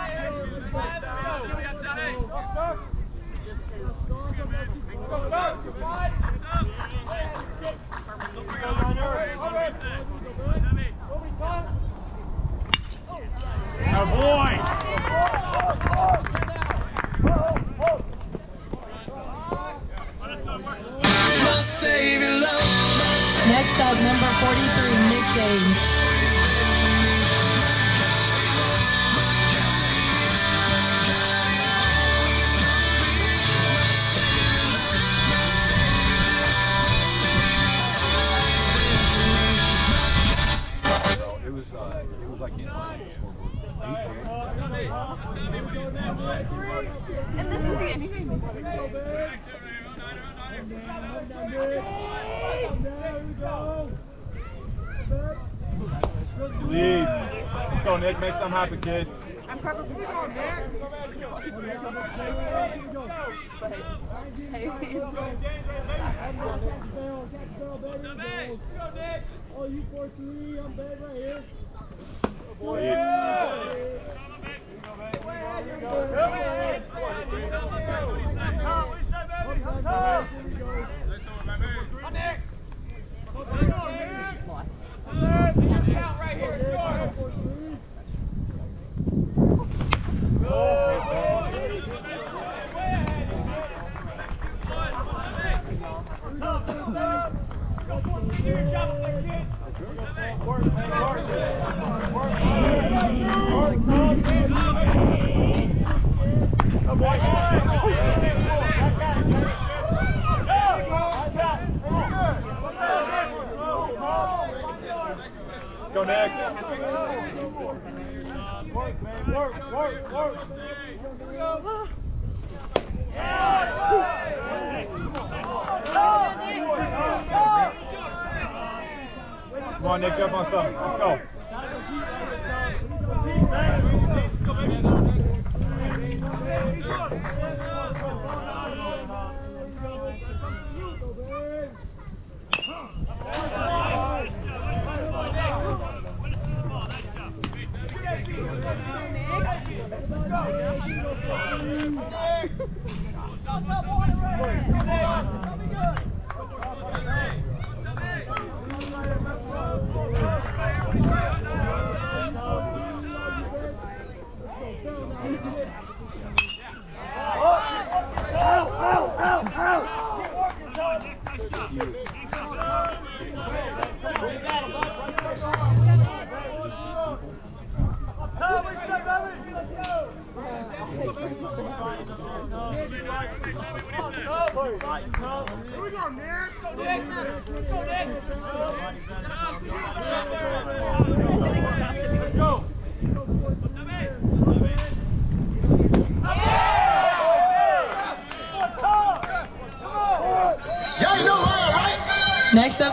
I'm happy, kid.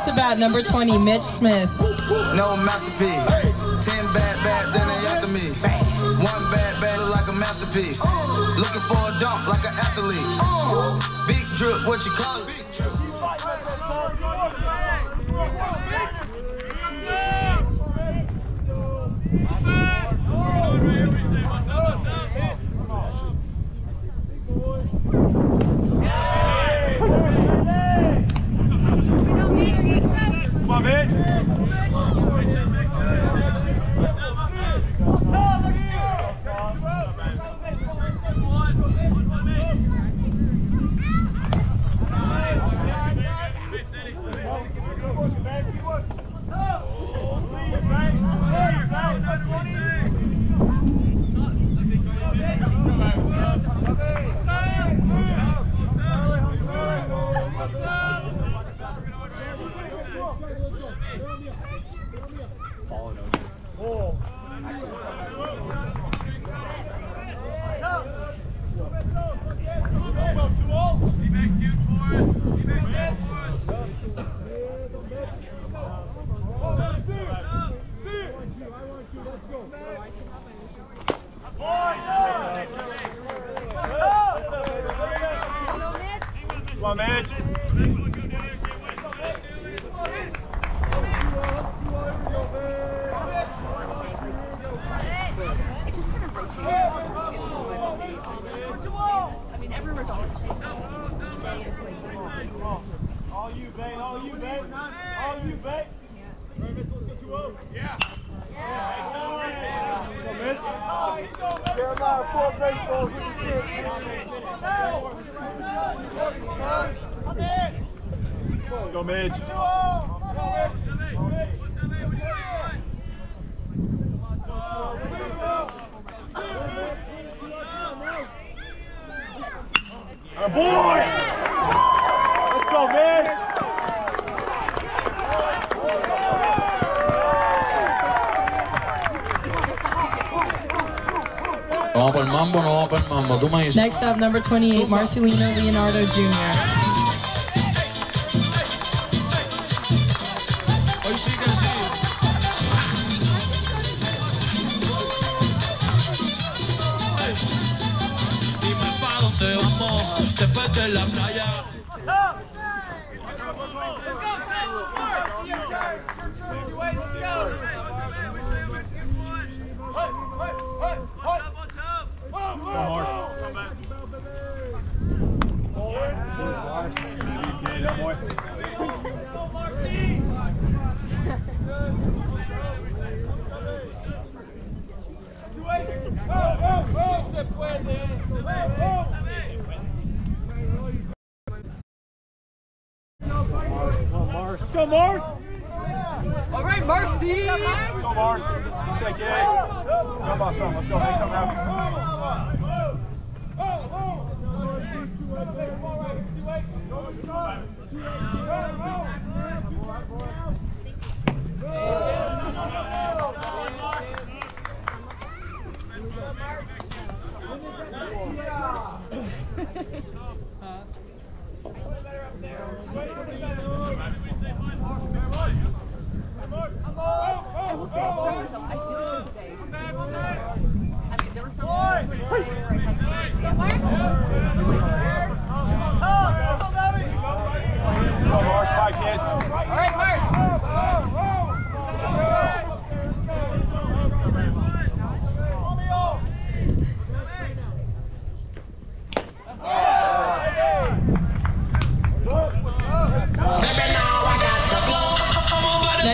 talked about number 20, Mitch Smith. No masterpiece. Hey. Ten bad bad, then they after me. Bang. One bad bad like a masterpiece. Oh. Looking for a dunk like an athlete. Oh. Big drip, what you call it? Next up, number 28, Marcelino Leonardo Jr.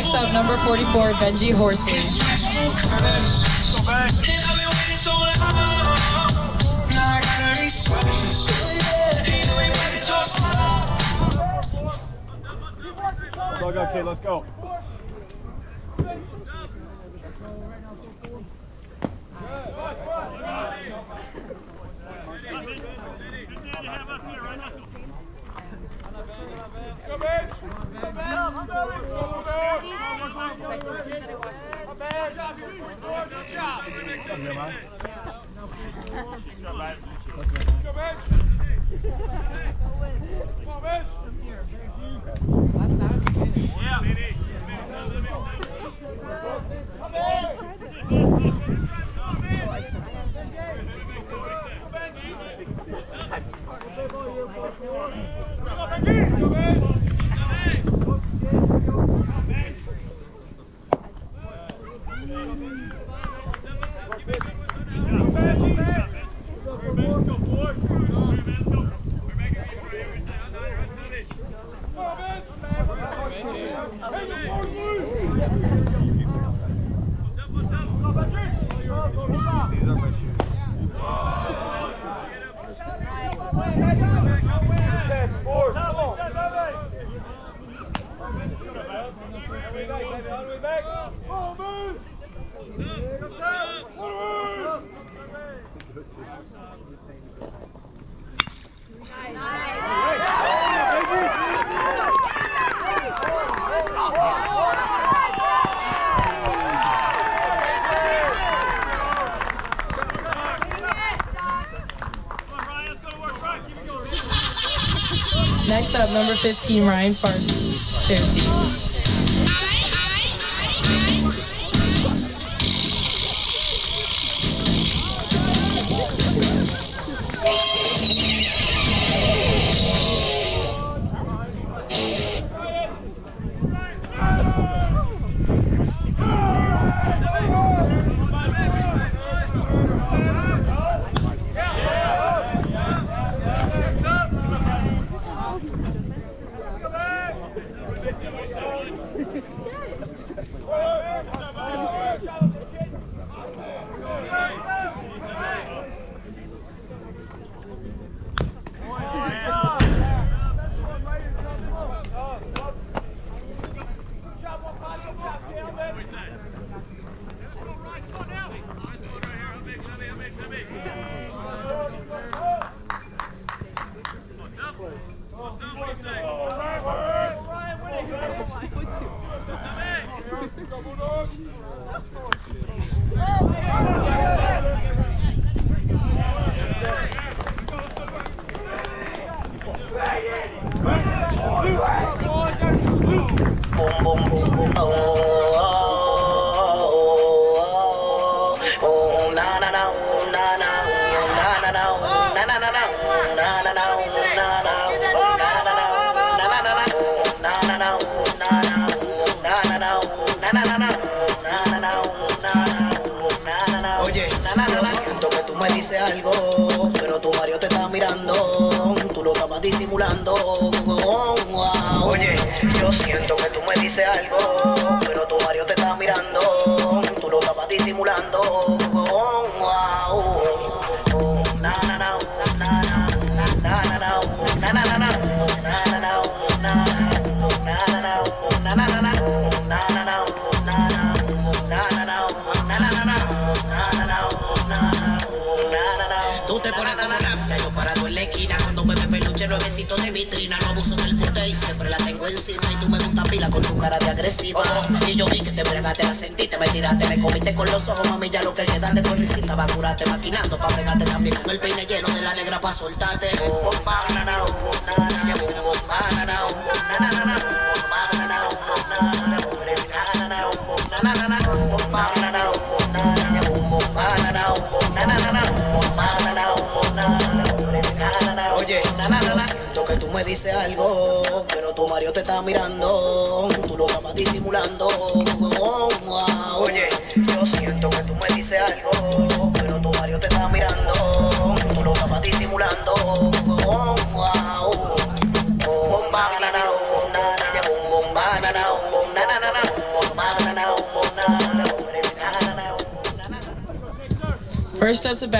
Next up, number 44, Benji Horsley. Okay, let's go. Good come on There. Next up, number 15, Ryan Farsi. Farsi.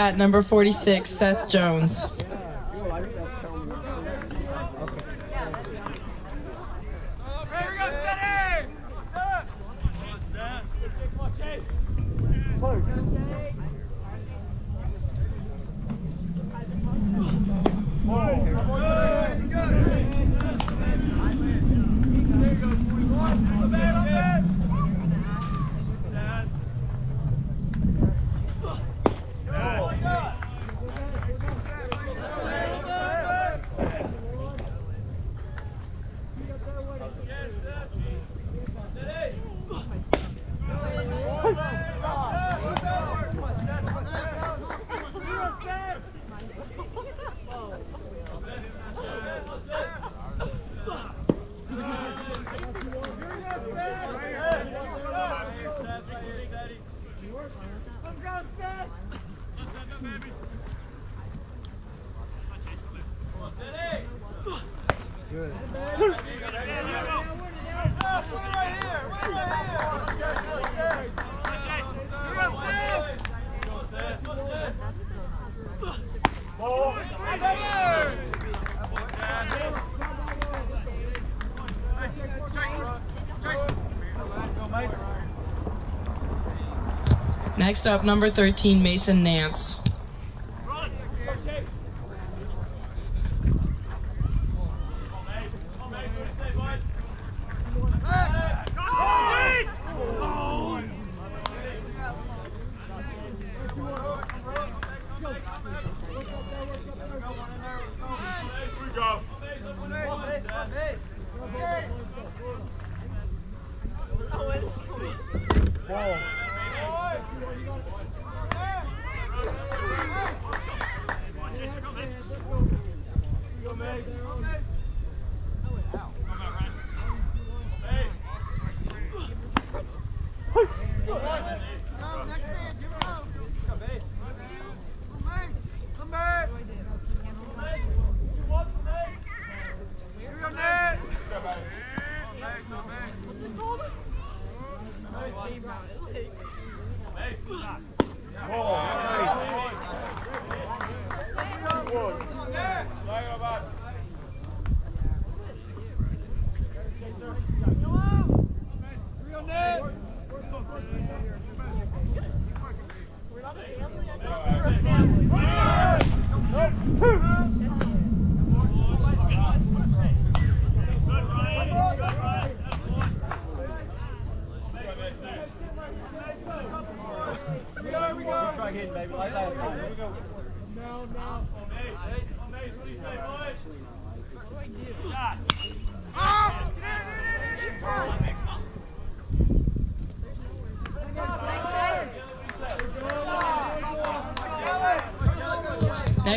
at number 46, Seth Jones. Next up, number 13, Mason Nance.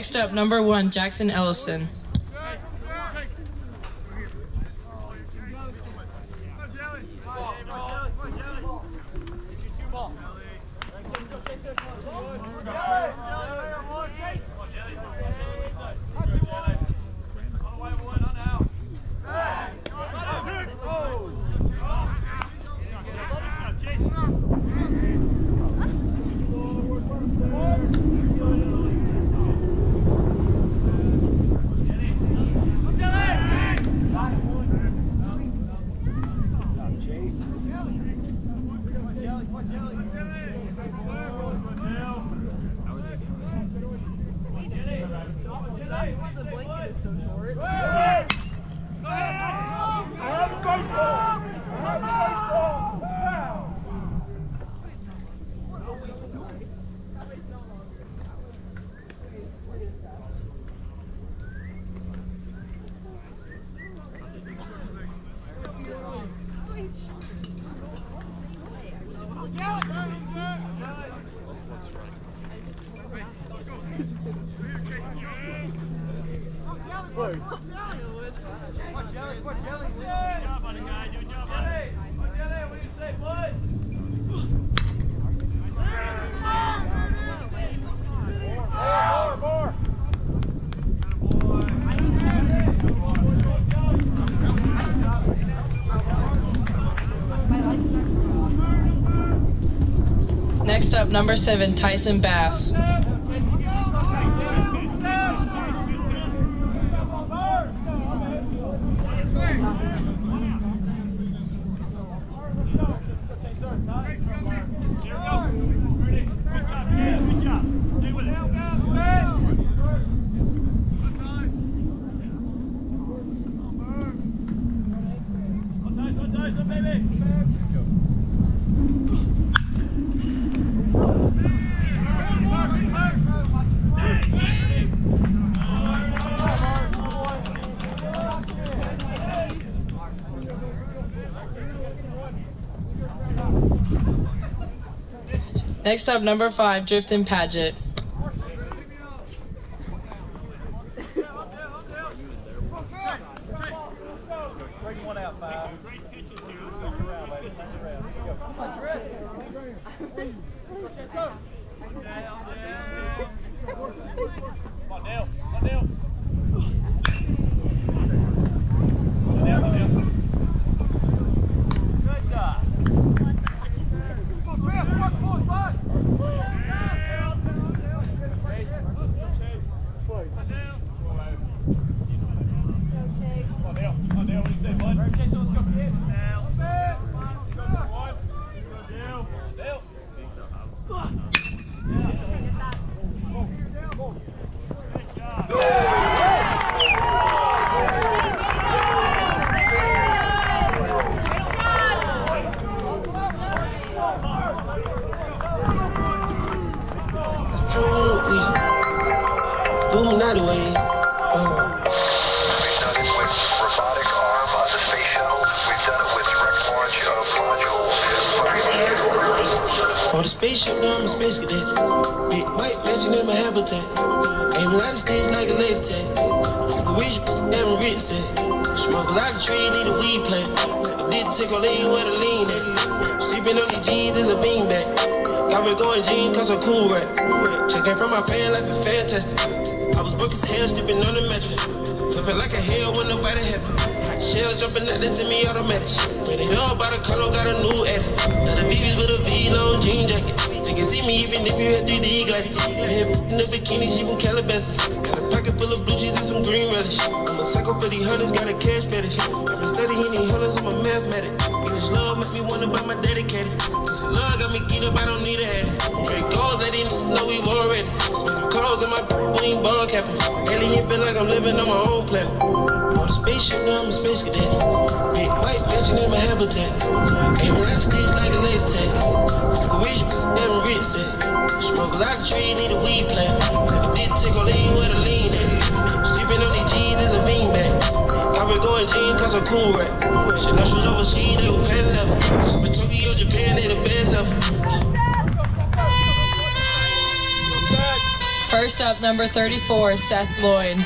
Next up, number one, Jackson Ellison. Number seven, Tyson Bass. Next up, number five, Griffin Patek. Even if you had 3D glasses. Head in the bikini, she from Calabasas. Got a pocket full of blue cheese and some green relish. I'm a psycho for these hunters, got a cash fetish. I've been studying these hunters, I'm a mathematic. English love make me wanna buy my dedicated. Since love got me geeked up, I don't need a head. Great goals, they didn't know we were already. Expensive clothes on my queen ball capping. Alien feel like I'm living on my own planet. On the spaceship, now I'm a space cadet. Big white mansion in my habitat. Aim right stage like a laser tag. Fuck a rich, never rich set. Smoke a lot of trees, need a weed plant. I did take all lean with a lean at. Sleeping on these jeans is a beanbag. Got me going jeans cause I'm cool right. Chanel shoes overseas, they were past level. But Tokyo, Japan, they the best ever. First up, number 34, Seth Lloyd.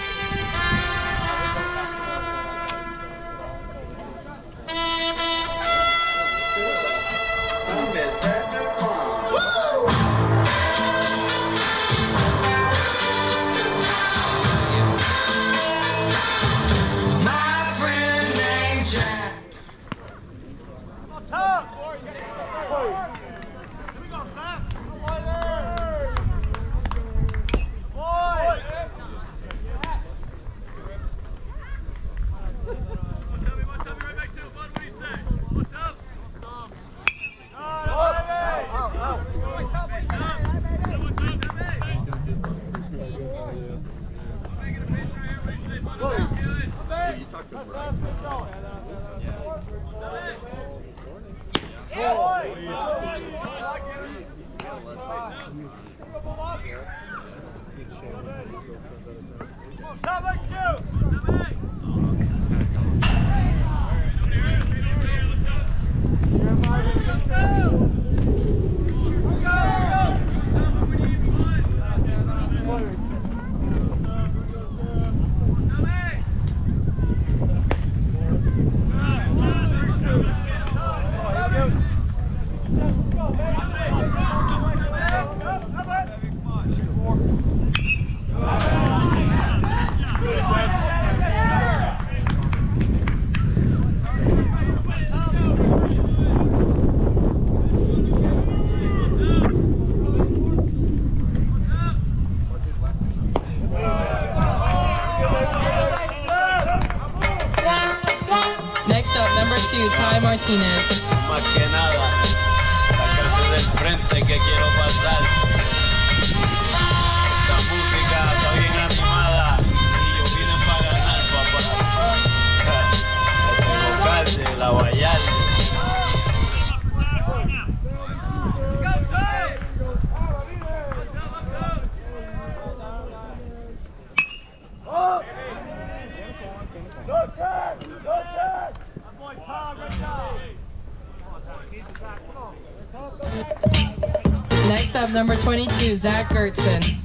22, Zach Gertson.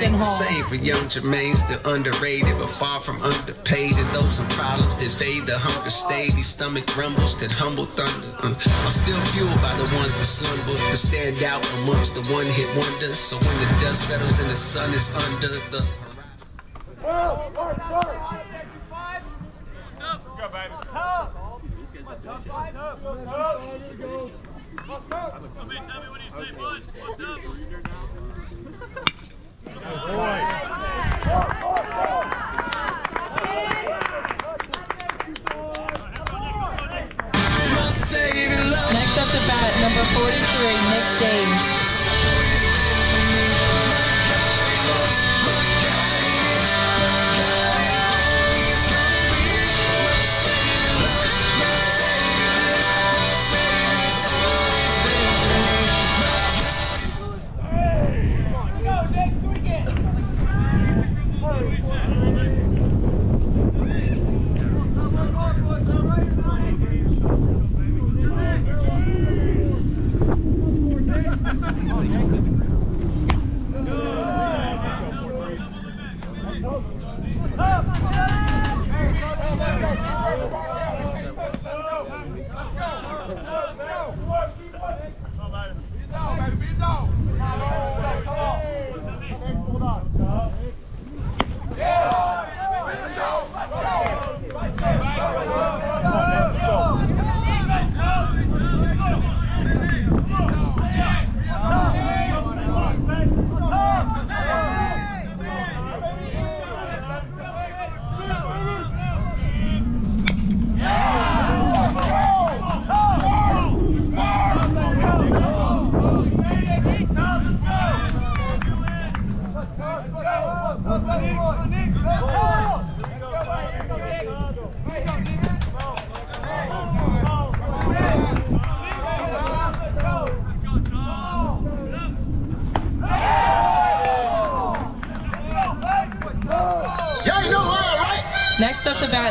Names Stockton ain't the same for young Jermaine, still underrated, but far from underpaid. And those some problems that fade the hunger stay. These stomach rumbles could humble thunder. Uh, I'm still fueled by the ones that slumber, to stand out amongst the one hit wonders. So when the dust settles and the sun is under the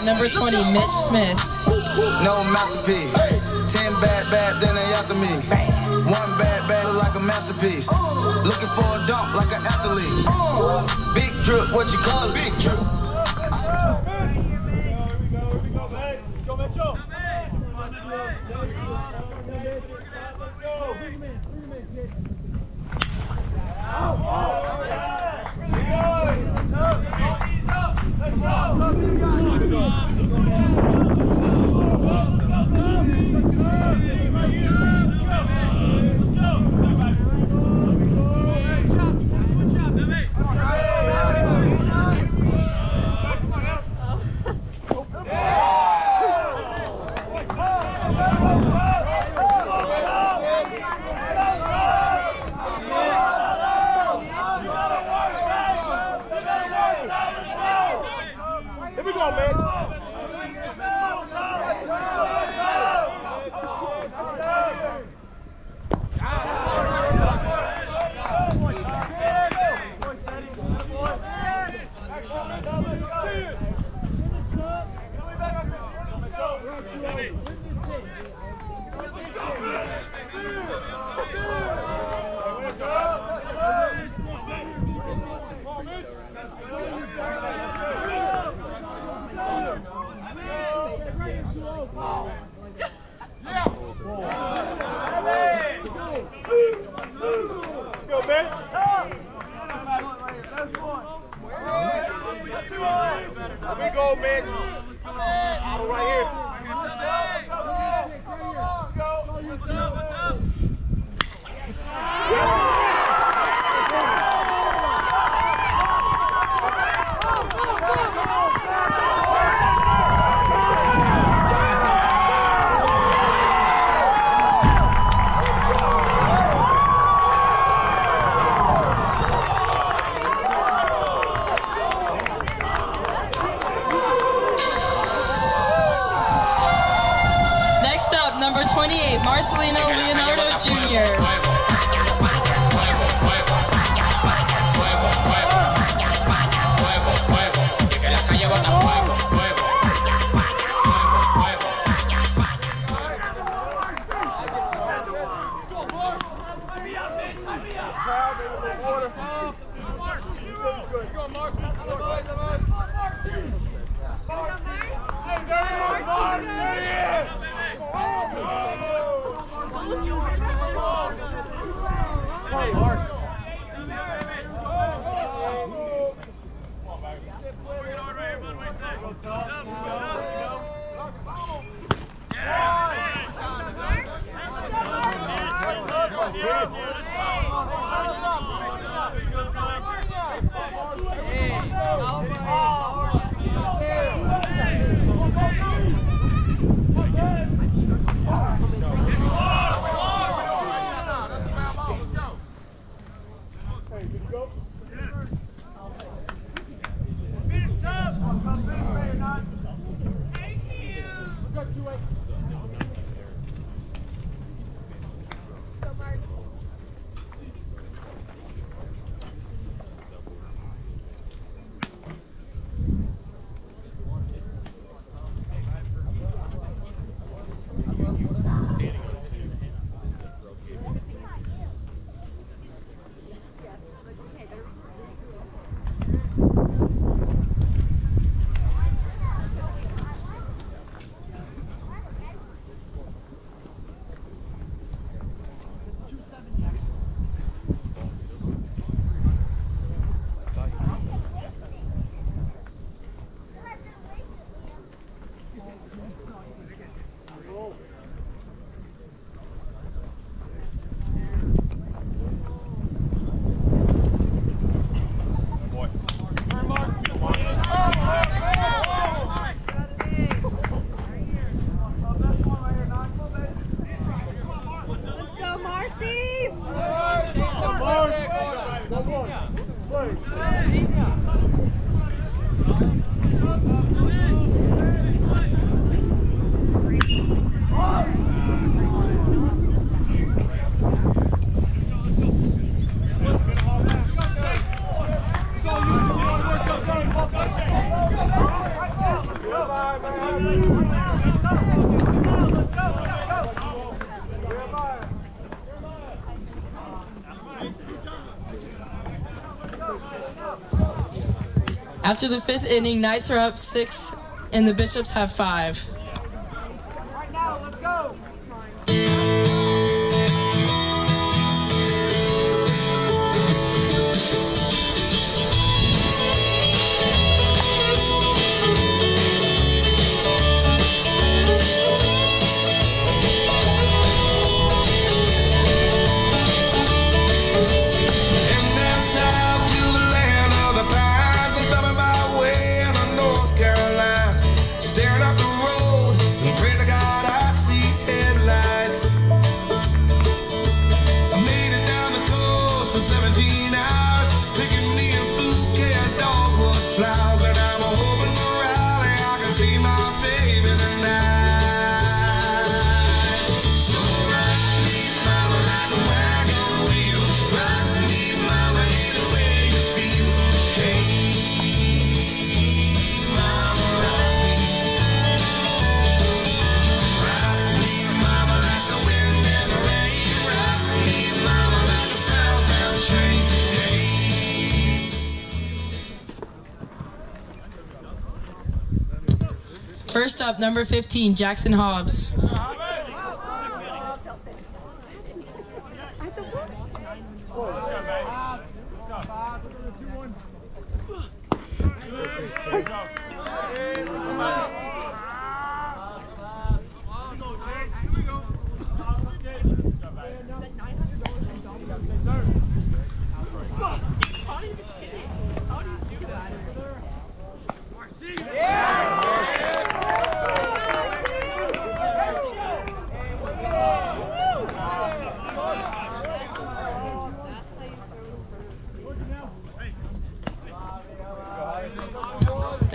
Number 20, Mitch Smith. No masterpiece. Ten bad bad then they after me. One bad bad like a masterpiece. Looking for a dunk like an athlete. Big drip, what you call After the fifth inning, Knights are up six and the Bishops have five. number 15, Jackson Hobbs.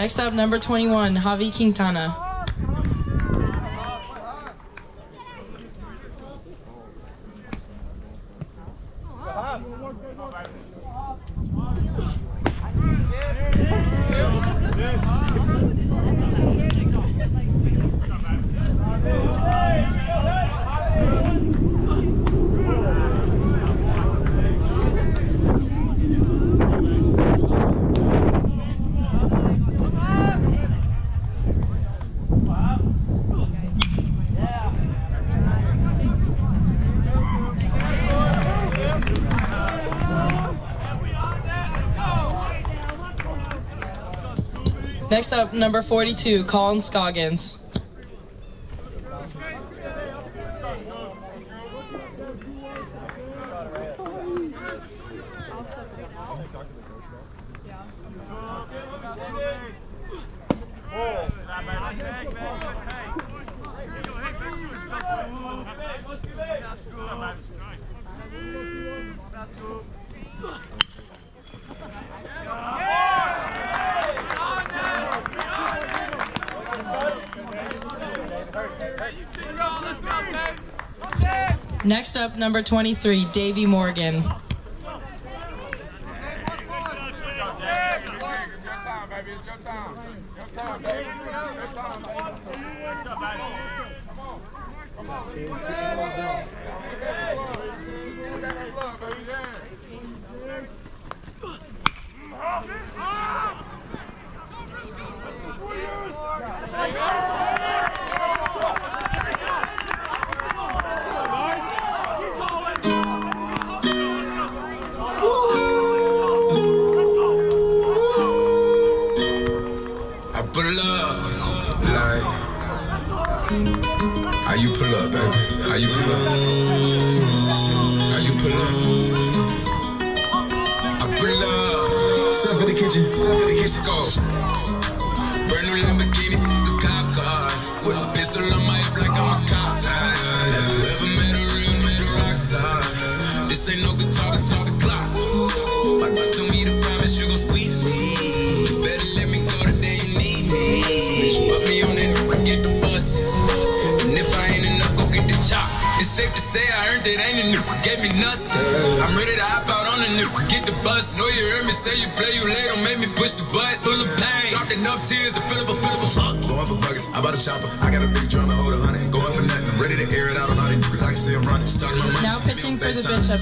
Next up, number 21, Javi Quintana. Next up, number 42, Colin Scoggins. number 23, Davy Morgan.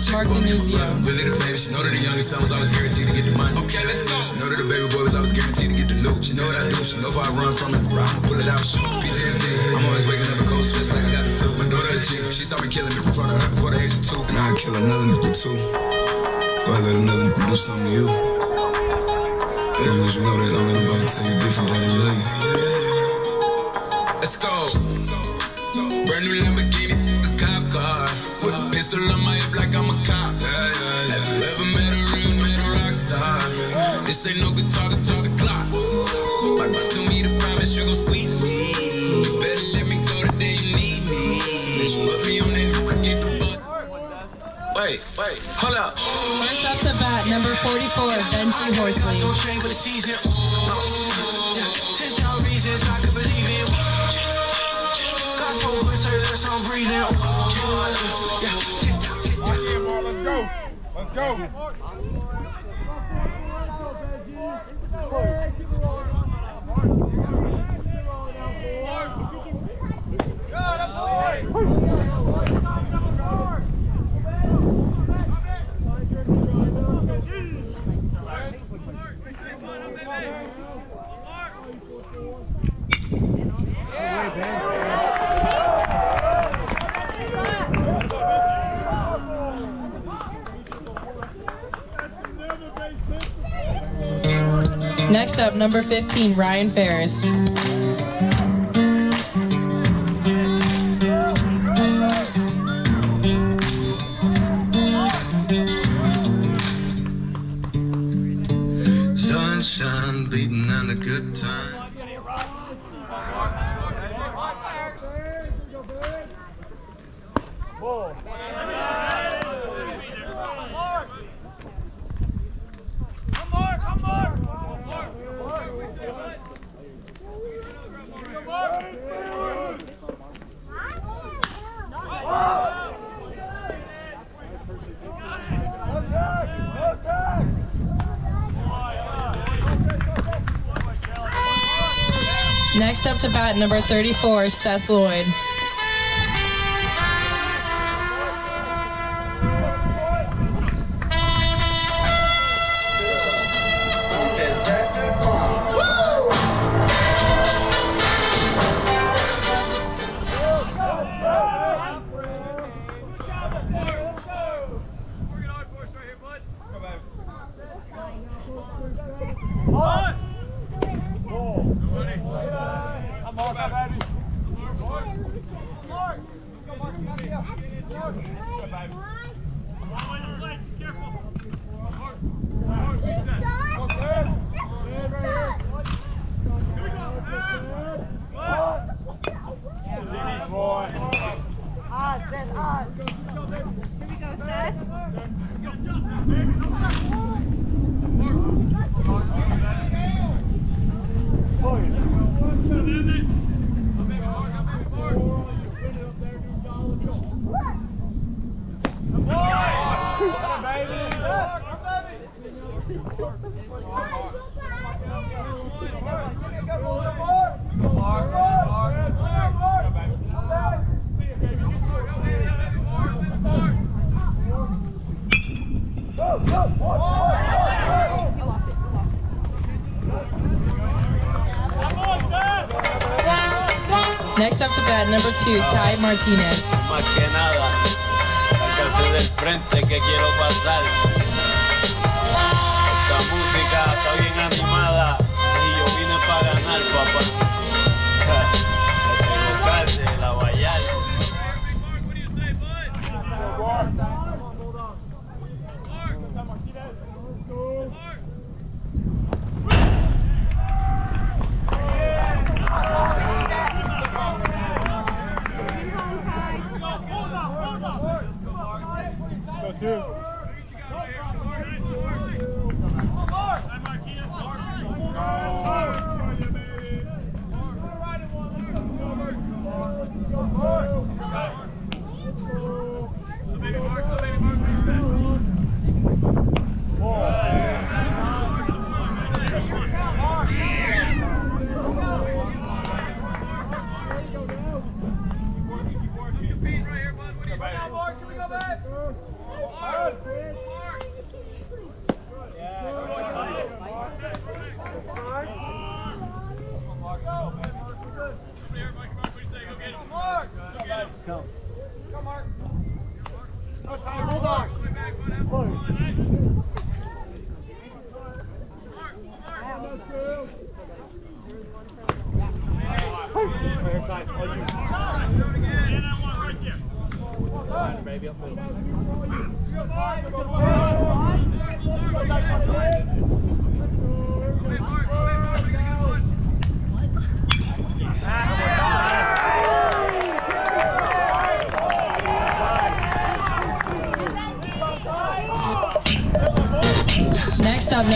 Target komen. number 15, Ryan Ferris. To bat number 34, Seth Lloyd. at number two, Ty Martinez. Más que nada, la canción del frente que quiero pasar.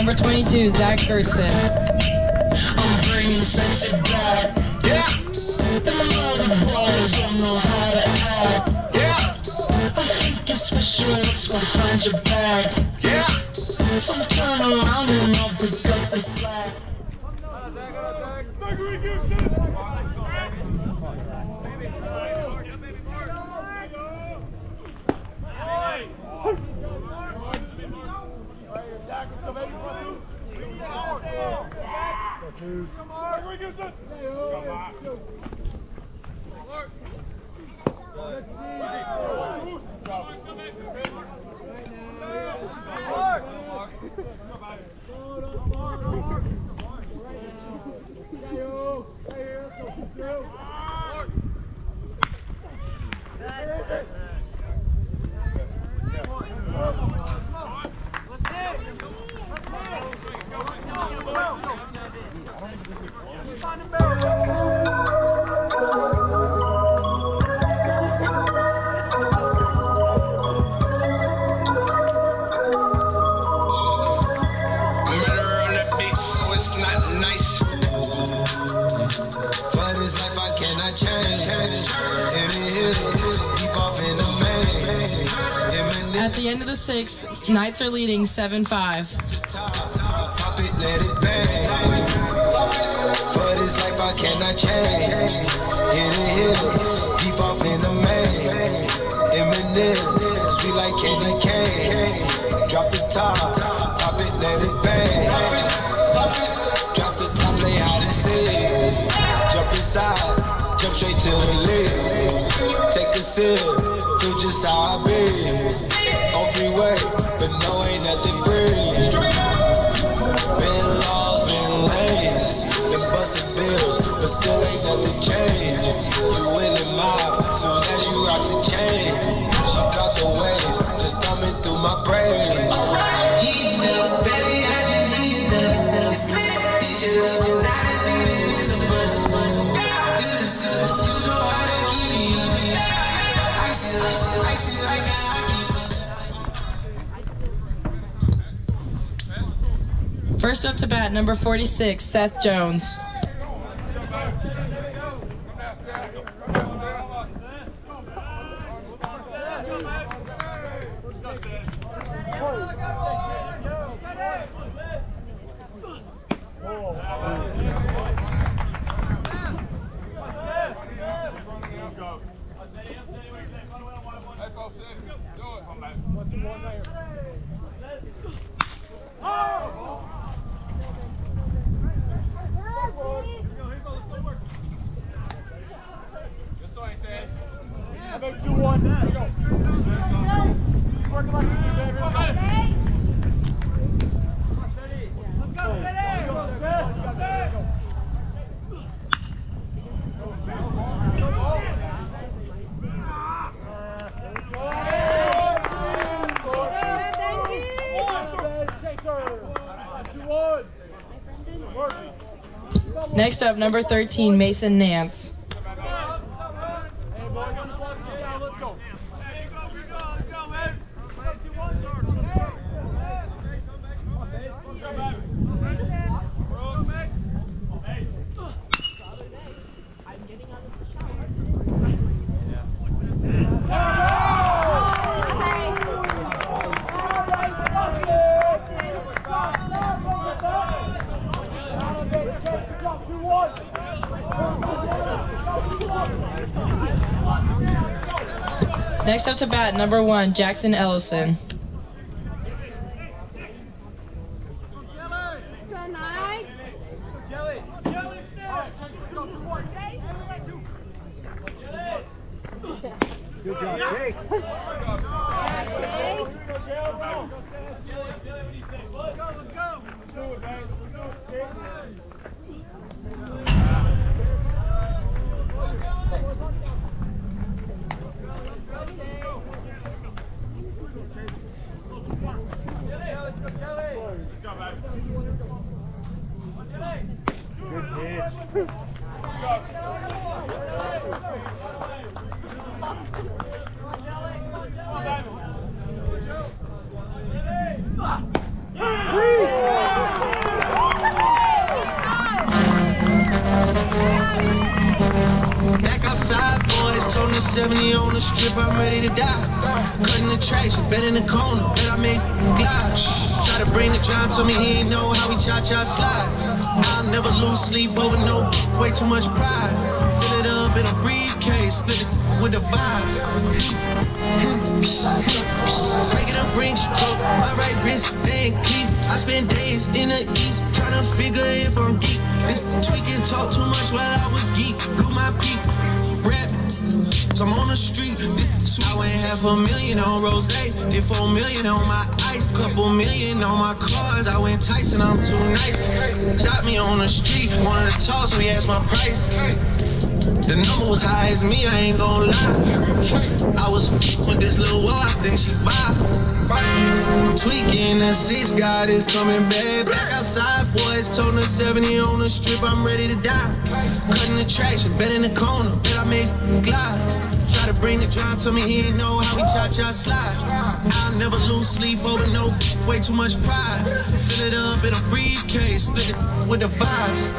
Number 22, Zach Gersten. Knights are leading 7 5. First up to bat, number 46, Seth Jones. Next up, number 13, Mason Nance. Next up to bat, number one, Jackson Ellison. to me, he ain't know how we cha cha slide. I'll never lose sleep over no way too much pride. Fill it up in a briefcase, split it with the vibes.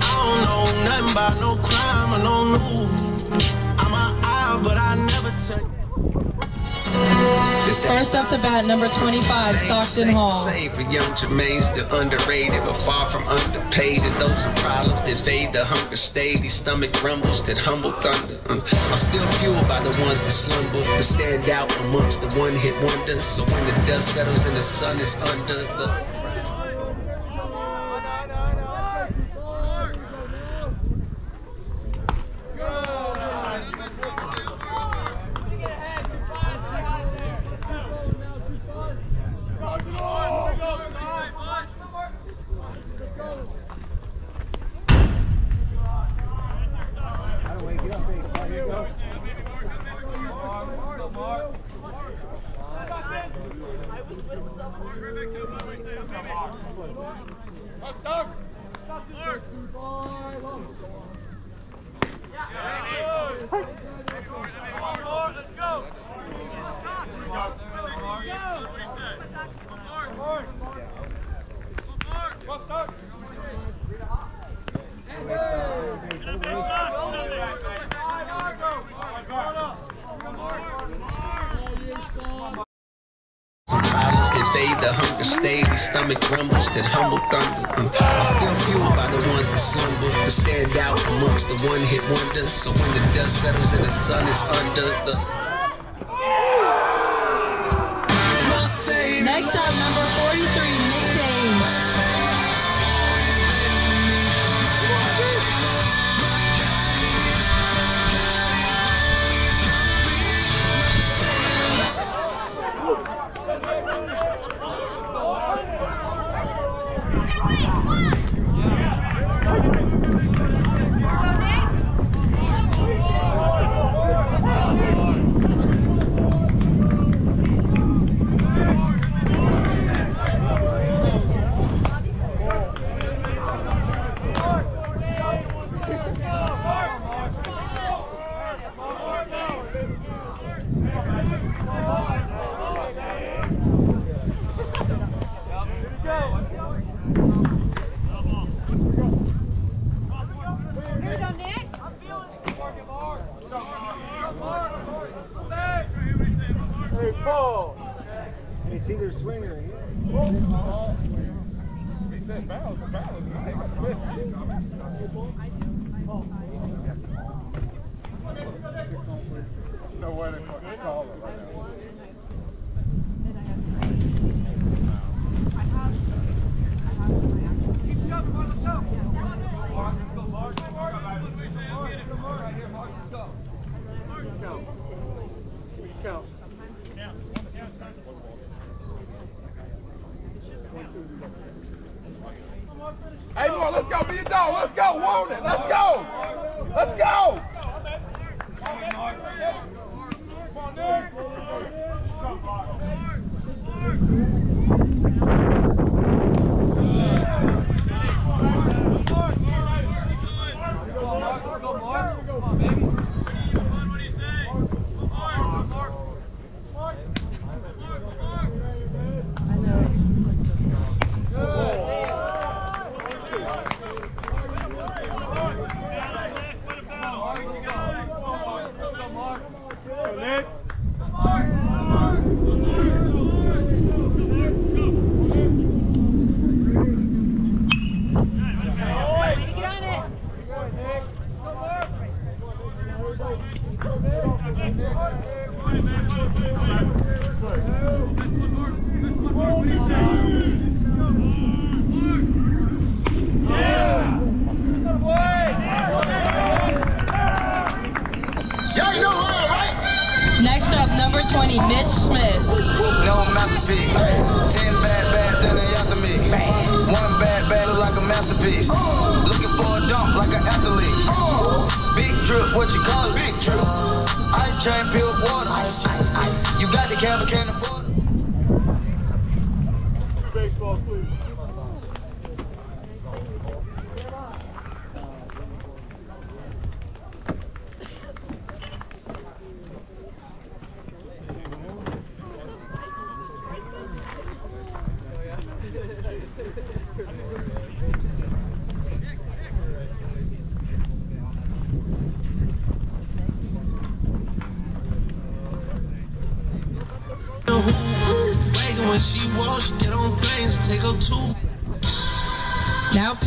I don't know nothing about no crime or no news. I'm an eye, but I never take. First up to bat, number 25, Stockton Hall. Same for young Jermaine, still underrated, but far from underpaid. And those some problems that fade the hunger, stay these stomach rumbles that humble thunder. Uh, I'm still fueled by the ones that slumber, to stand out amongst the one hit wonders. So when the dust settles and the sun is under the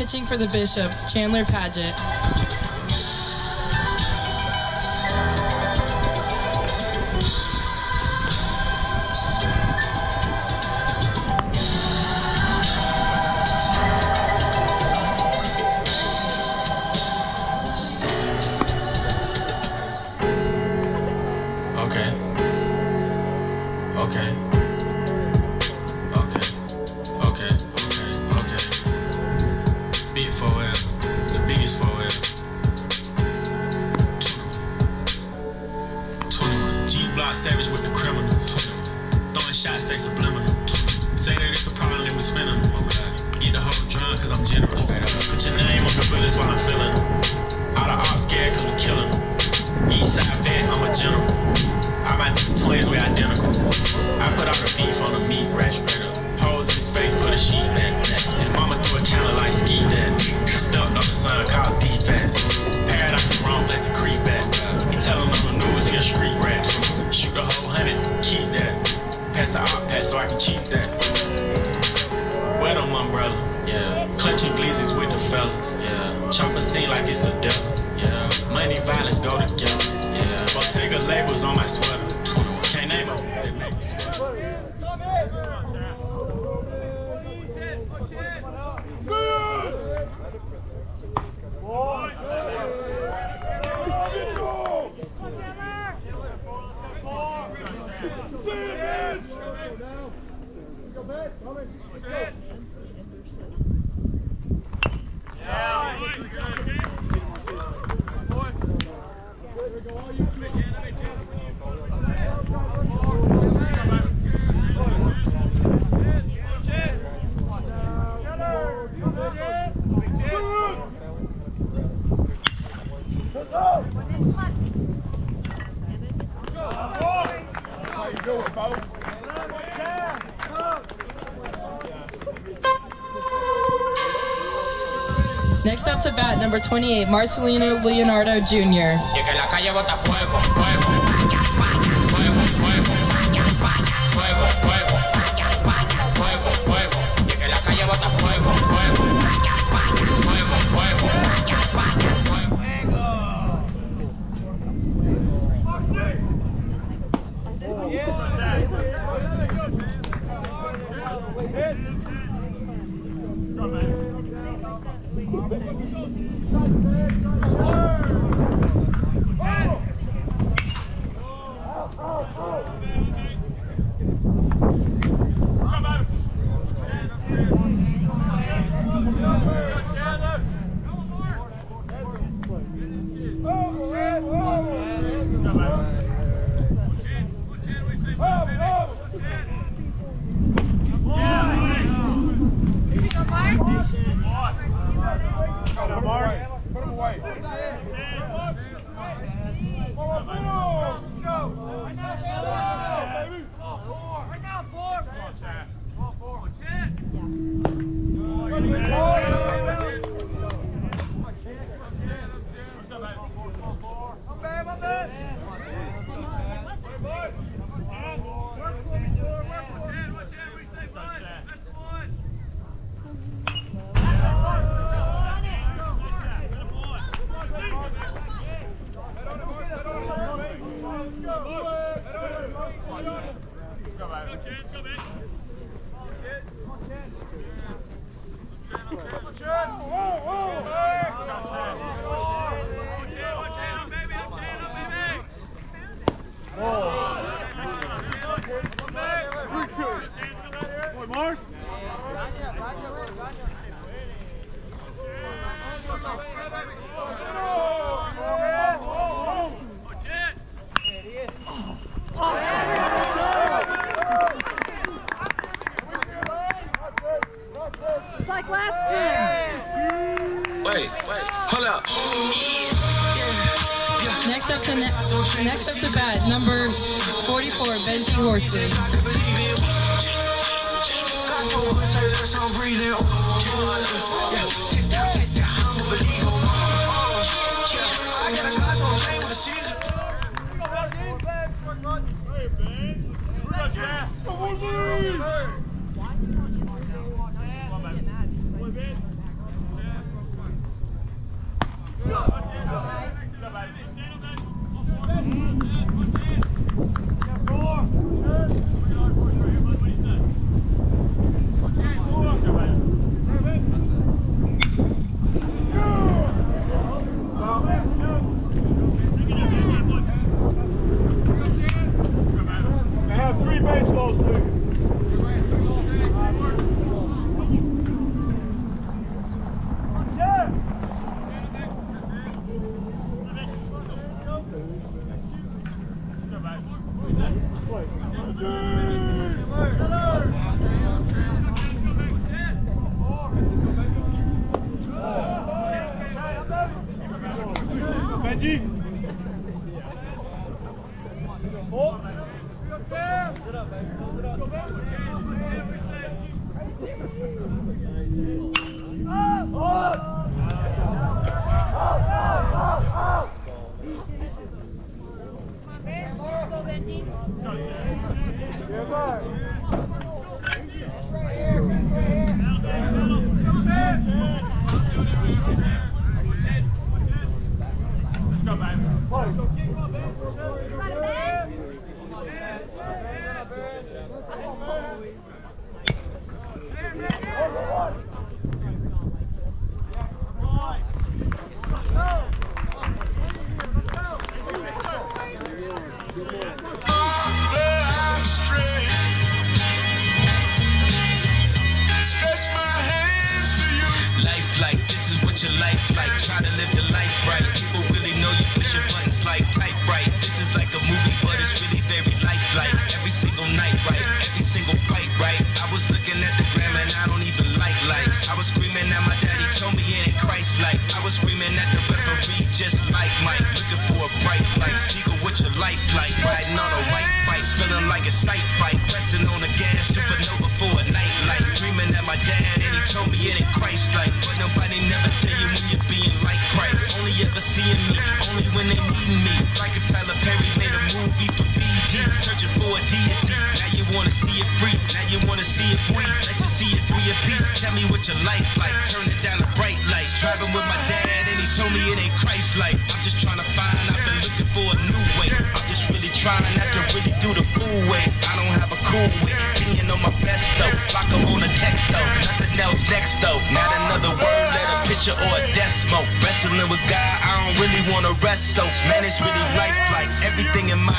pitching for the Bishops, Chandler Paget. number 28, Marcelino Leonardo Jr. football.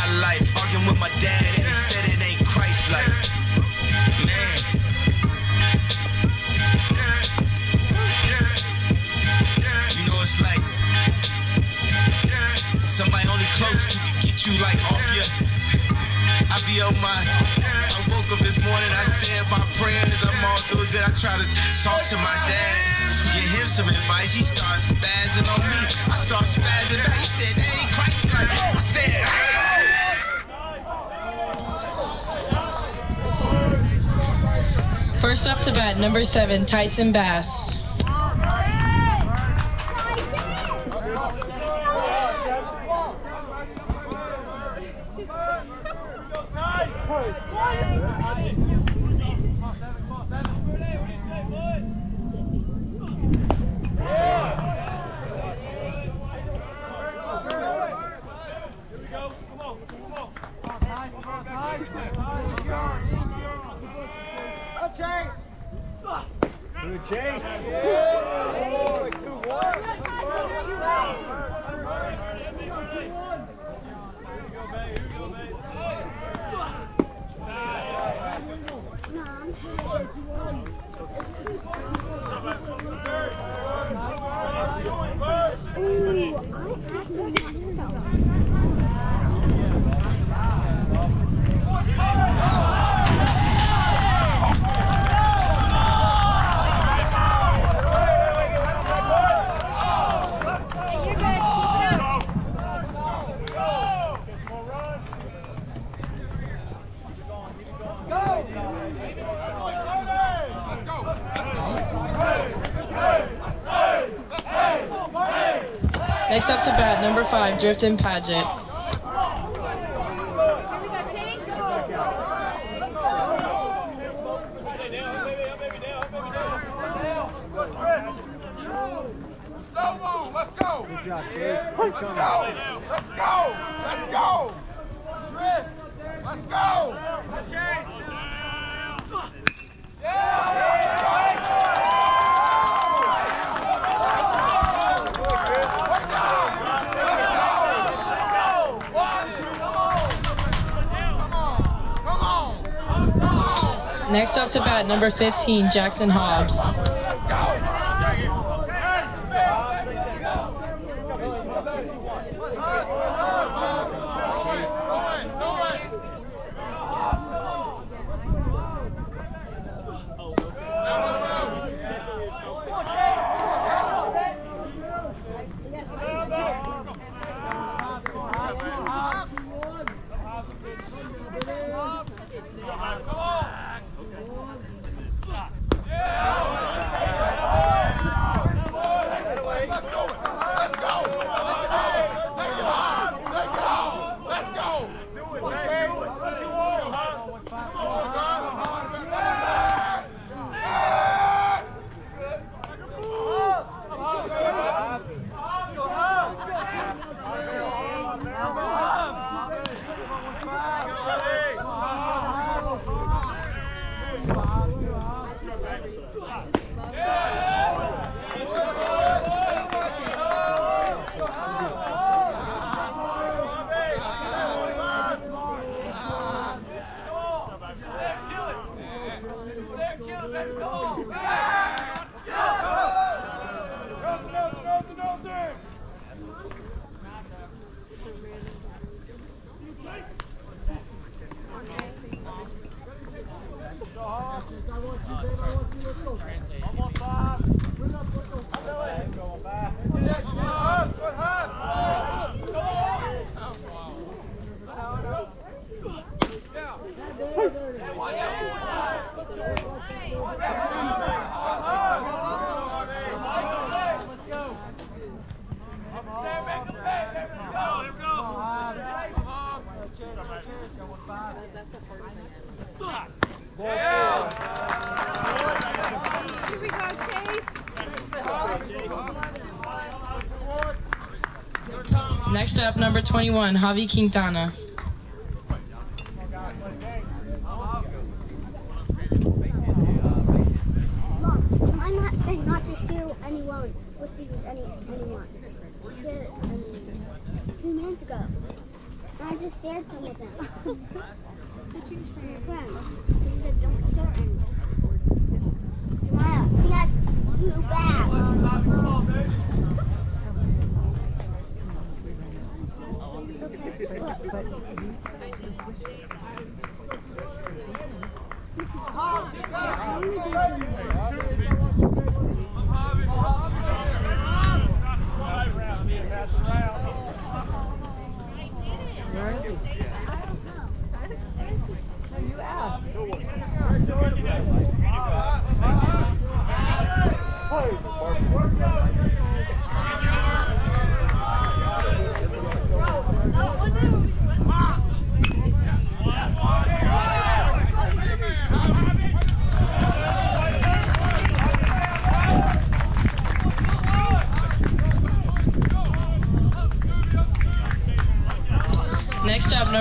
my life. Arguing with my dad, and he said it ain't Christ like. Man. You know it's like somebody only close to can get you like off your. I be on my. I woke up this morning, I said my prayers. I'm all doing good. I try to talk to my dad, get him some advice. He starts spazzing on me. I Number seven, Tyson Bass. Griffin Patek. about number 15, Jackson Hobbs. 21, Javi Quintana.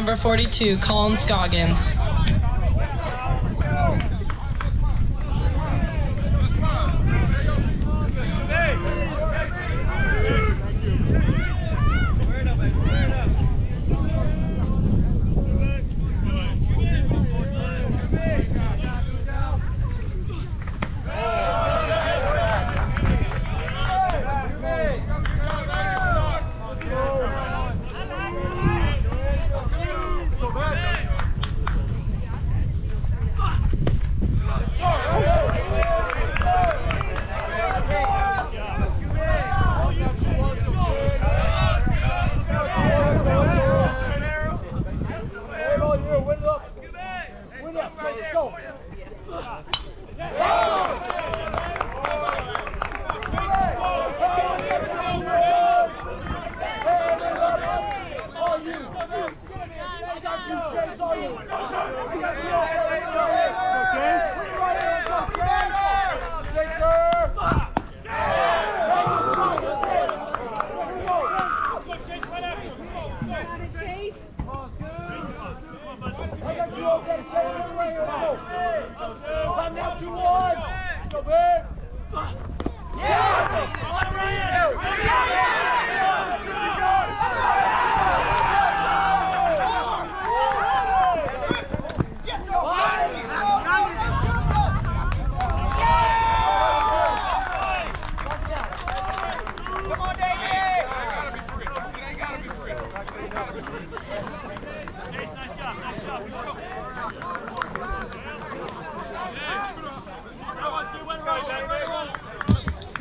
number 42, Colin Scoggins.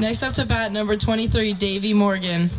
Next up to bat, number 23, Davy Morgan.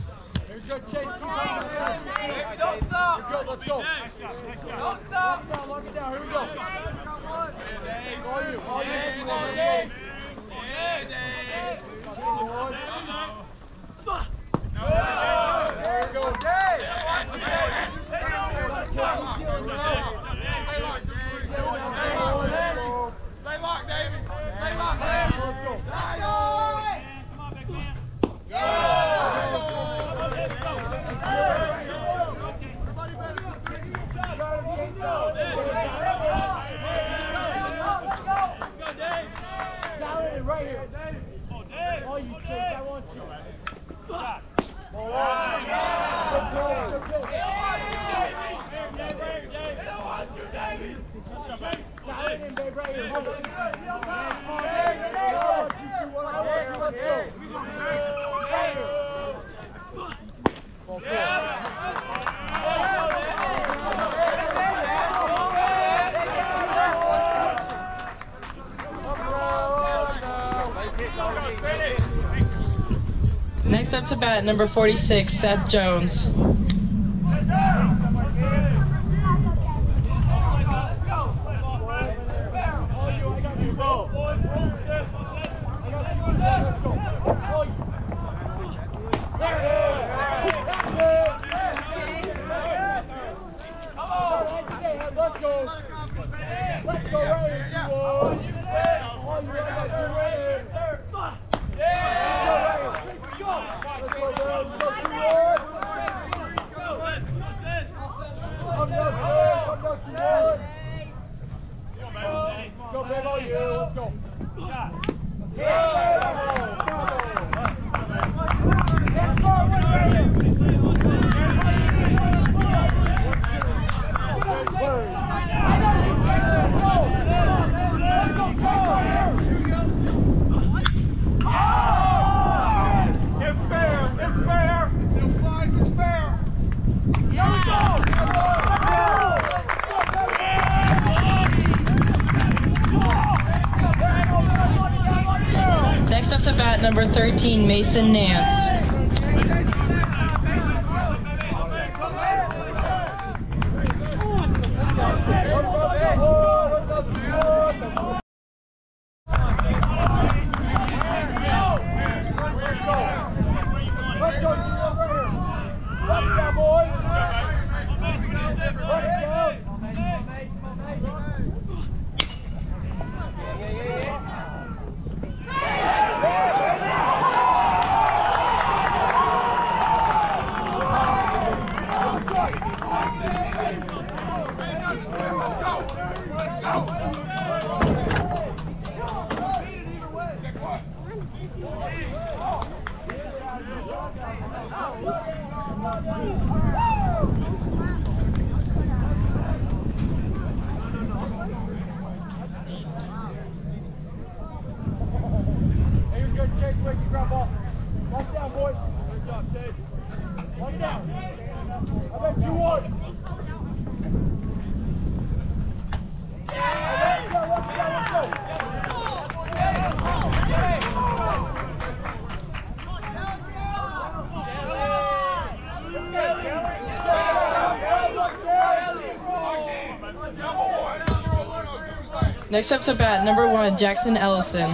number 46, Seth Jones. and Nan. Next up to bat, number one, Jackson Ellison.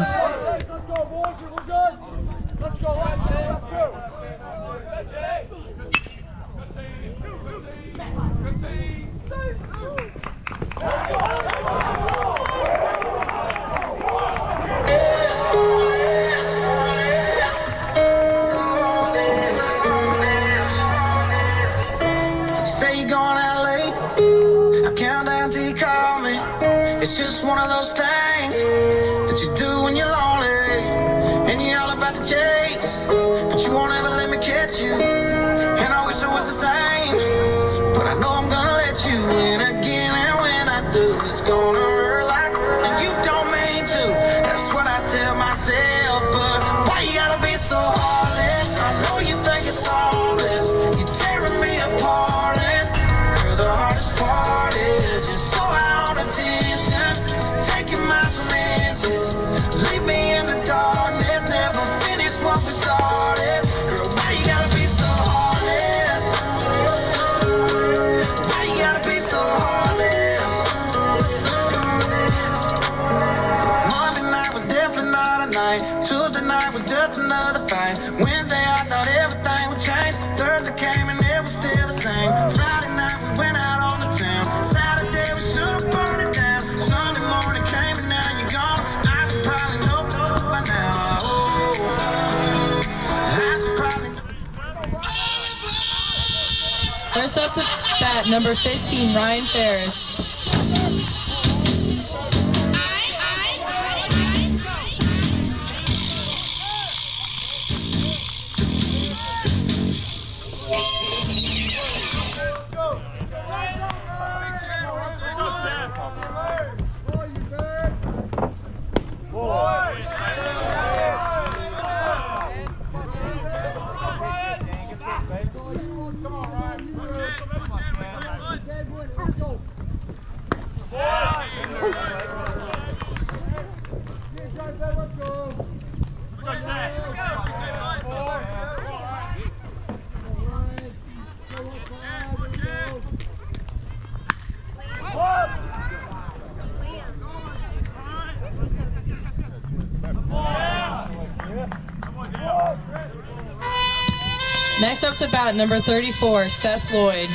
out number 34, Seth Lloyd.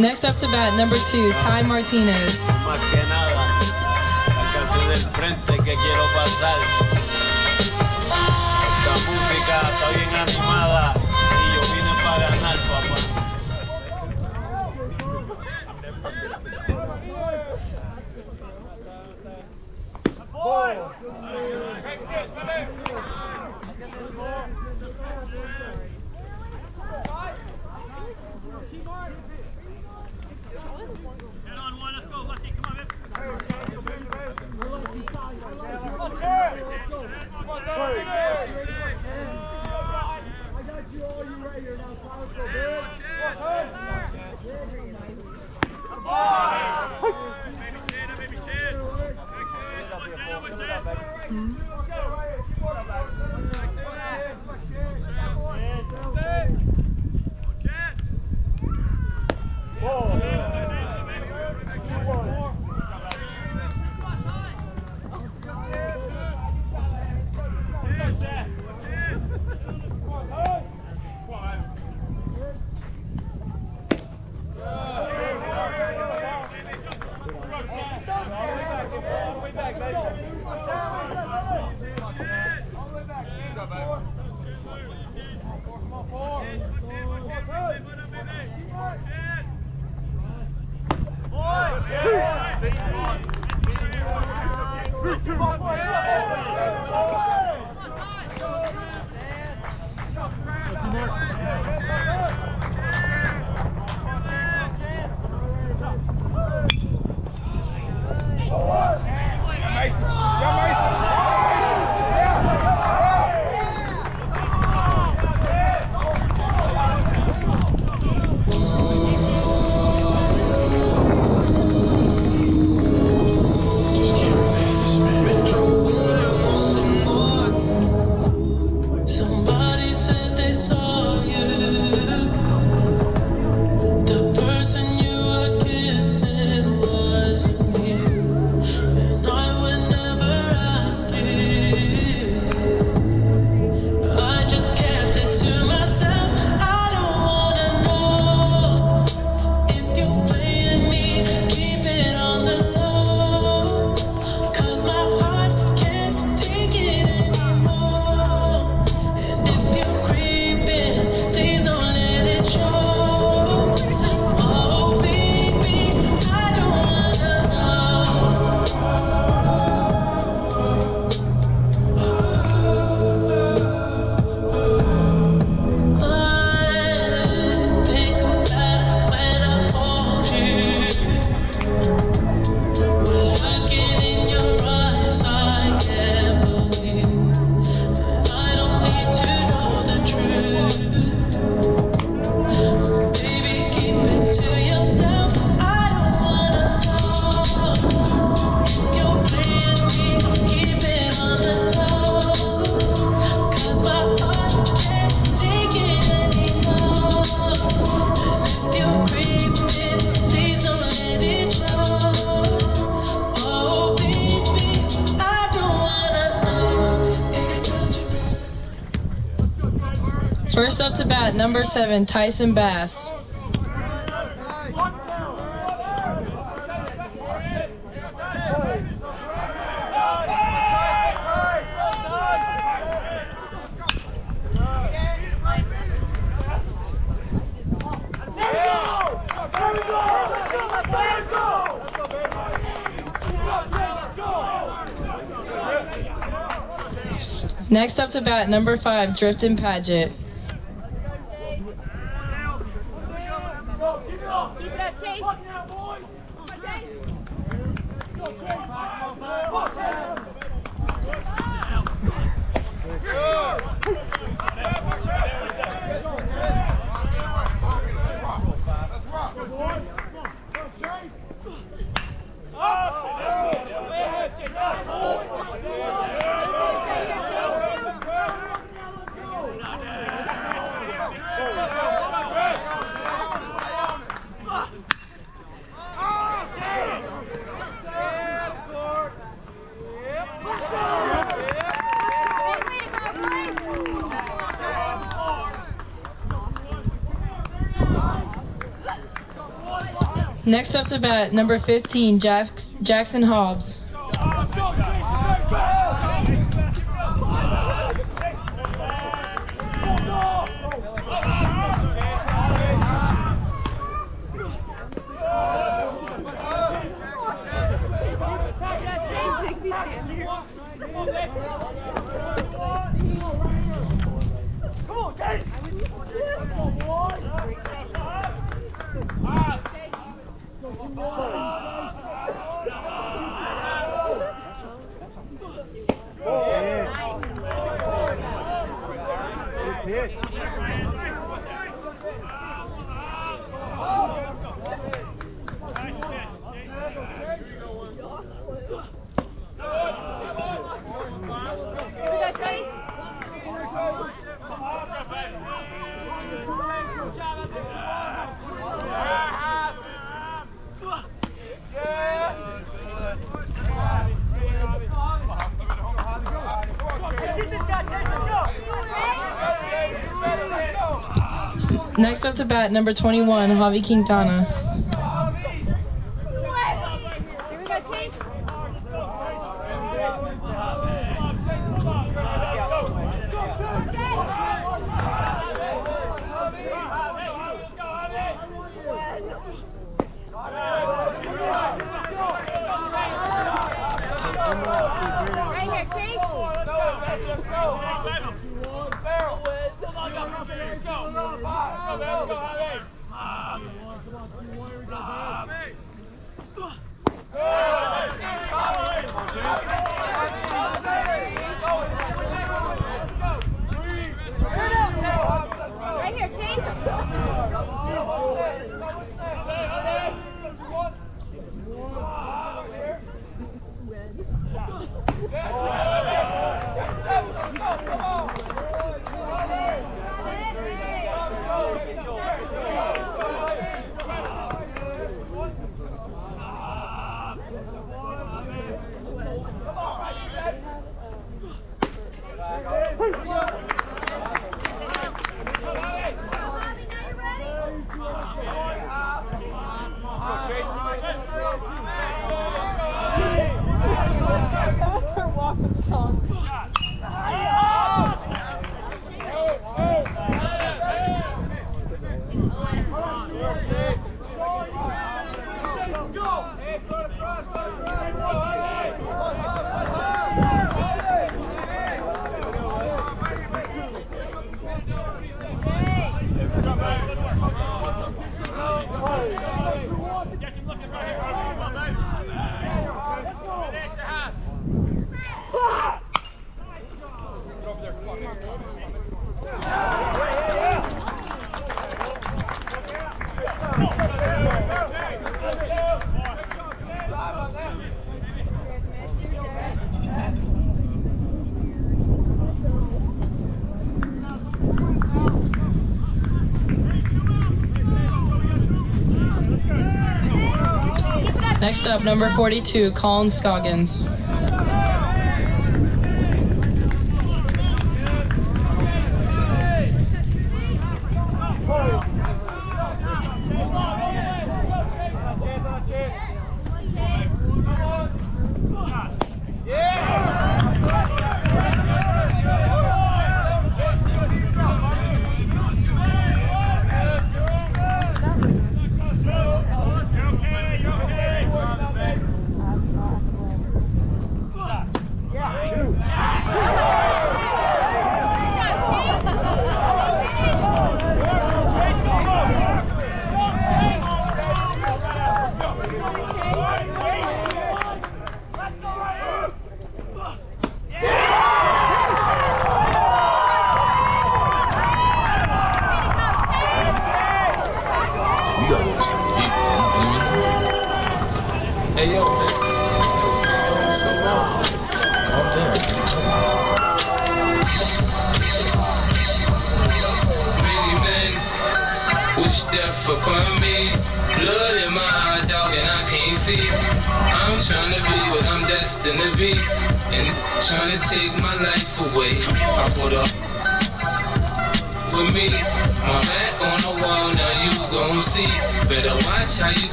Next up to bat, number two, Ty Martinez. La música está bien animada. Number seven, Tyson Bass. Next up to bat, number five, Drifton Paget. Next up to bat, number 15, Jack- Jackson Hobbs. To bat number 21, Javi Quintana. Next up, number 42, Colin Scoggins.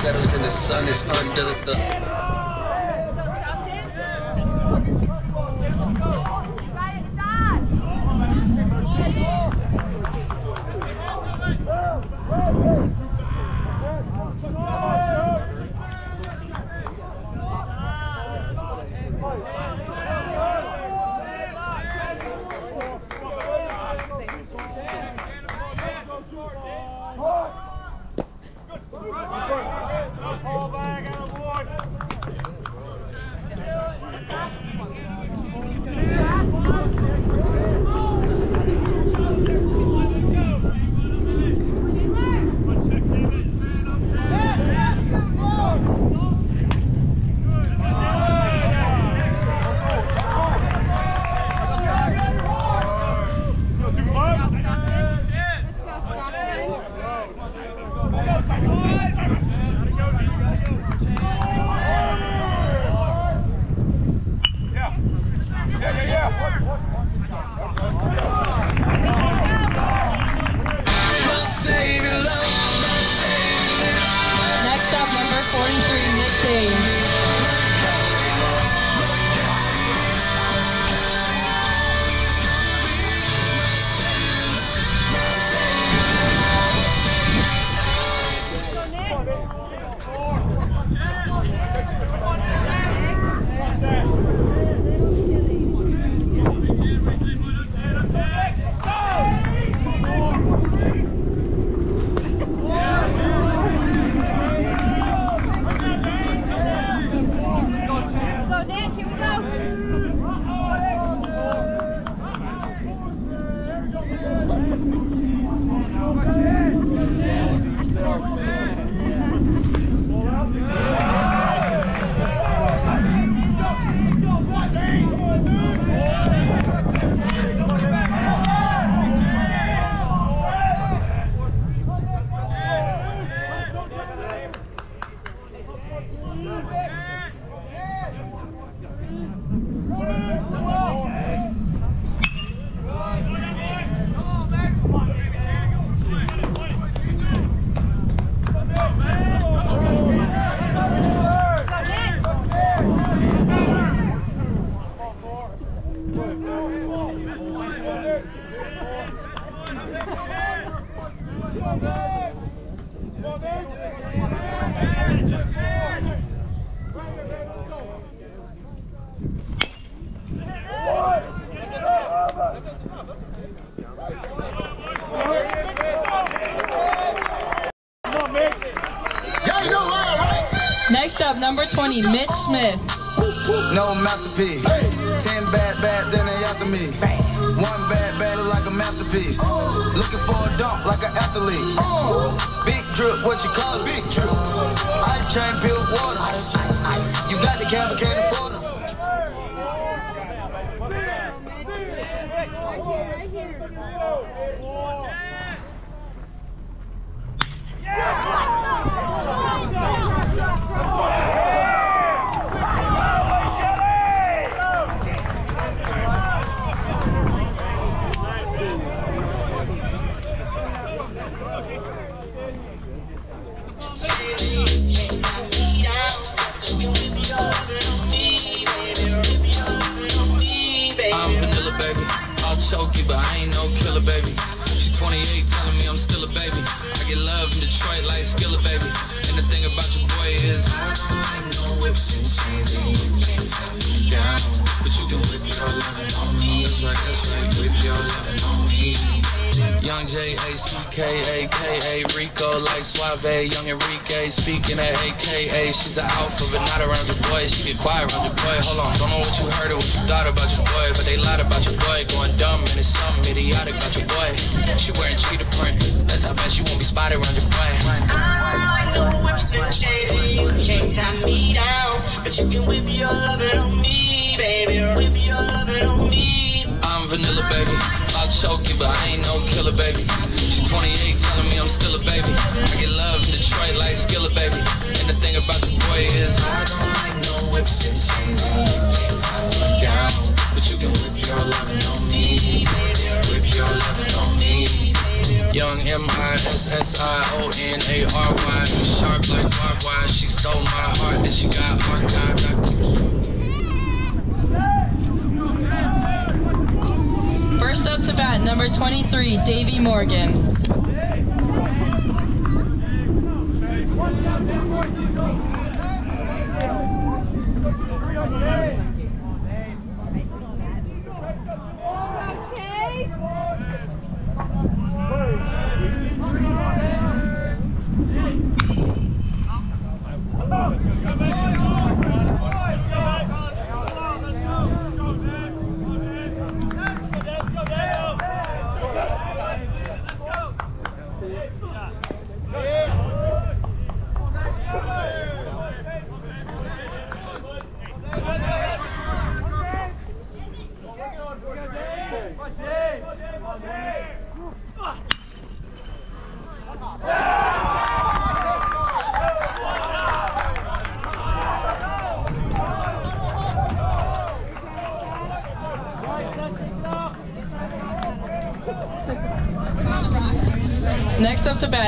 settles and the sun is under the number 20, Mitch Smith. No masterpiece. Ten bad bad, then they after me. One bad bad like a masterpiece. Looking for a dunk like an athlete. Big drip, what you call it? Big drip. Ice chain, build water. Ice, ice, ice. You got the cab, can't you can't tie me down. J A C K A K A Rico like Suave, Young Enrique speaking at AKA. She's an alpha, but not around your boy. She get quiet around your boy. Hold on, don't know what you heard or what you thought about your boy, but they lied about your boy. Going dumb and it's something idiotic about your boy. She wearing cheetah print. That's how bad she won't be spotted around your boy. I don't like no whips and chains, and you can't tie me down. But you can whip your lovin' on me, baby. Whip your lovin' on me. I'm vanilla, baby. Choke you, but I ain't no killer, baby. She's 28, telling me I'm still a baby. I get love in Detroit like Skilla, baby. And the thing about the boy is I don't like no whips and chains, and you can't tie me down. But you can whip your lovin' on me. Whip your lovin' on me. Young M I S S I O N A R Y. Sharp like barbed wire. She stole my heart, then she got archived. I keep Up to bat, number 23, Davy Morgan.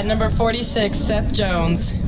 Bat, number 46, Seth Jones.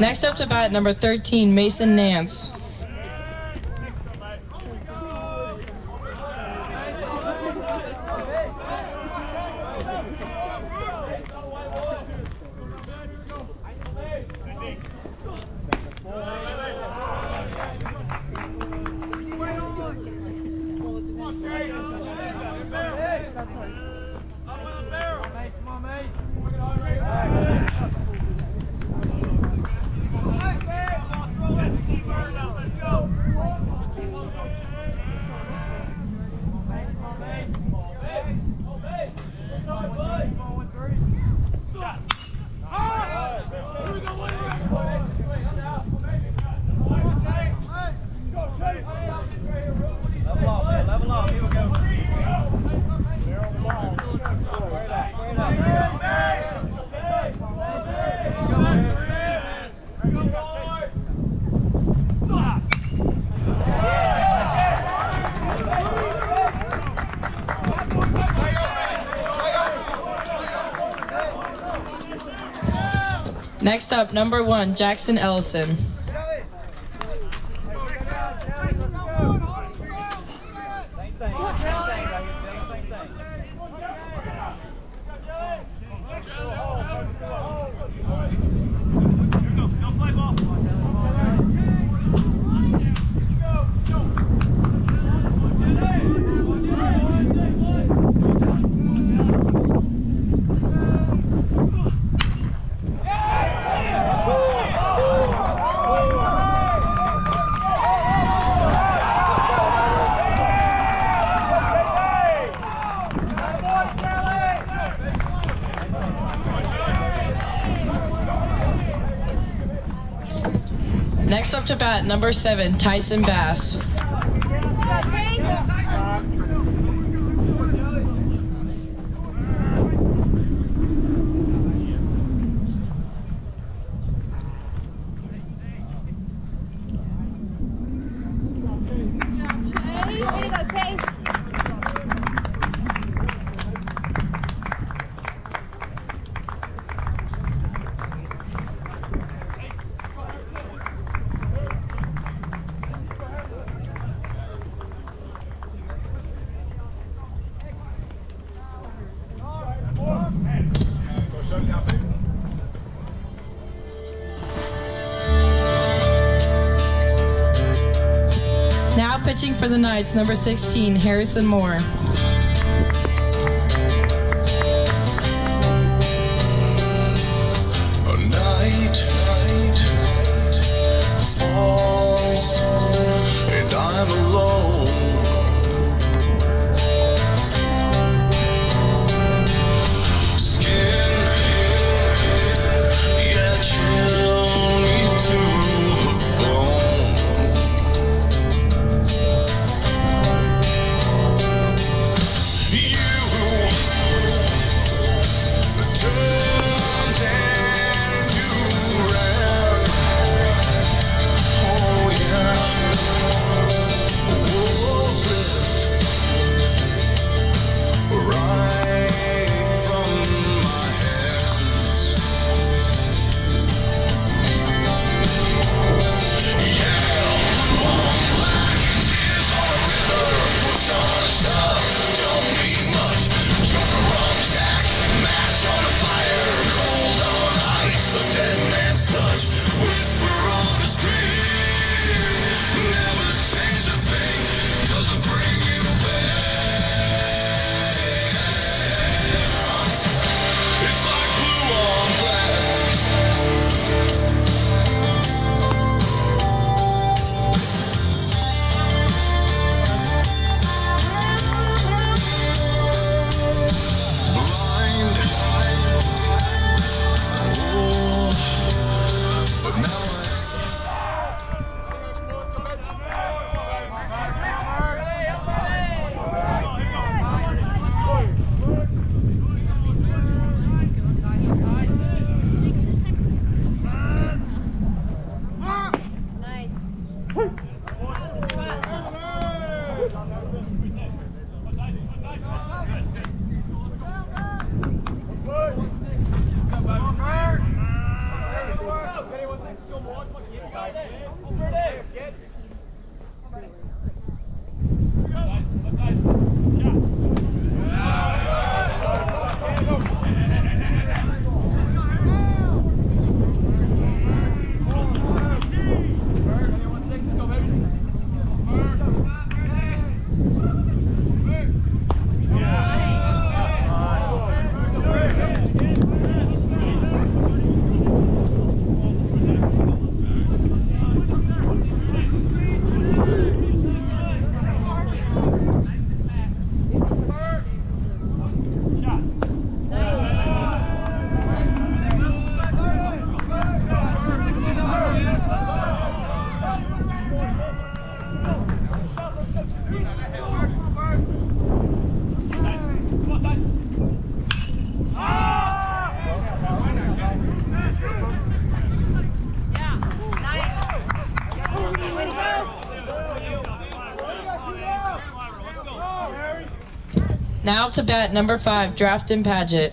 Next up to bat, number 13, Mason Nance. Next up, number one, Jackson Ellison. about number seven, Tyson Bass. the Knights, number 16, Harrison Moore. Now to bat number five, Drafton Paget.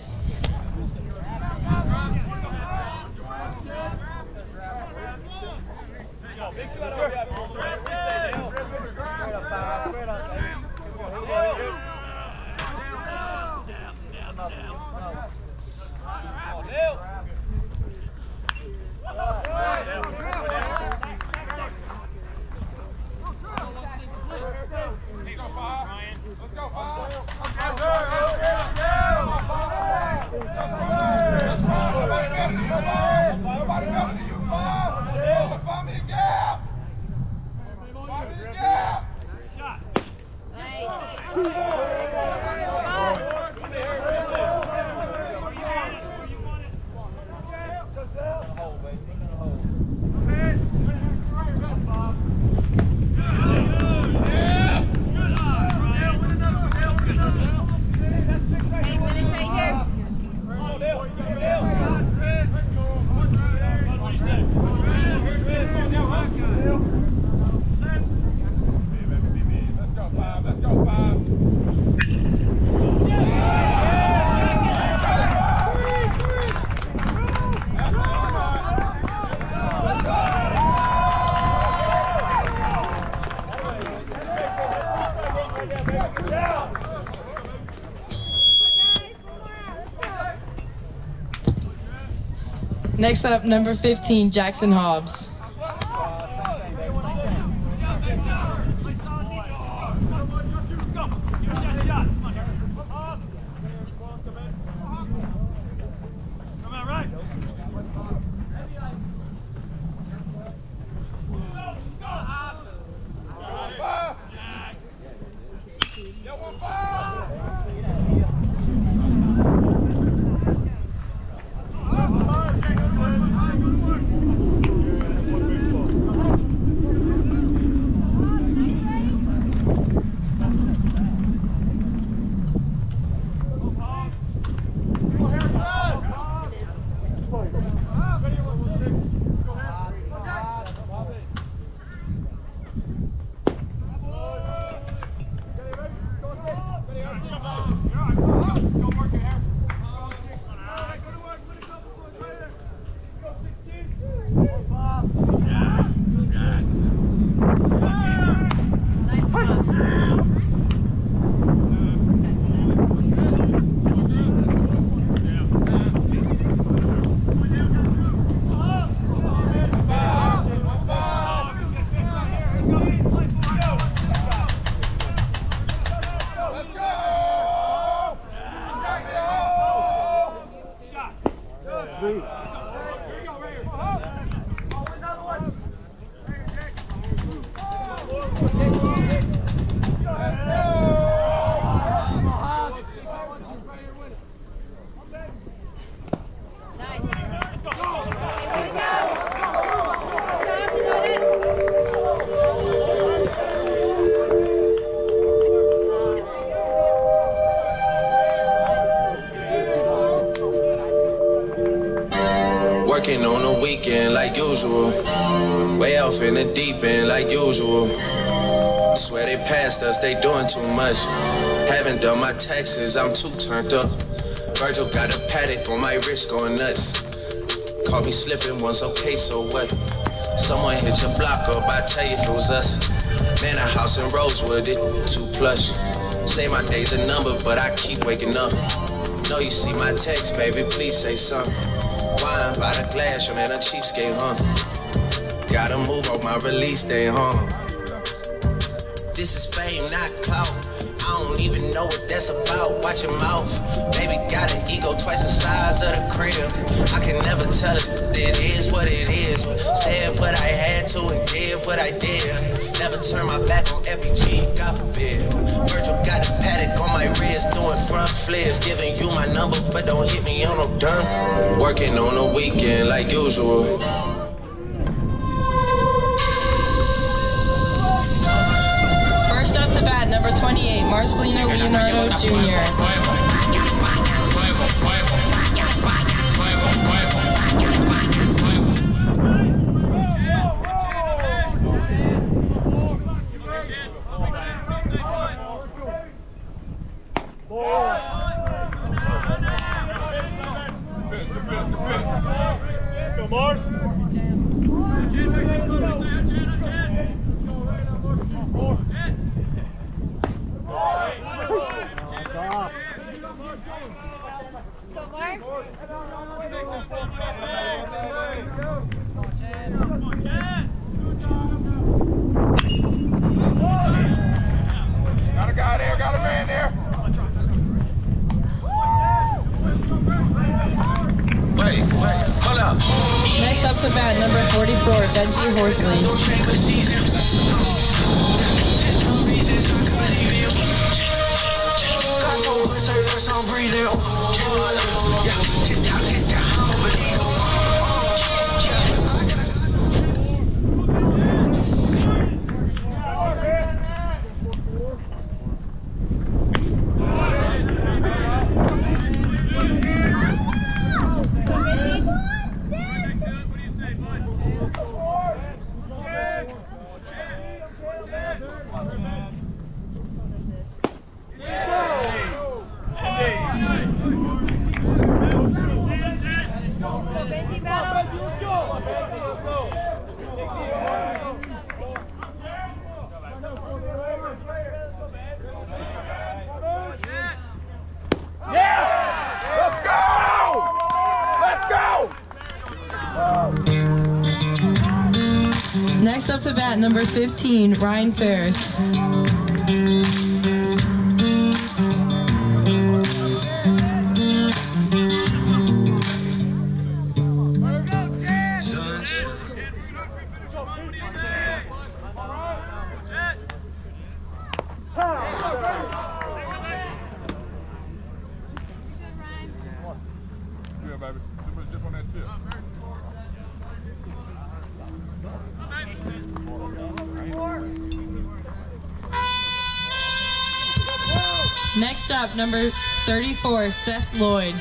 Next up, number 15, Jackson Hobbs. Turned up. Virgil got a Patek on my wrist going nuts. Caught me slipping once, okay, so what? Someone hit your block up, I tell you if it was us. Man, a house in Rosewood, it too plush. Say my day's a number, but I keep waking up. Know you see my text, baby, please say something. Wine by the glass, your man a cheapskate, huh? Gotta move on my release day, huh? Watch your mouth. Baby got an ego twice the size of the crib. I can never tell it. It is what it is. Said what I had to and did what I did. Never turn my back on FBG, God forbid. Virgil got a Patek on my wrist, doing front flips. Giving you my number, but don't hit me on no dumb. Working on the weekend like usual. Leonardo Number 15, Ryan Ferris. for Seth Lloyd.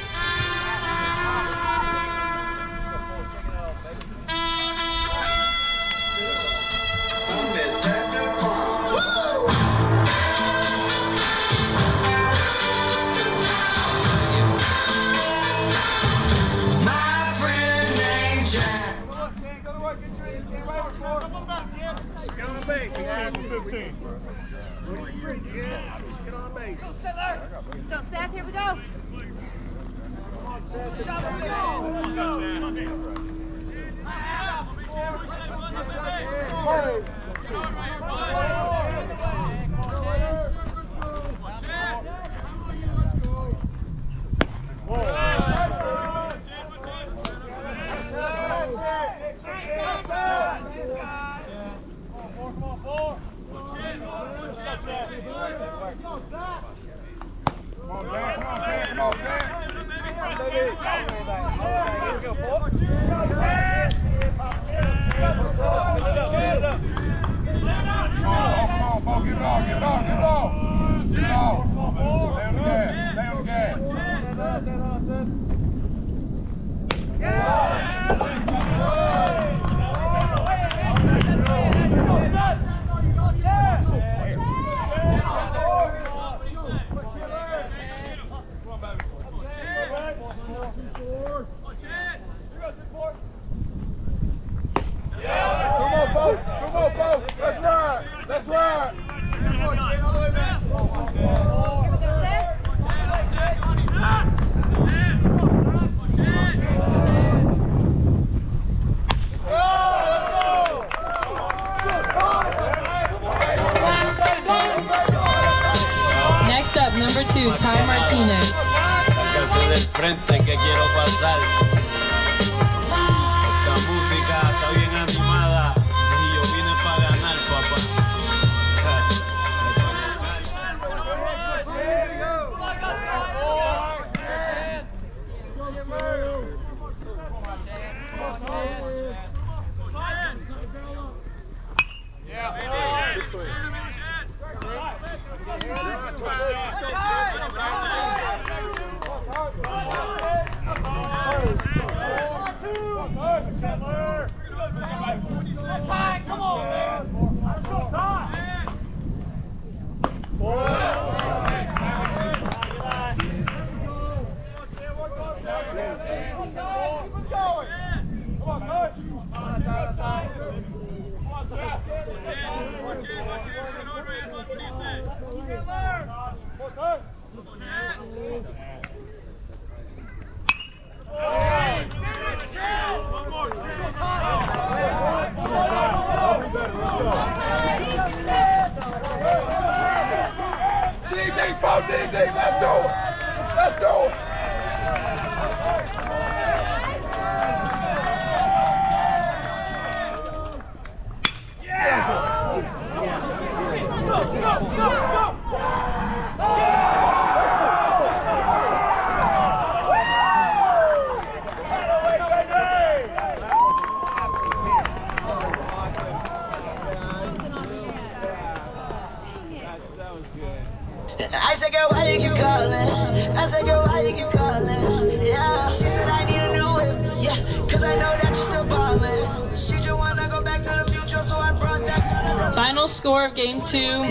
two,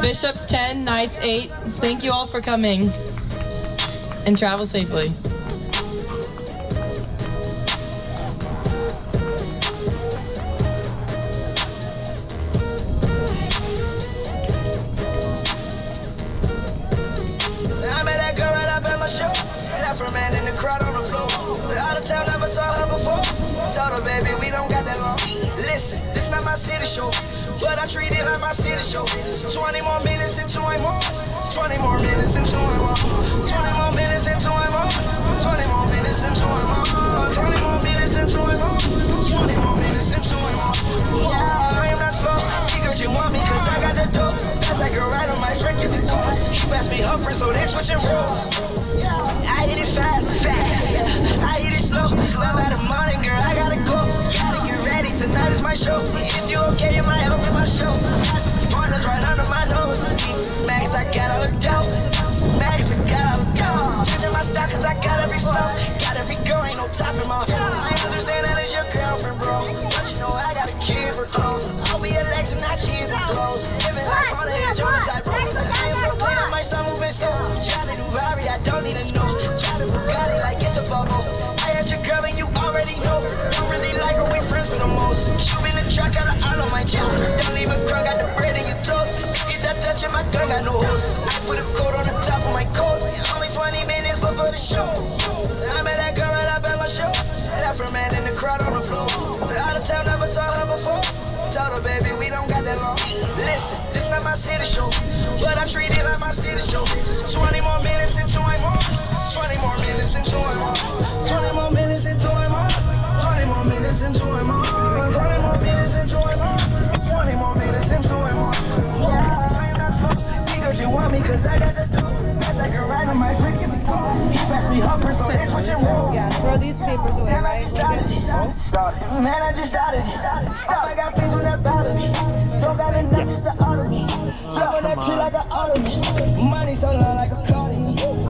bishops 10, knights eight. Thank you all for coming and travel safely.